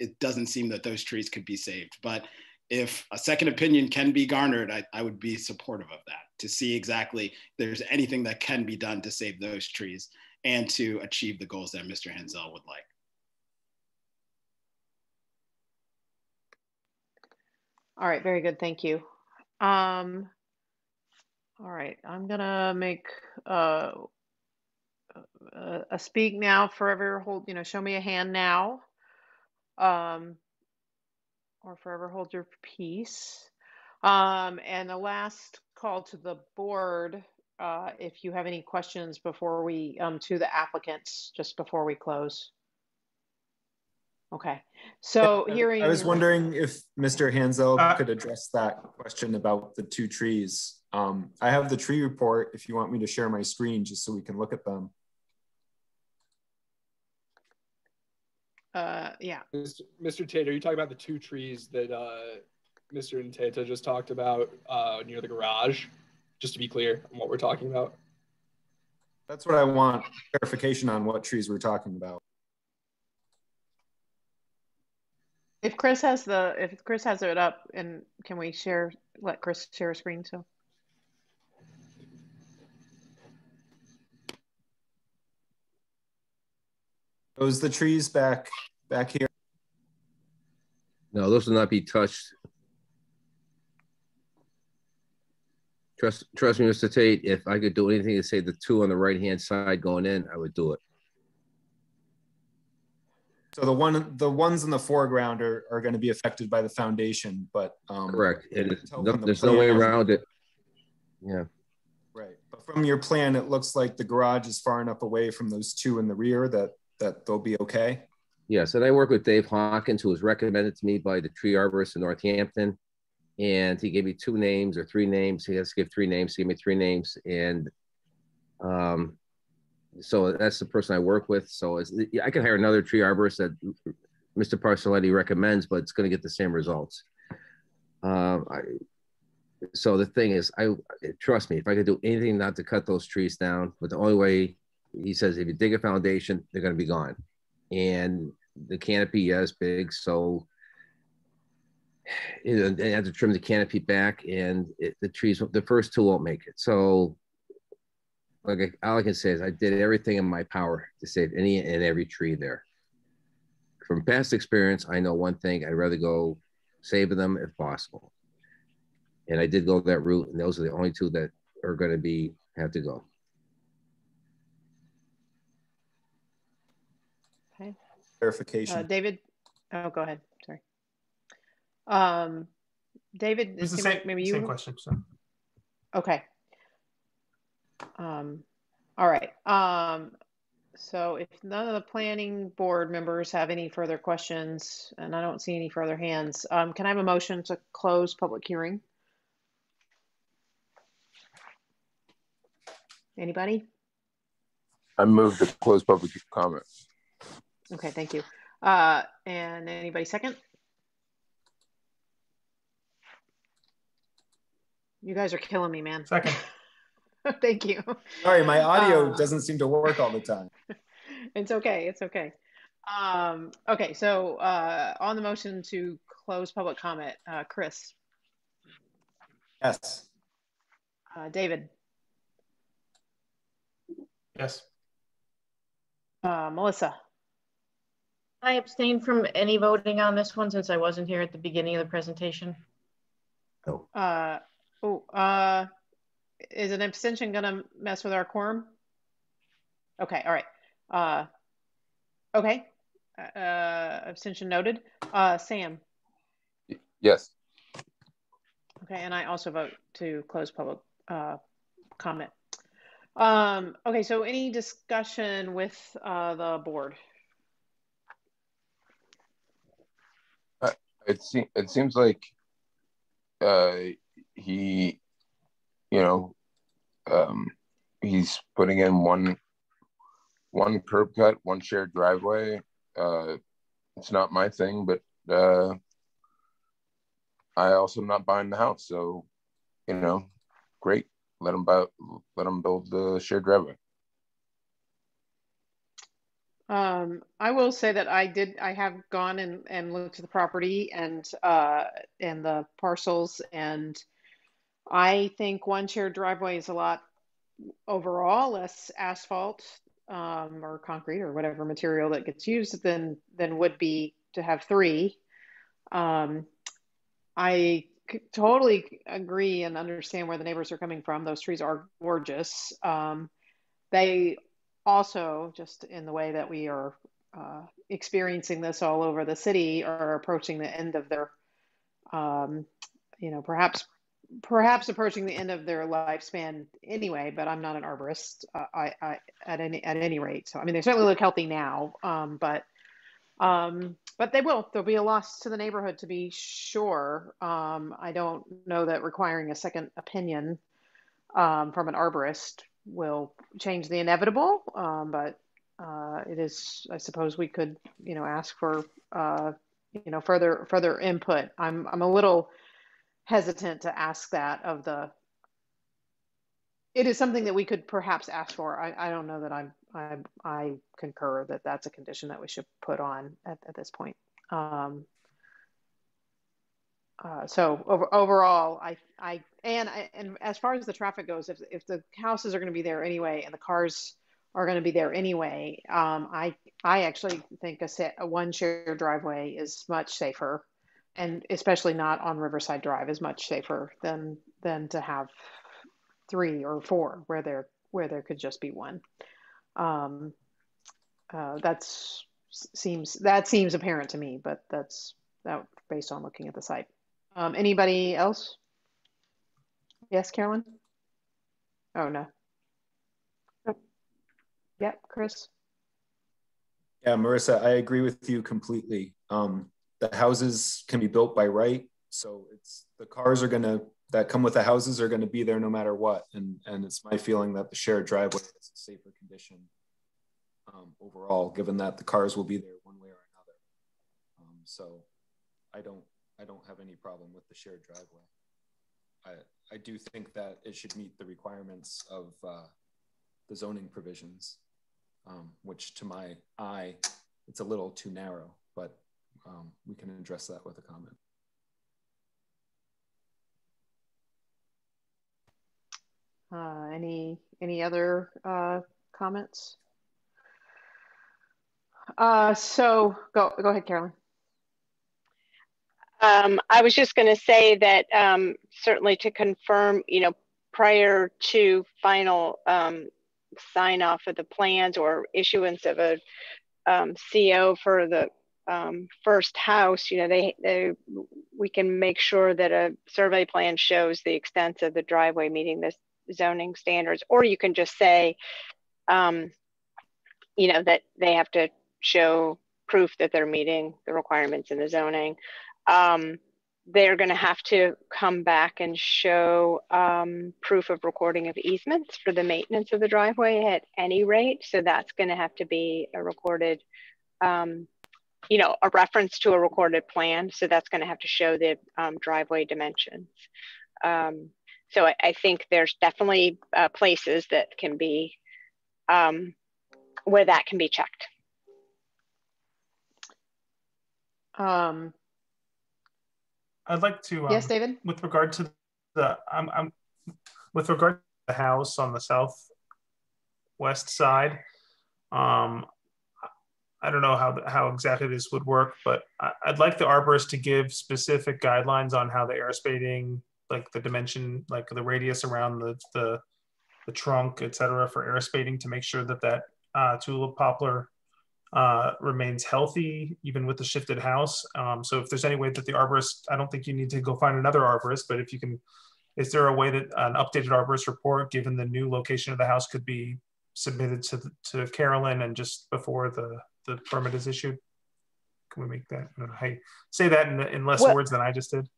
it doesn't seem that those trees could be saved. But if a second opinion can be garnered, I, I would be supportive of that to see exactly there's anything that can be done to save those trees and to achieve the goals that Mr. Hensel would like. All right, very good. Thank you. Um, all right, I'm gonna make uh, a, a speak now forever hold, you know, show me a hand now. Um, or forever hold your peace. Um, and the last call to the board uh, if you have any questions before we, um, to the applicants, just before we close. Okay, so hearing. I was wondering if Mr. Hansel uh, could address that question about the two trees. Um, I have the tree report if you want me to share my screen just so we can look at them. Uh, yeah. Mr. Mr. Tate, are you talking about the two trees that uh, Mr. Nteta just talked about uh, near the garage? just to be clear on what we're talking about. That's what I want clarification on what trees we're talking about. If Chris has the, if Chris has it up and can we share, let Chris share a screen so? Those the trees back, back here. No, those will not be touched. Trust, trust me, Mr. Tate, if I could do anything to save the two on the right-hand side going in, I would do it. So the one, the ones in the foreground are, are going to be affected by the foundation, but um, Correct. And no- the there's no way around it. Yeah. Right, but from your plan, it looks like the garage is far enough away from those two in the rear that that they'll be okay. Yes, and I work with Dave Hawkins, who was recommended to me by the tree arborist in Northampton. And he gave me two names or three names. He has to give three names. He gave me three names. And um, so that's the person I work with. So I can hire another tree arborist that Mr. Parcelletti recommends, but it's going to get the same results. Um, I, so the thing is, I trust me, if I could do anything not to cut those trees down, but the only way he says, if you dig a foundation, they're going to be gone. And the canopy, yes, big. So you know, they had to trim the canopy back, and it, the trees, the first two won't make it. So, like all I can say is, I did everything in my power to save any and every tree there. From past experience, I know one thing: I'd rather go save them if possible. And I did go that route, and those are the only two that are going to be have to go. Okay. Clarification. Uh, David, oh, go ahead. Sorry. Um, David, It's the can- same, maybe you. same question. So. Okay. Um, all right. Um, so if none of the planning board members have any further questions, and I don't see any further hands, um, can I have a motion to close public hearing? Anybody? I move to close public comment. Okay, thank you. Uh, and anybody second? You guys are killing me, man. Second. Thank you. Sorry, my audio Uh, doesn't seem to work all the time. It's okay. It's okay. Um, okay, so uh, on the motion to close public comment, uh, Chris, Yes. uh, David, Yes. uh, Melissa, I abstain from any voting on this one since I wasn't here at the beginning of the presentation. Oh. uh, oh, uh, is an abstention gonna mess with our quorum? Okay, all right. Uh, okay. Uh, abstention noted. Uh, Sam, Yes. okay, and I also vote to close public uh, comment. Um, okay, so any discussion with uh, the board? It seems it seems like uh he you know um he's putting in one one curb cut one shared driveway. Uh it's not my thing but uh i also am not buying the house. So you know great. Let him buy let him build the shared driveway Um, I will say that I did, I have gone and, and looked at the property and, uh, and the parcels and I think one shared driveway is a lot overall less asphalt, um, or concrete or whatever material that gets used than, than would be to have three. Um, I totally agree and understand where the neighbors are coming from. Those trees are gorgeous. Um, they also, just in the way that we are uh, experiencing this all over the city, are approaching the end of their, um, you know, perhaps perhaps approaching the end of their lifespan anyway. But I'm not an arborist. Uh, I, I at any at any rate. So I mean, they certainly look healthy now, um, but um, but they will. There'll be a loss to the neighborhood to be sure. Um, I don't know that requiring a second opinion um, from an arborist will change the inevitable, um, but uh, it is, I suppose, we could, you know, ask for, uh, you know, further further input. I'm I'm a little hesitant to ask that of the it is something that we could perhaps ask for. I, I don't know that I'm, I, I concur that that's a condition that we should put on at, at this point. Um, uh, so over, overall, I, I, and I, and as far as the traffic goes, if, if the houses are going to be there anyway, and the cars are going to be there anyway, um, I, I actually think a set, a one shared driveway is much safer, and especially not on Riverside Drive is much safer than, than to have three or four where there, where there could just be one. Um, uh, that's seems that seems apparent to me, but that's that based on looking at the site. Um, anybody else? Yes, Carolyn? Oh, no. Yep, Chris? Yeah, Marissa, I agree with you completely. Um, the houses can be built by right. So it's the cars are going to, that come with the houses are going to be there no matter what. And, and it's my feeling that the shared driveway is a safer condition um, overall, given that the cars will be there one way or another. Um, so I don't I don't have any problem with the shared driveway. I, I do think that it should meet the requirements of uh, the zoning provisions, um, which to my eye, it's a little too narrow, but um, we can address that with a comment. Uh, any any other uh, comments? Uh, so go go ahead, Carolyn. Um, I was just going to say that um, certainly to confirm, you know, prior to final um, sign off of the plans or issuance of a um, CO for the um, first house, you know, they, they we can make sure that a survey plan shows the extent of the driveway meeting the zoning standards, or you can just say, um, you know, that they have to show proof that they're meeting the requirements in the zoning um, they're going to have to come back and show um, proof of recording of easements for the maintenance of the driveway at any rate. So that's going to have to be a recorded, um, you know, a reference to a recorded plan. So that's going to have to show the um, driveway dimensions. Um, so I, I, think there's definitely uh, places that can be um, where that can be checked. Um, I'd like to. Um, yes, David. With regard to the, I'm, I'm, with regard to the house on the southwest side, um, I don't know how how exactly this would work, but I, would like the arborist to give specific guidelines on how the air spading, like the dimension, like the radius around the the, the trunk, et cetera, for air spading to make sure that that uh, tulip poplar uh, remains healthy even with the shifted house. Um, so if there's any way that the arborist, I don't think you need to go find another arborist, but if you can, is there a way that an updated arborist report, given the new location of the house, could be submitted to to Carolyn and just before the the permit is issued? Can we make that? I don't know how you say that in, in less well, words than I just did.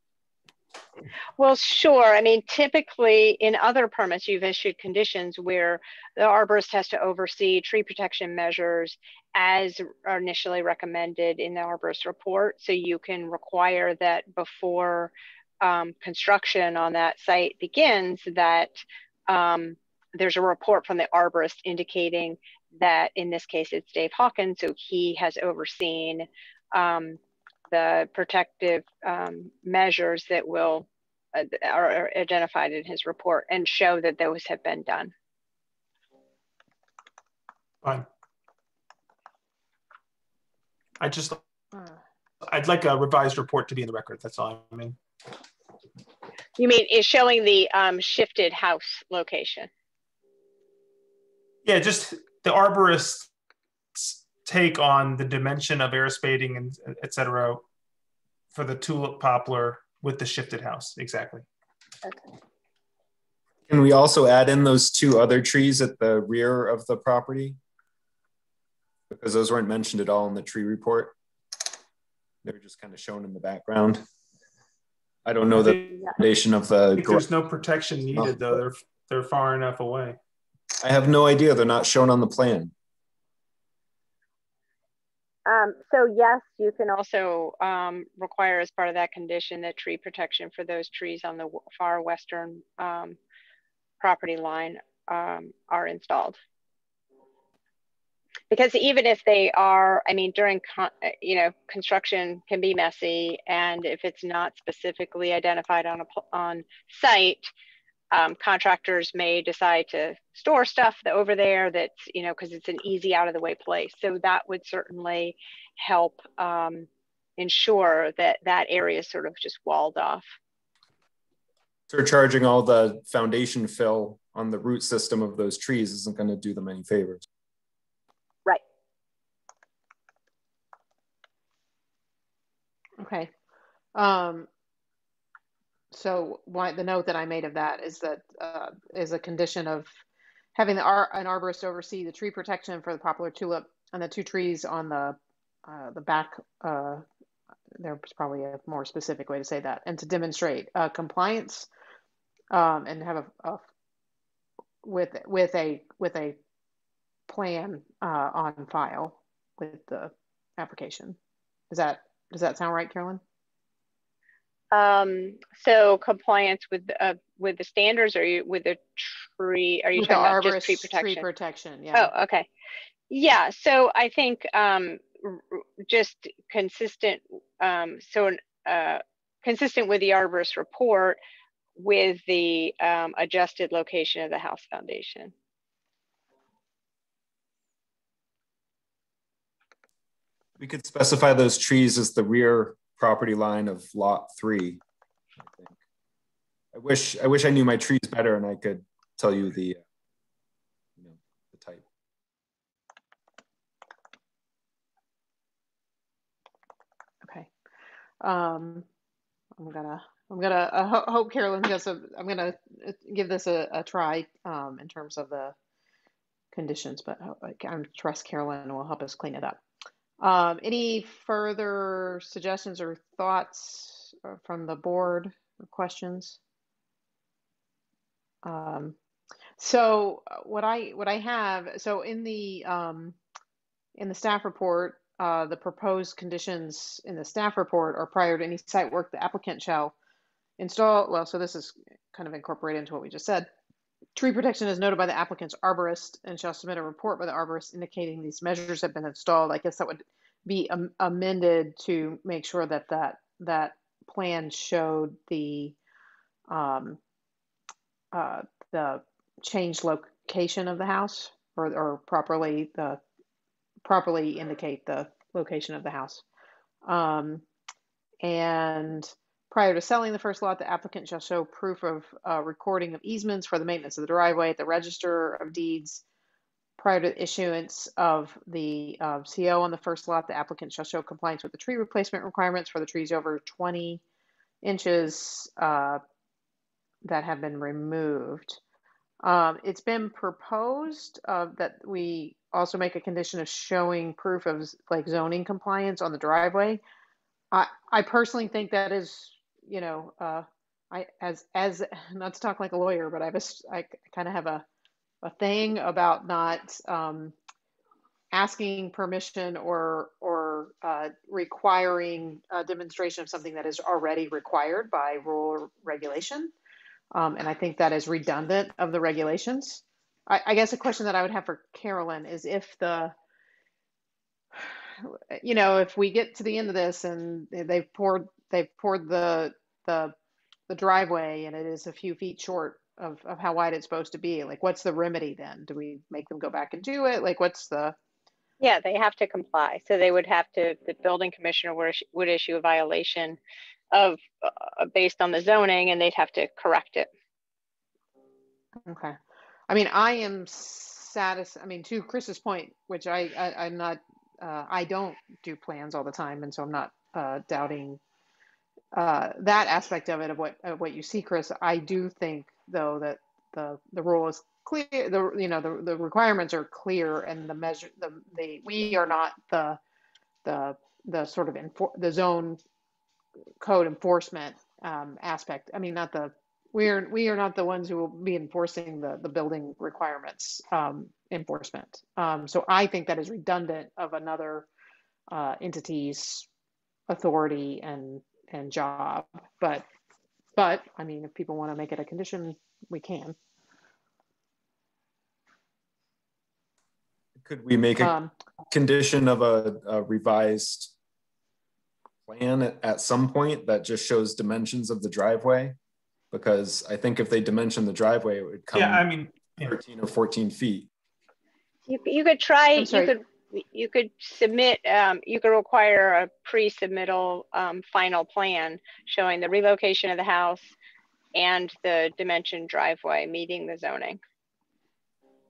Well, sure. I mean, typically in other permits, you've issued conditions where the arborist has to oversee tree protection measures as initially recommended in the arborist report. So you can require that before um, construction on that site begins, that um, there's a report from the arborist indicating that in this case it's Dave Hawkins, so he has overseen um, the protective um, measures that will uh, are identified in his report and show that those have been done. Fine. I just, I'd like a revised report to be in the record. That's all I mean. You mean is showing the um, shifted house location? Yeah, just the arborist take on the dimension of air spading and et cetera for the tulip poplar with the shifted house. Exactly. Okay. Can we also add in those two other trees at the rear of the property? Because those weren't mentioned at all in the tree report. They were just kind of shown in the background. I don't know the foundation of the. There's no protection needed though. They're they're far enough away. I have no idea. They're not shown on the plan. Um, so yes, you can also um, require as part of that condition that tree protection for those trees on the far western um, property line um, are installed. Because even if they are, I mean, during, you know, construction can be messy. And if it's not specifically identified on, a, on site, um, contractors may decide to store stuff over there that's, you know, because it's an easy out of the way place. So that would certainly help um, ensure that that area is sort of just walled off. Surcharging all the foundation fill on the root system of those trees isn't going to do them any favors. Right. Okay. Um, so why the note that I made of that is that uh, is a condition of having the ar- an arborist oversee the tree protection for the poplar tulip and the two trees on the uh, the back. Uh, there's probably a more specific way to say that, and to demonstrate uh, compliance um, and have a, a, with with a with a plan uh, on file with the application. Is that does that sound right, Carolyn? Um, so compliance with uh, with the standards, or you with the tree? Are you with talking about just tree protection? Tree protection, yeah. Oh, okay. Yeah. So I think um, just consistent. Um, so uh, consistent with the arborist report with the um, adjusted location of the house foundation. We could specify those trees as the rear property line of lot three. I think. I wish I wish I knew my trees better and I could tell you the uh, you know the type. Okay. Um, I'm gonna I'm gonna ho hope Carolyn gets a. I'm gonna uh, give this a, a try um, in terms of the conditions, but I, I trust Carolyn will help us clean it up. Um, any further suggestions or thoughts uh, from the board or questions? Um, so uh, what I what I have so in the um, in the staff report, uh, the proposed conditions in the staff report are prior to any site work, the applicant shall install. Well, so this is kind of incorporated into what we just said. Tree protection is noted by the applicant's arborist and shall submit a report by the arborist indicating these measures have been installed. I guess that would be am amended to make sure that that, that plan showed the um, uh, the changed location of the house or, or properly the properly indicate the location of the house. Um, and Prior to selling the first lot, the applicant shall show proof of uh, recording of easements for the maintenance of the driveway at the Register of Deeds. Prior to issuance of the uh, CO on the first lot, the applicant shall show compliance with the tree replacement requirements for the trees over 20 inches uh, that have been removed. Um, it's been proposed uh, that we also make a condition of showing proof of like zoning compliance on the driveway. I, I personally think that is you know, uh, I as as not to talk like a lawyer, but I have a I kind of have a a thing about not um, asking permission or or uh, requiring a demonstration of something that is already required by rule or regulation, um, and I think that is redundant of the regulations. I, I guess a question that I would have for Carolyn is if the you know if we get to the end of this and they've poured they've poured the the the driveway and it is a few feet short of, of how wide it's supposed to be. Like what's the remedy then? Do we make them go back and do it? Like what's the yeah they have to comply. So they would have to the building commissioner would, would issue a violation of uh, based on the zoning and they'd have to correct it. Okay. I mean i am satisfied i mean to chris's point which i, I am not uh, i don't do plans all the time. And so i'm not uh, doubting uh, that aspect of it of what of what you see, Chris. I do think though that the the rule is clear. The you know the the requirements are clear, and the measure the the we are not the the the sort of infor- the zone code enforcement um, aspect. I mean, not the we are we are not the ones who will be enforcing the the building requirements um, enforcement. Um, so I think that is redundant of another uh, entity's authority and and job. But but I mean, if people want to make it a condition, we can. Could we make a um, condition of a, a, revised plan at, at some point that just shows dimensions of the driveway? Because I think if they dimension the driveway, it would come. Yeah, I mean, 13 or 14 feet. You, you could try, you could you could submit, um, you could require a pre-submittal um, final plan showing the relocation of the house and the dimension driveway meeting the zoning.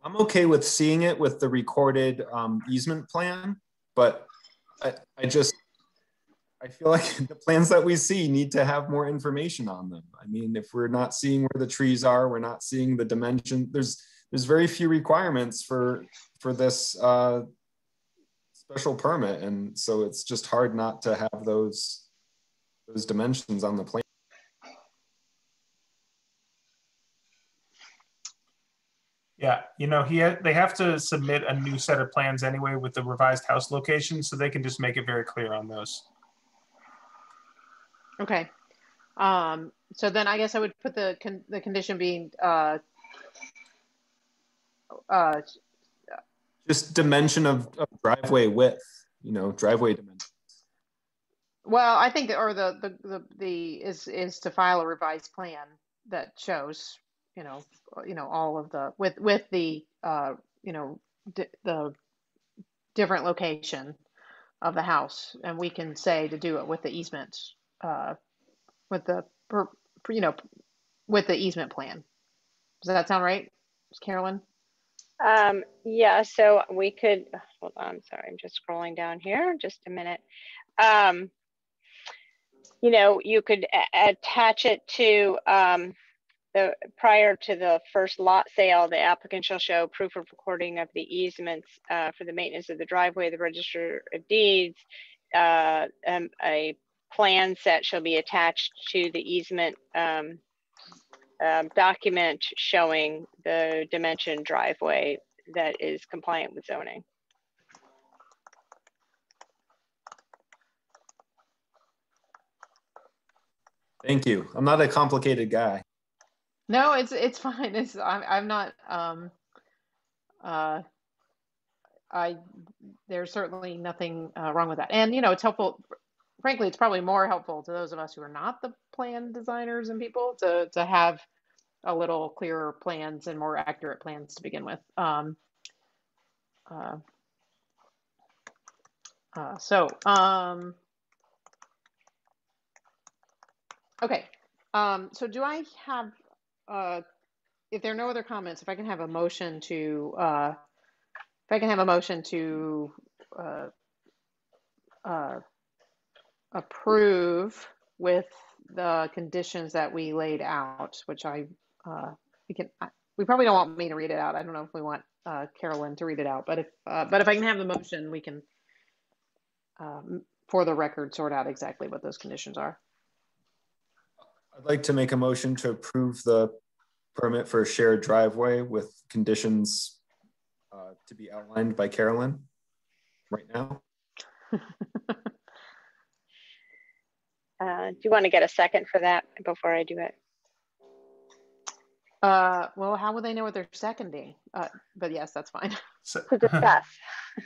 I'm okay with seeing it with the recorded um, easement plan, but I, I just, I feel like the plans that we see need to have more information on them. I mean, if we're not seeing where the trees are, we're not seeing the dimension, there's, there's very few requirements for, for this uh, special permit. And so it's just hard not to have those, those dimensions on the plan. Yeah, you know, he ha they have to submit a new set of plans anyway with the revised house location, so they can just make it very clear on those. Okay. Um, so then I guess I would put the con the condition being uh, uh, just dimension of, of driveway width, you know, driveway dimensions. Well, I think, or the, the, the, the, is, is to file a revised plan that shows, you know, you know, all of the, with, with the, uh, you know, the different location of the house. And we can say to do it with the easement, uh, with the, you know, with the easement plan. Does that sound right, Carolyn? Um, yeah, so we could, hold on, sorry, I'm just scrolling down here, just a minute. Um, you know, you could attach it to um, the prior to the first lot sale, the applicant shall show proof of recording of the easements uh, for the maintenance of the driveway, the register of deeds. Uh, um, a plan set shall be attached to the easement um, um, document showing the dimension driveway that is compliant with zoning. Thank you. I'm not a complicated guy. No, it's it's fine. It's I'm I'm not um uh I there's certainly nothing uh, wrong with that. And you know, it's helpful frankly, it's probably more helpful to those of us who are not the plan designers and people to to have a little clearer plans and more accurate plans to begin with. Um, uh, uh, so, um, okay. Um, so do I have, uh, if there are no other comments, if I can have a motion to, uh, if I can have a motion to uh, uh, approve with the conditions that we laid out, which I uh, we can. We probably don't want me to read it out. I don't know if we want uh, Carolyn to read it out, but if uh, but if I can have the motion, we can, um, for the record, sort out exactly what those conditions are. I'd like to make a motion to approve the permit for a shared driveway with conditions uh, to be outlined by Carolyn right now. uh, do you want to get a second for that before I do it? Uh, well, how will they know what they're seconding? Uh, but yes, that's fine. to discuss.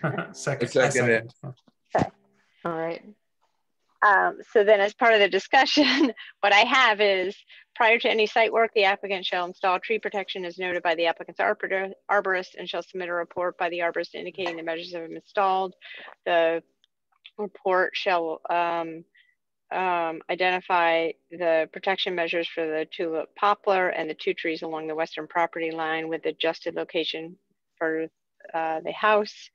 second. second. Okay. All right. Um, so then as part of the discussion, what I have is prior to any site work, the applicant shall install tree protection as noted by the applicant's arborist and shall submit a report by the arborist indicating the measures have been installed. The report shall um, um, identify the protection measures for the tulip poplar and the two trees along the western property line with adjusted location for uh, the house.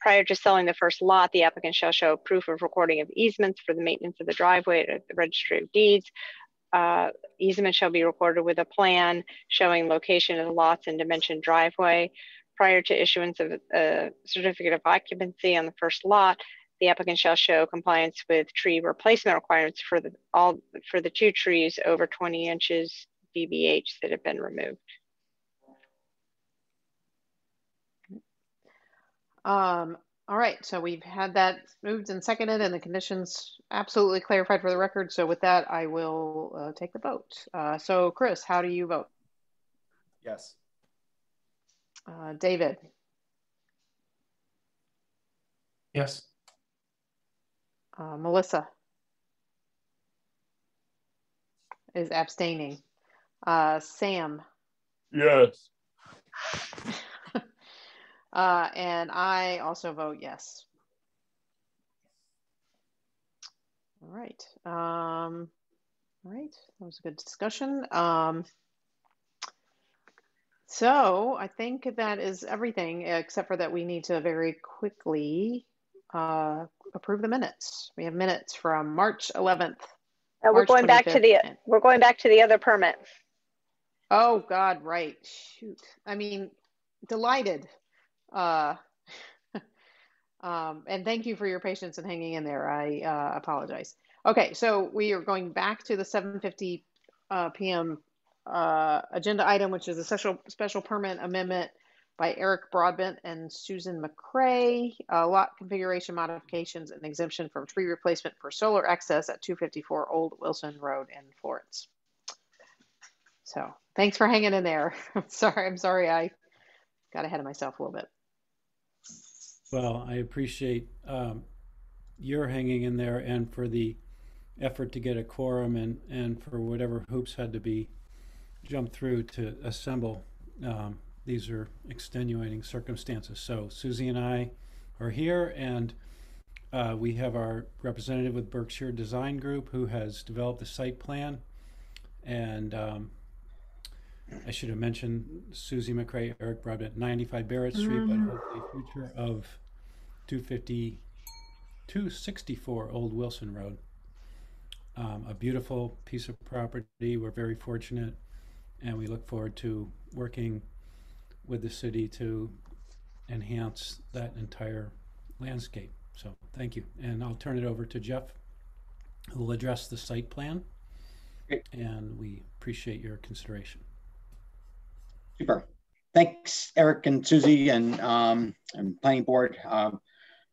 Prior to selling the first lot, the applicant shall show proof of recording of easements for the maintenance of the driveway at the registry of deeds. Uh, easement shall be recorded with a plan showing location of the lots and dimension driveway. Prior to issuance of a certificate of occupancy on the first lot, the applicant shall show compliance with tree replacement requirements for the all for the two trees over 20 inches DBH that have been removed. Um, all right, so we've had that moved and seconded and the conditions absolutely clarified for the record. So with that, I will uh, take the vote. Uh, so Chris, how do you vote? Yes. Uh, David? Yes. Uh, Melissa is abstaining. Uh, Sam. Yes. uh, and I also vote yes. All right. Um, all right. That was a good discussion. Um, so I think that is everything except for that we need to very quickly uh, approve the minutes. We have minutes from March 11th. Uh, we're March going back to the we're going back to the other permit. Oh God, right. Shoot. I mean, delighted. Uh, um, and thank you for your patience and hanging in there. I uh, apologize. Okay, so we are going back to the 7:50 uh, p.m. Uh, agenda item, which is a special special permit amendment by Eric Broadbent and Susan McCray, uh, lot configuration modifications and exemption from tree replacement for solar access at 254 Old Wilson Road in Florence. So thanks for hanging in there. sorry, I'm sorry I got ahead of myself a little bit. Well, I appreciate um, your hanging in there and for the effort to get a quorum and, and for whatever hoops had to be jumped through to assemble. Um, these are extenuating circumstances. So Susie and I are here and uh, we have our representative with Berkshire Design Group who has developed the site plan. And um, I should have mentioned Susie McCray, Eric Broadbent, 95 Barrett Street, but Mhm. hopefully future of 250, 264 Old Wilson Road. Um, a beautiful piece of property. We're very fortunate, and we look forward to working with the city to enhance that entire landscape. So thank you. And I'll turn it over to Jeff, who will address the site plan. And we appreciate your consideration. Super. Thanks, Eric and Susie and um, and planning board. Um,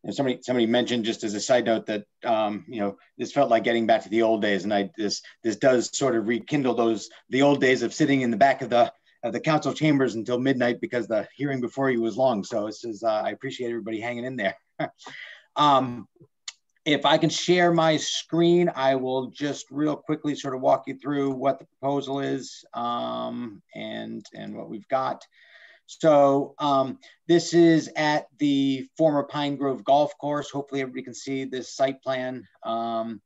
and somebody somebody mentioned just as a side note that um, you know this felt like getting back to the old days, and I this this does sort of rekindle those the old days of sitting in the back of the of the council chambers until midnight because the hearing before you was long. So this is uh, I appreciate everybody hanging in there. um, if I can share my screen, I will just real quickly sort of walk you through what the proposal is um, and, and what we've got. So um, this is at the former Pine Grove Golf Course. Hopefully everybody can see this site plan. Um,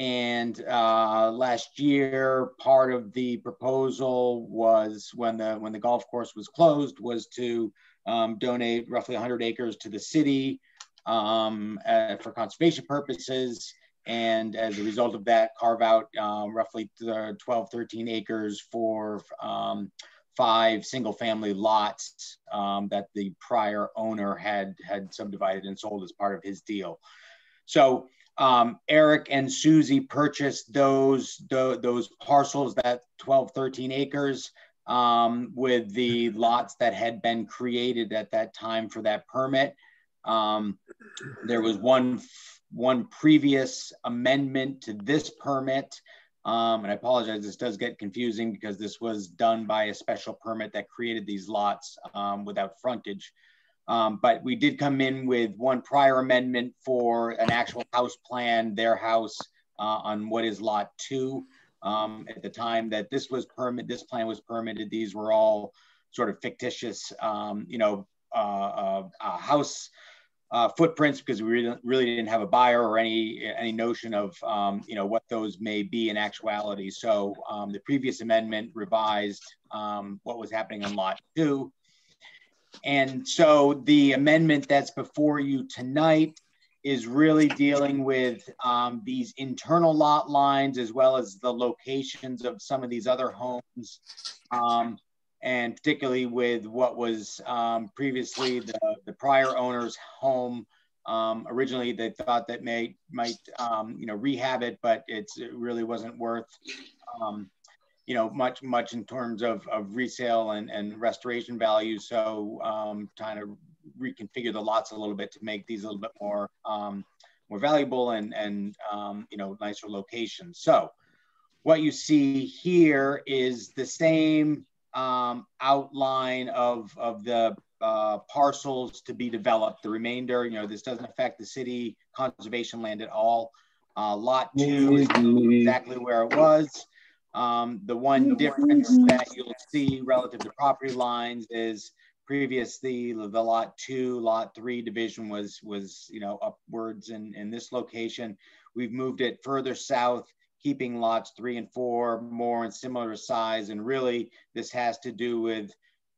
and uh, last year, part of the proposal was when the when the golf course was closed was to um, donate roughly 100 acres to the city um, uh, for conservation purposes. And as a result of that, carve out uh, roughly 12, 13 acres for um, five single family lots um, that the prior owner had, had subdivided and sold as part of his deal. So um, Eric and Susie purchased those, those parcels, that 12, 13 acres um, with the lots that had been created at that time for that permit. Um, there was one one previous amendment to this permit, um, and I apologize. This does get confusing because this was done by a special permit that created these lots um, without frontage. Um, but we did come in with one prior amendment for an actual house plan, their house uh, on what is lot two. Um, at the time that this was permit, this plan was permitted. These were all sort of fictitious, um, you know, uh, uh, house uh, footprints because we really, really didn't have a buyer or any any notion of um, you know what those may be in actuality. So um, the previous amendment revised um, what was happening on lot two, and so the amendment that's before you tonight is really dealing with um, these internal lot lines as well as the locations of some of these other homes um, and particularly with what was um, previously the, the prior owner's home. Um, originally, they thought that may might um, you know rehab it, but it's it really wasn't worth um, you know much much in terms of, of resale and, and restoration value. So um, trying to reconfigure the lots a little bit to make these a little bit more um, more valuable and and you know nicer locations. So what you see here is the same um, outline of, of the uh, parcels to be developed. The remainder, you know, this doesn't affect the city conservation land at all. Uh, lot two is exactly where it was. Um, the one difference that you'll see relative to property lines is previously the lot two, lot three division was, was you know, upwards in, in this location. We've moved it further south, keeping lots three and four more in similar size. And really, this has to do with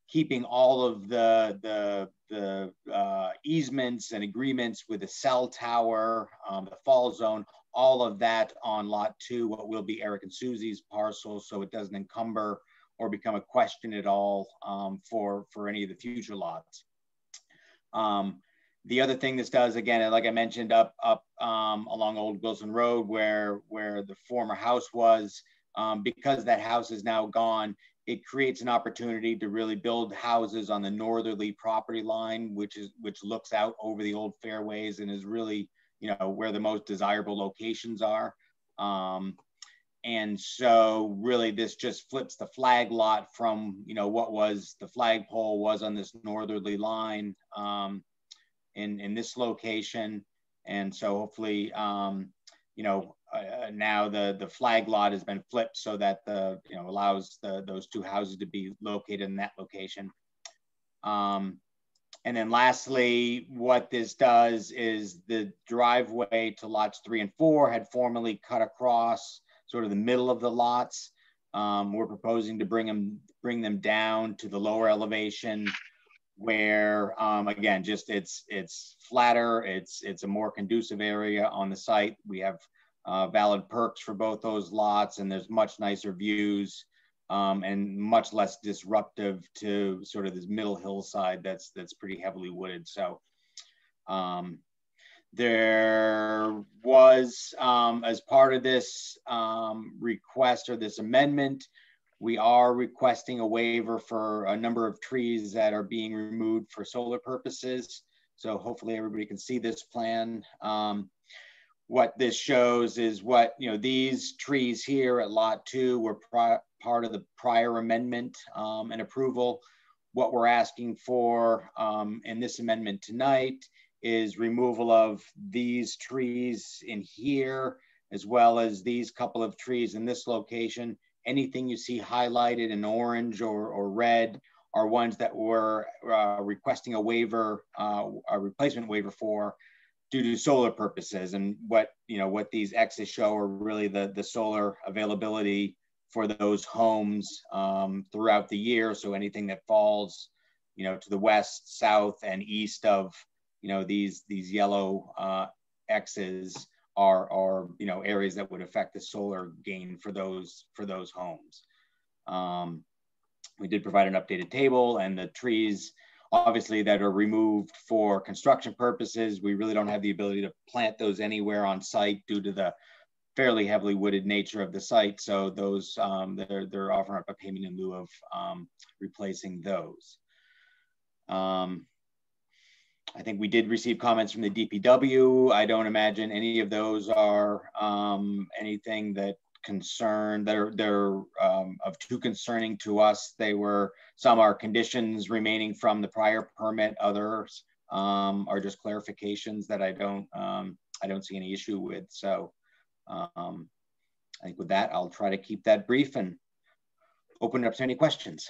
keeping all of the, the, the uh, easements and agreements with the cell tower, um, the fall zone, all of that on lot two, what will be Eric and Susie's parcel, so it doesn't encumber or become a question at all um, for, for any of the future lots. Um, the other thing this does, again, like I mentioned, up up um, along Old Wilson Road, where where the former house was, um, because that house is now gone, it creates an opportunity to really build houses on the northerly property line, which is which looks out over the old fairways and is really you know where the most desirable locations are. Um, and so really this just flips the flag lot from you know what was the flagpole was on this northerly line um, in in this location and so hopefully um, you know uh, now the the flag lot has been flipped so that the you know allows the those two houses to be located in that location um, and then lastly, what this does is the driveway to lots three and four had formerly cut across sort of the middle of the lots. Um, we're proposing to bring them bring them down to the lower elevation where um, again just it's it's flatter it's it's a more conducive area on the site we have uh, valid perks for both those lots and there's much nicer views um, and much less disruptive to sort of this middle hillside that's that's pretty heavily wooded. So um, there was, um, as part of this um, request or this amendment, we are requesting a waiver for a number of trees that are being removed for solar purposes. So hopefully everybody can see this plan. Um, what this shows is what, you know, these trees here at lot two were part of the prior amendment um, and approval. What we're asking for um, in this amendment tonight is removal of these trees in here, as well as these couple of trees in this location. Anything you see highlighted in orange or, or red are ones that we're uh, requesting a waiver, uh, a replacement waiver for due to solar purposes. And what, you know, what these X's show are really the, the solar availability for those homes um, throughout the year. So anything that falls, you know, to the west, south, and east of, you know, these these yellow uh, X's are are you know areas that would affect the solar gain for those for those homes. Um, we did provide an updated table and the trees obviously that are removed for construction purposes. We really don't have the ability to plant those anywhere on site due to the fairly heavily wooded nature of the site. So those, um, they're, they're offering up a payment in lieu of um, replacing those. Um, I think we did receive comments from the DPW. I don't imagine any of those are um, anything that concern they're they're um, of too concerning to us. They were some are conditions remaining from the prior permit. Others um, are just clarifications that I don't I don't see any issue with. So um, I think with that, I'll try to keep that brief and open it up to any questions.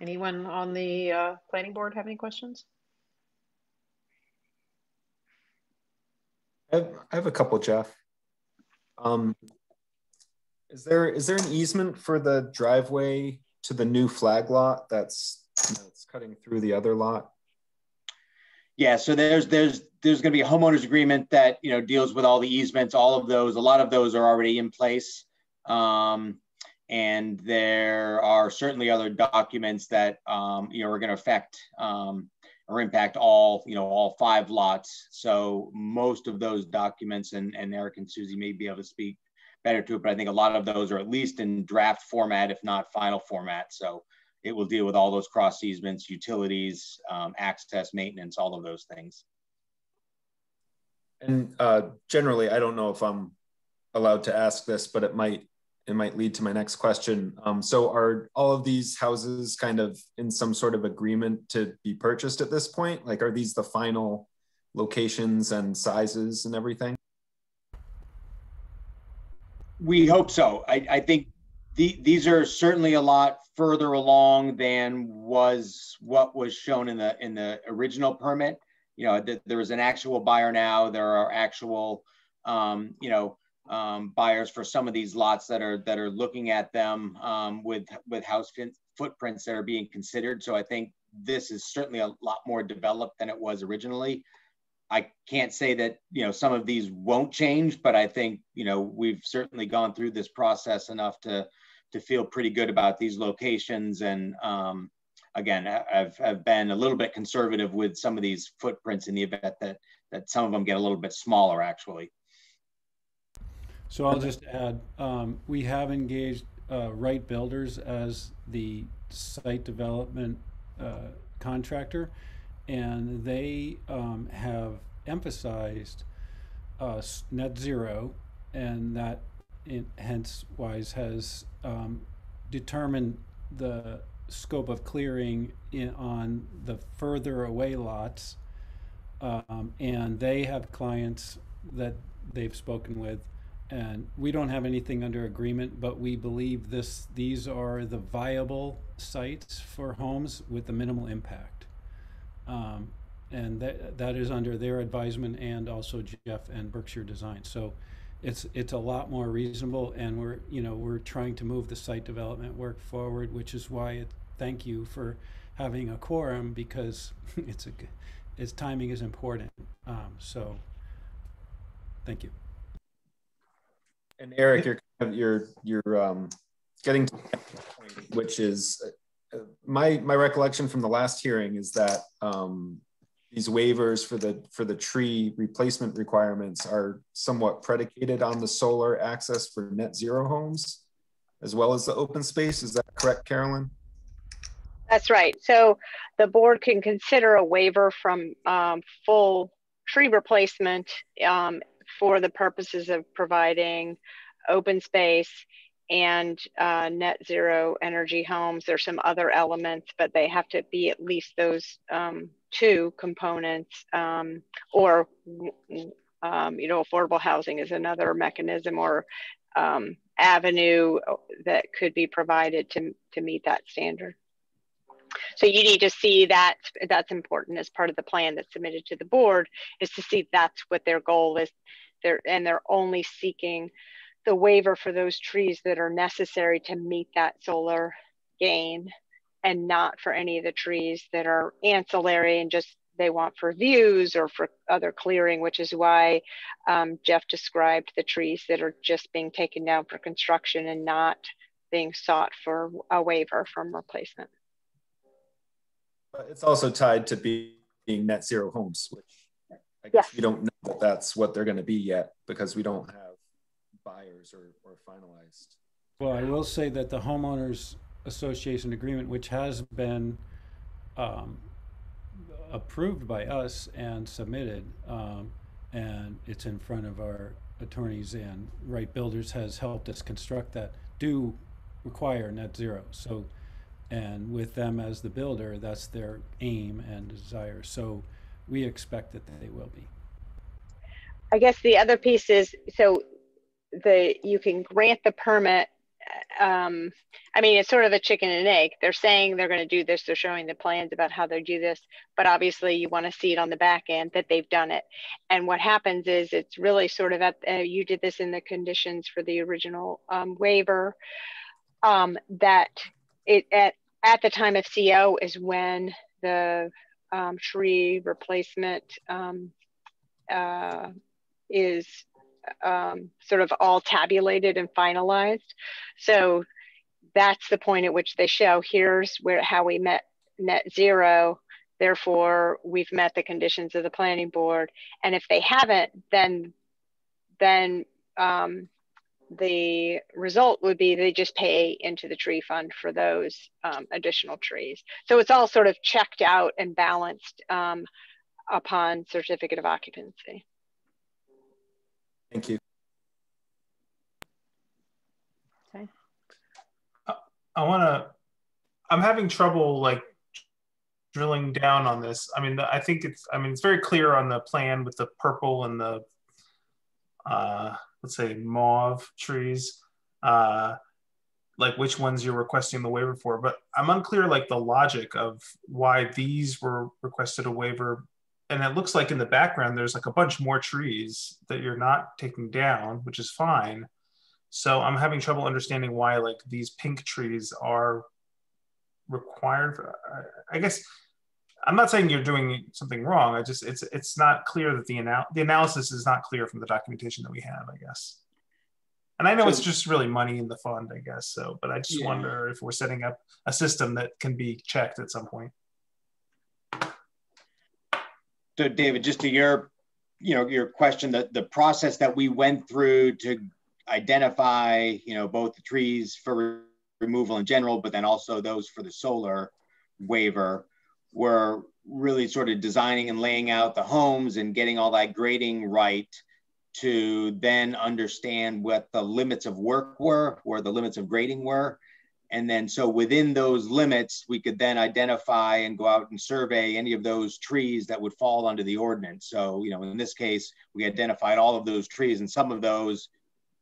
Anyone on the uh, planning board have any questions? I have, I have a couple, Jeff. Um, is there is there an easement for the driveway to the new flag lot that's that's cutting through the other lot? Yeah, so there's there's there's going to be a homeowners agreement that you know deals with all the easements. All of those, a lot of those are already in place, um, and there are certainly other documents that um, you know are going to affect um, or impact all you know all five lots. So most of those documents, and and Eric and Susie may be able to speak better to it, but I think a lot of those are at least in draft format, if not final format. So it will deal with all those cross easements, utilities, um, access, maintenance, all of those things. And uh, generally, I don't know if I'm allowed to ask this, but it might it might lead to my next question. Um, so are all of these houses kind of in some sort of agreement to be purchased at this point? Like, are these the final locations and sizes and everything? We hope so. I, I think the, these are certainly a lot further along than was what was shown in the in the original permit. You know, th- there is an actual buyer now. There are actual, um, you know, um, buyers for some of these lots that are that are looking at them um, with with house footprints that are being considered. So I think this is certainly a lot more developed than it was originally. I can't say that you know some of these won't change, but I think you know we've certainly gone through this process enough to to feel pretty good about these locations. And um, again, I've I've been a little bit conservative with some of these footprints in the event that that some of them get a little bit smaller actually. So I'll just add, um, we have engaged uh, Wright Builders as the site development uh, contractor, and they um, have emphasized uh, net zero, and that in, hence wise has um, determined the scope of clearing in, on the further away lots, um, and they have clients that they've spoken with and we don't have anything under agreement, but we believe this, these are the viable sites for homes with the minimal impact. Um, and that, that is under their advisement and also Jeff and Berkshire Design. So it's, it's a lot more reasonable and we're, you know, we're trying to move the site development work forward, which is why it, thank you for having a quorum because it's a, its timing is important. Um, so thank you. And Eric, you're you're you're um, getting to point, which is uh, my my recollection from the last hearing is that um, these waivers for the for the tree replacement requirements are somewhat predicated on the solar access for net zero homes, as well as the open space. Is that correct, Carolyn? That's right. So the board can consider a waiver from um, full tree replacement um, for the purposes of providing open space and uh, net zero energy homes. There's some other elements, but they have to be at least those um, two components um, or, um, you know, affordable housing is another mechanism or um, avenue that could be provided to, to meet that standard. So you need to see that that's important as part of the plan that's submitted to the board is to see that's what their goal is they're, and they're only seeking the waiver for those trees that are necessary to meet that solar gain and not for any of the trees that are ancillary and just they want for views or for other clearing, which is why um, Jeff described the trees that are just being taken down for construction and not being sought for a waiver from replacement. It's also tied to being net zero homes, which I guess yes. we don't know that that's what they're going to be yet because we don't have buyers or, or finalized. Well, I will say that the homeowners association agreement, which has been um, approved by us and submitted, um, and it's in front of our attorneys and Wright Builders has helped us construct that, do require net zero. So, and with them as the builder, that's their aim and desire. So we expect that they will be. I guess the other piece is so the you can grant the permit. Um, I mean, it's sort of a chicken and egg. They're saying they're going to do this. They're showing the plans about how they do this, but obviously you want to see it on the back end that they've done it. And what happens is it's really sort of at uh, you did this in the conditions for the original um, waiver. Um, that it at at the time of CO is when the um, tree replacement um, uh, is um, sort of all tabulated and finalized. So that's the point at which they show here's where how we met net zero. Therefore, we've met the conditions of the planning board. And if they haven't, then then um, the result would be they just pay into the tree fund for those um, additional trees. So it's all sort of checked out and balanced um, upon certificate of occupancy. Thank you. Okay. I, I want to, I'm having trouble like drilling down on this. I mean, I think it's, I mean, it's very clear on the plan with the purple and the, uh, let's say mauve trees, uh, like which ones you're requesting the waiver for, but I'm unclear like the logic of why these were requested a waiver and it looks like in the background, there's like a bunch more trees that you're not taking down, which is fine so I'm having trouble understanding why like these pink trees are required. For, I guess I'm not saying you're doing something wrong. I just it's it's not clear that the anal- the analysis is not clear from the documentation that we have. I guess. And I know so, it's just really money in the fund, I guess. So, but I just yeah. wonder if we're setting up a system that can be checked at some point. So, David, just to your, you know, your question, that the process that we went through to identify, you know, both the trees for re removal in general, but then also those for the solar waiver. We're really sort of designing and laying out the homes and getting all that grading right to then understand what the limits of work were, where the limits of grading were. And then, so within those limits, we could then identify and go out and survey any of those trees that would fall under the ordinance. So, you know, in this case, we identified all of those trees, and some of those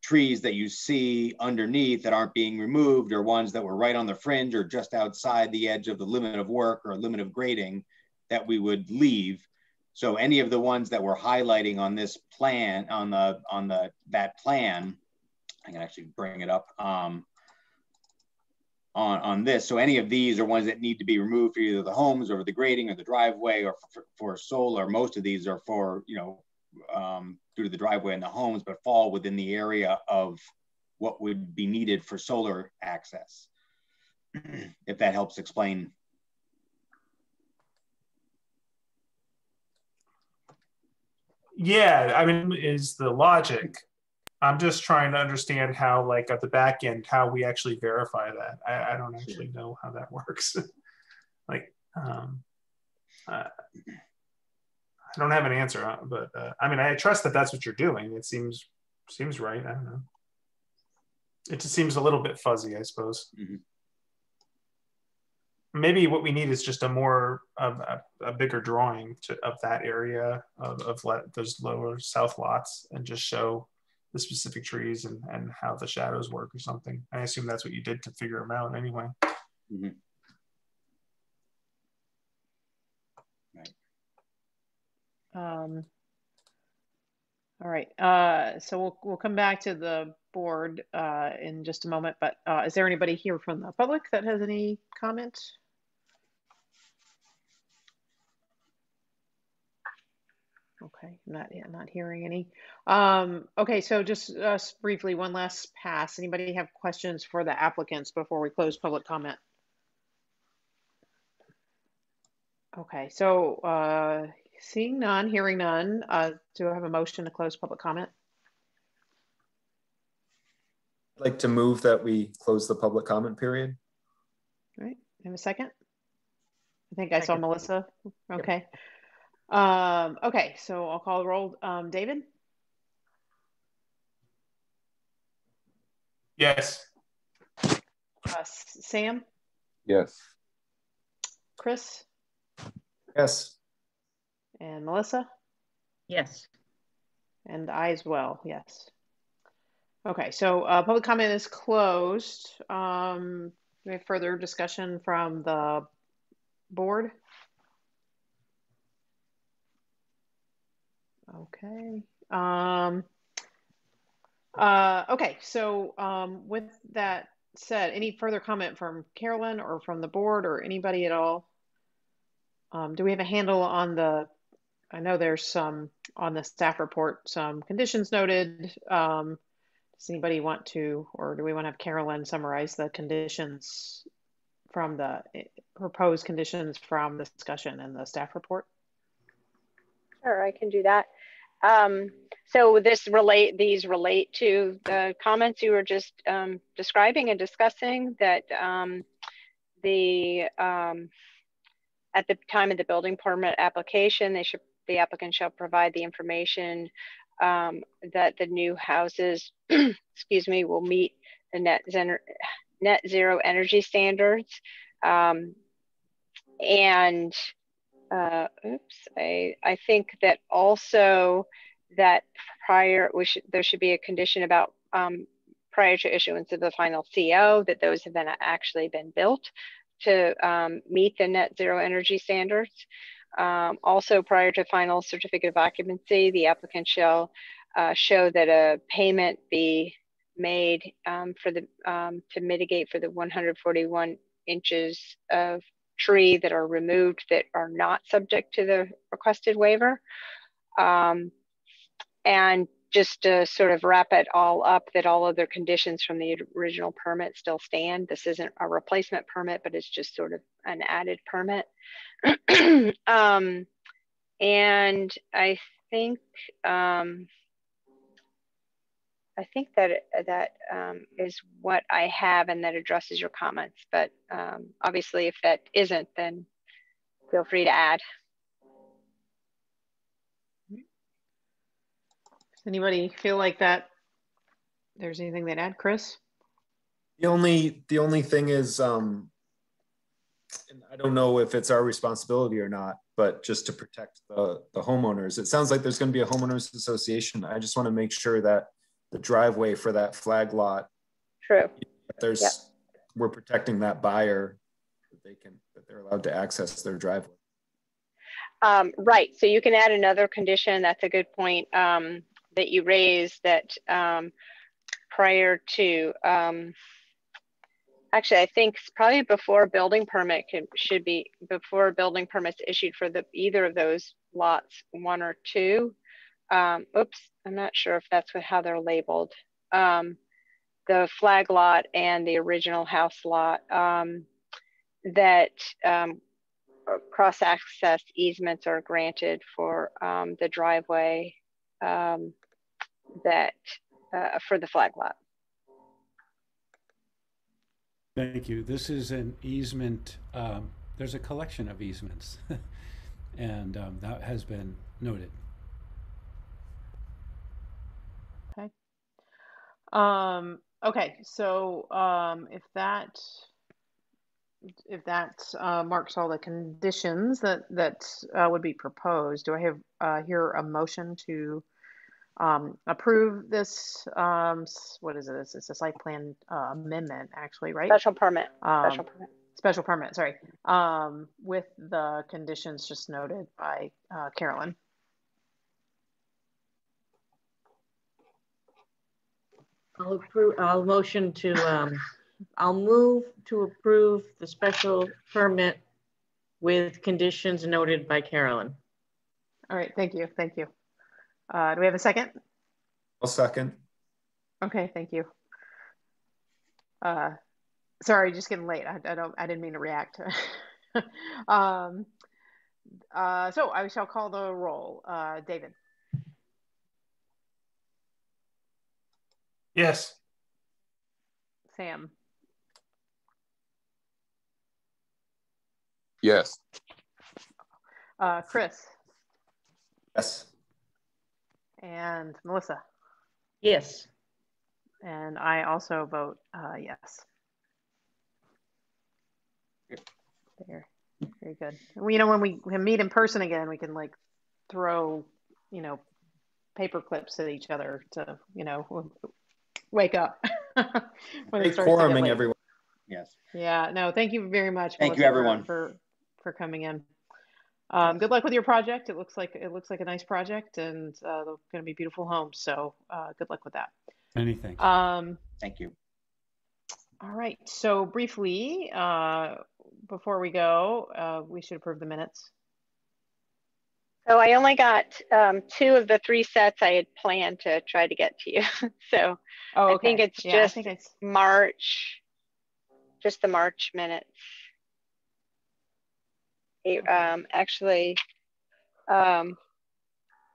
trees that you see underneath that aren't being removed or ones that were right on the fringe or just outside the edge of the limit of work or limit of grading that we would leave. So any of the ones that we're highlighting on this plan, on the on the that plan, I can actually bring it up um, on, on this. So any of these are ones that need to be removed for either the homes or the grading or the driveway or for, for solar. Most of these are for, you know, um, due to the driveway and the homes, but fall within the area of what would be needed for solar access. if that helps explain. Yeah, I mean, is the logic. I'm just trying to understand how, like, at the back end, how we actually verify that. I, I don't actually know how that works. like, um, uh, I don't have an answer, but uh, I mean, I trust that that's what you're doing. It seems seems right. I don't know. It just seems a little bit fuzzy, I suppose. Mm-hmm. Maybe what we need is just a more of a, a, bigger drawing to, of that area of, of let, those lower south lots and just show the specific trees and, and how the shadows work or something. I assume that's what you did to figure them out anyway. Mm-hmm. Um, all right, uh, so we'll, we'll come back to the board uh, in just a moment, but uh, is there anybody here from the public that has any comments? Okay, not yeah, not hearing any. Um, okay, so just uh, briefly, one last pass. Anybody have questions for the applicants before we close public comment? Okay, so uh, Seeing none, hearing none, uh, do I have a motion to close public comment? I'd like to move that we close the public comment period. All right, have a second? I think I saw Melissa. Okay. Um, okay, so I'll call the roll. Um, David? Yes. Uh, Sam? Yes. Chris? Yes. And Melissa? Yes. And I as well, yes. Okay, so uh, public comment is closed. Um, we have further discussion from the board? Okay. Um, uh, okay, so um, with that said, any further comment from Carolyn or from the board or anybody at all? Um, do we have a handle on the I know there's some on the staff report, some conditions noted. Um, does anybody want to, or do we want to have Carolyn summarize the conditions from the proposed conditions from the discussion in the staff report? Sure, I can do that. Um, so this relate, these relate to the comments you were just um, describing and discussing that um, the, um, at the time of the building permit application, they should the applicant shall provide the information um, that the new houses, excuse me, will meet the net, net zero energy standards. Um, and uh, oops, I, I think that also that prior, we should, there should be a condition about um, prior to issuance of the final CO that those have been actually been built to um, meet the net zero energy standards. Um, also prior to final certificate of occupancy, the applicant shall uh, show that a payment be made um, for the um, to mitigate for the 141 inches of tree that are removed that are not subject to the requested waiver. Um, and just to sort of wrap it all up that all other conditions from the original permit still stand. This isn't a replacement permit, but it's just sort of an added permit. um, and I think um, I think that that um, is what I have and that addresses your comments. But um, obviously, if that isn't, then feel free to add. Does anybody feel like that? There's anything they'd add, Chris? The only the only thing is, um, I don't know if it's our responsibility or not, but just to protect the the homeowners. It sounds like there's going to be a homeowners association. I just want to make sure that the driveway for that flag lot. True. There's yep. we're protecting that buyer that they can that they're allowed to access their driveway. Um, right. So you can add another condition. That's a good point um, that you raised. That um, prior to um, actually, I think probably before building permit can, should be before building permit's issued for the either of those lots, one or two um, oops, I'm not sure if that's how they're labeled. Um, the flag lot and the original house lot um, that um, cross access easements are granted for um, the driveway um, that uh, for the flag lot. Thank you. This is an easement. There's a collection of easements, and that has been noted. Um, okay, so um, if that if that uh, marks all the conditions that that uh, would be proposed, do I have uh, here a motion to um, approve this? Um, what is it? It's, it's a site plan uh, amendment, actually, right? Special permit. Um, Special permit. Special permit. Sorry, um, with the conditions just noted by uh, Carolyn. I'll approve, I'll motion to, um, I'll move to approve the special permit with conditions noted by Carolyn. All right, thank you, thank you. Uh, do we have a second? I'll second. Okay, thank you. Uh, sorry, just getting late. I, I don't, I didn't mean to react. um, uh, so I shall call the roll. Uh, David. Yes. Sam. Yes. Uh, Chris. Yes. And Melissa. Yes. And I also vote uh, yes. There. Very good. Well, you know, when we meet in person again, we can like throw, you know, paper clips at each other to, you know, wake up. when quoruming everyone. Yes. Yeah. No. Thank you very much. Thank Melissa, you, everyone, for for coming in. Um, good luck with your project. It looks like it looks like a nice project, and uh, going to be beautiful homes. So uh, good luck with that. Anything. Um, Thank you. All right. So briefly, uh, before we go, uh, we should approve the minutes. So I only got um, two of the three sets I had planned to try to get to you. so oh, okay. I think it's yeah, just think it's... March, just the March minutes. It, um, actually, um,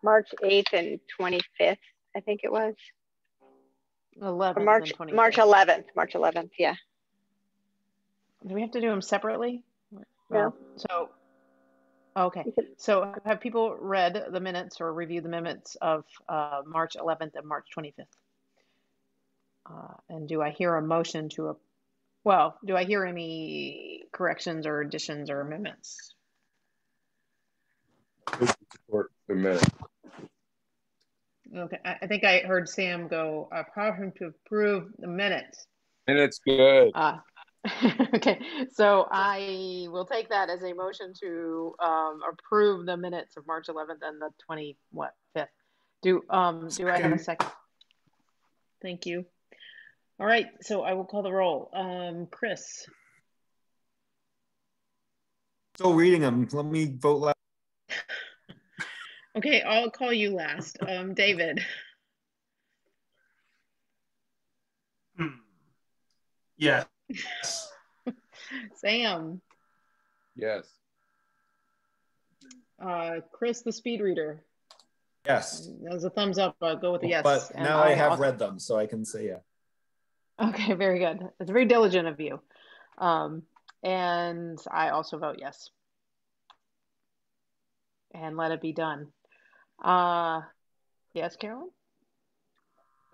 March 8th and 25th, I think it was. 11th March, March 11th, March 11th, yeah. Do we have to do them separately? No. So Okay, so have people read the minutes or reviewed the minutes of uh, March 11th and March 25th? Uh, and do I hear a motion to a, Well, do I hear any corrections or additions or amendments? Support the minute. Okay, I, I think I heard Sam go, I uh, problem to approve the minutes. Minutes good. Uh, okay, so I will take that as a motion to um, approve the minutes of March 11th and the 20, what, 5th. Do, um, do I have a second? Thank you. All right, so I will call the roll. Um, Chris, Still reading them. Let me vote last. okay, I'll call you last. Um, David, Yes. Sam, Yes. uh, Chris, the speed reader. Yes. That was a thumbs up. Uh, go with the yes. But And now I have also- read them, so I can say yeah. Okay, very good. It's very diligent of you. Um, and I also vote yes. And let it be done. Uh, yes, Carolyn?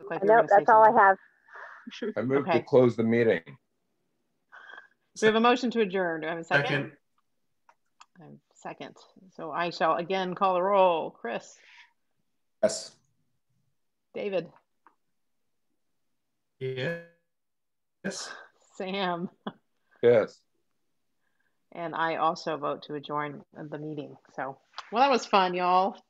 Like you were Nope, that's all I have. I move to close the meeting. We have a motion to adjourn. Do I have a second? Second. I have a Second. So I shall again call the roll. Chris, Yes. David, Yes. Sam, Yes. and I also vote to adjourn the meeting. So, well, that was fun, y'all.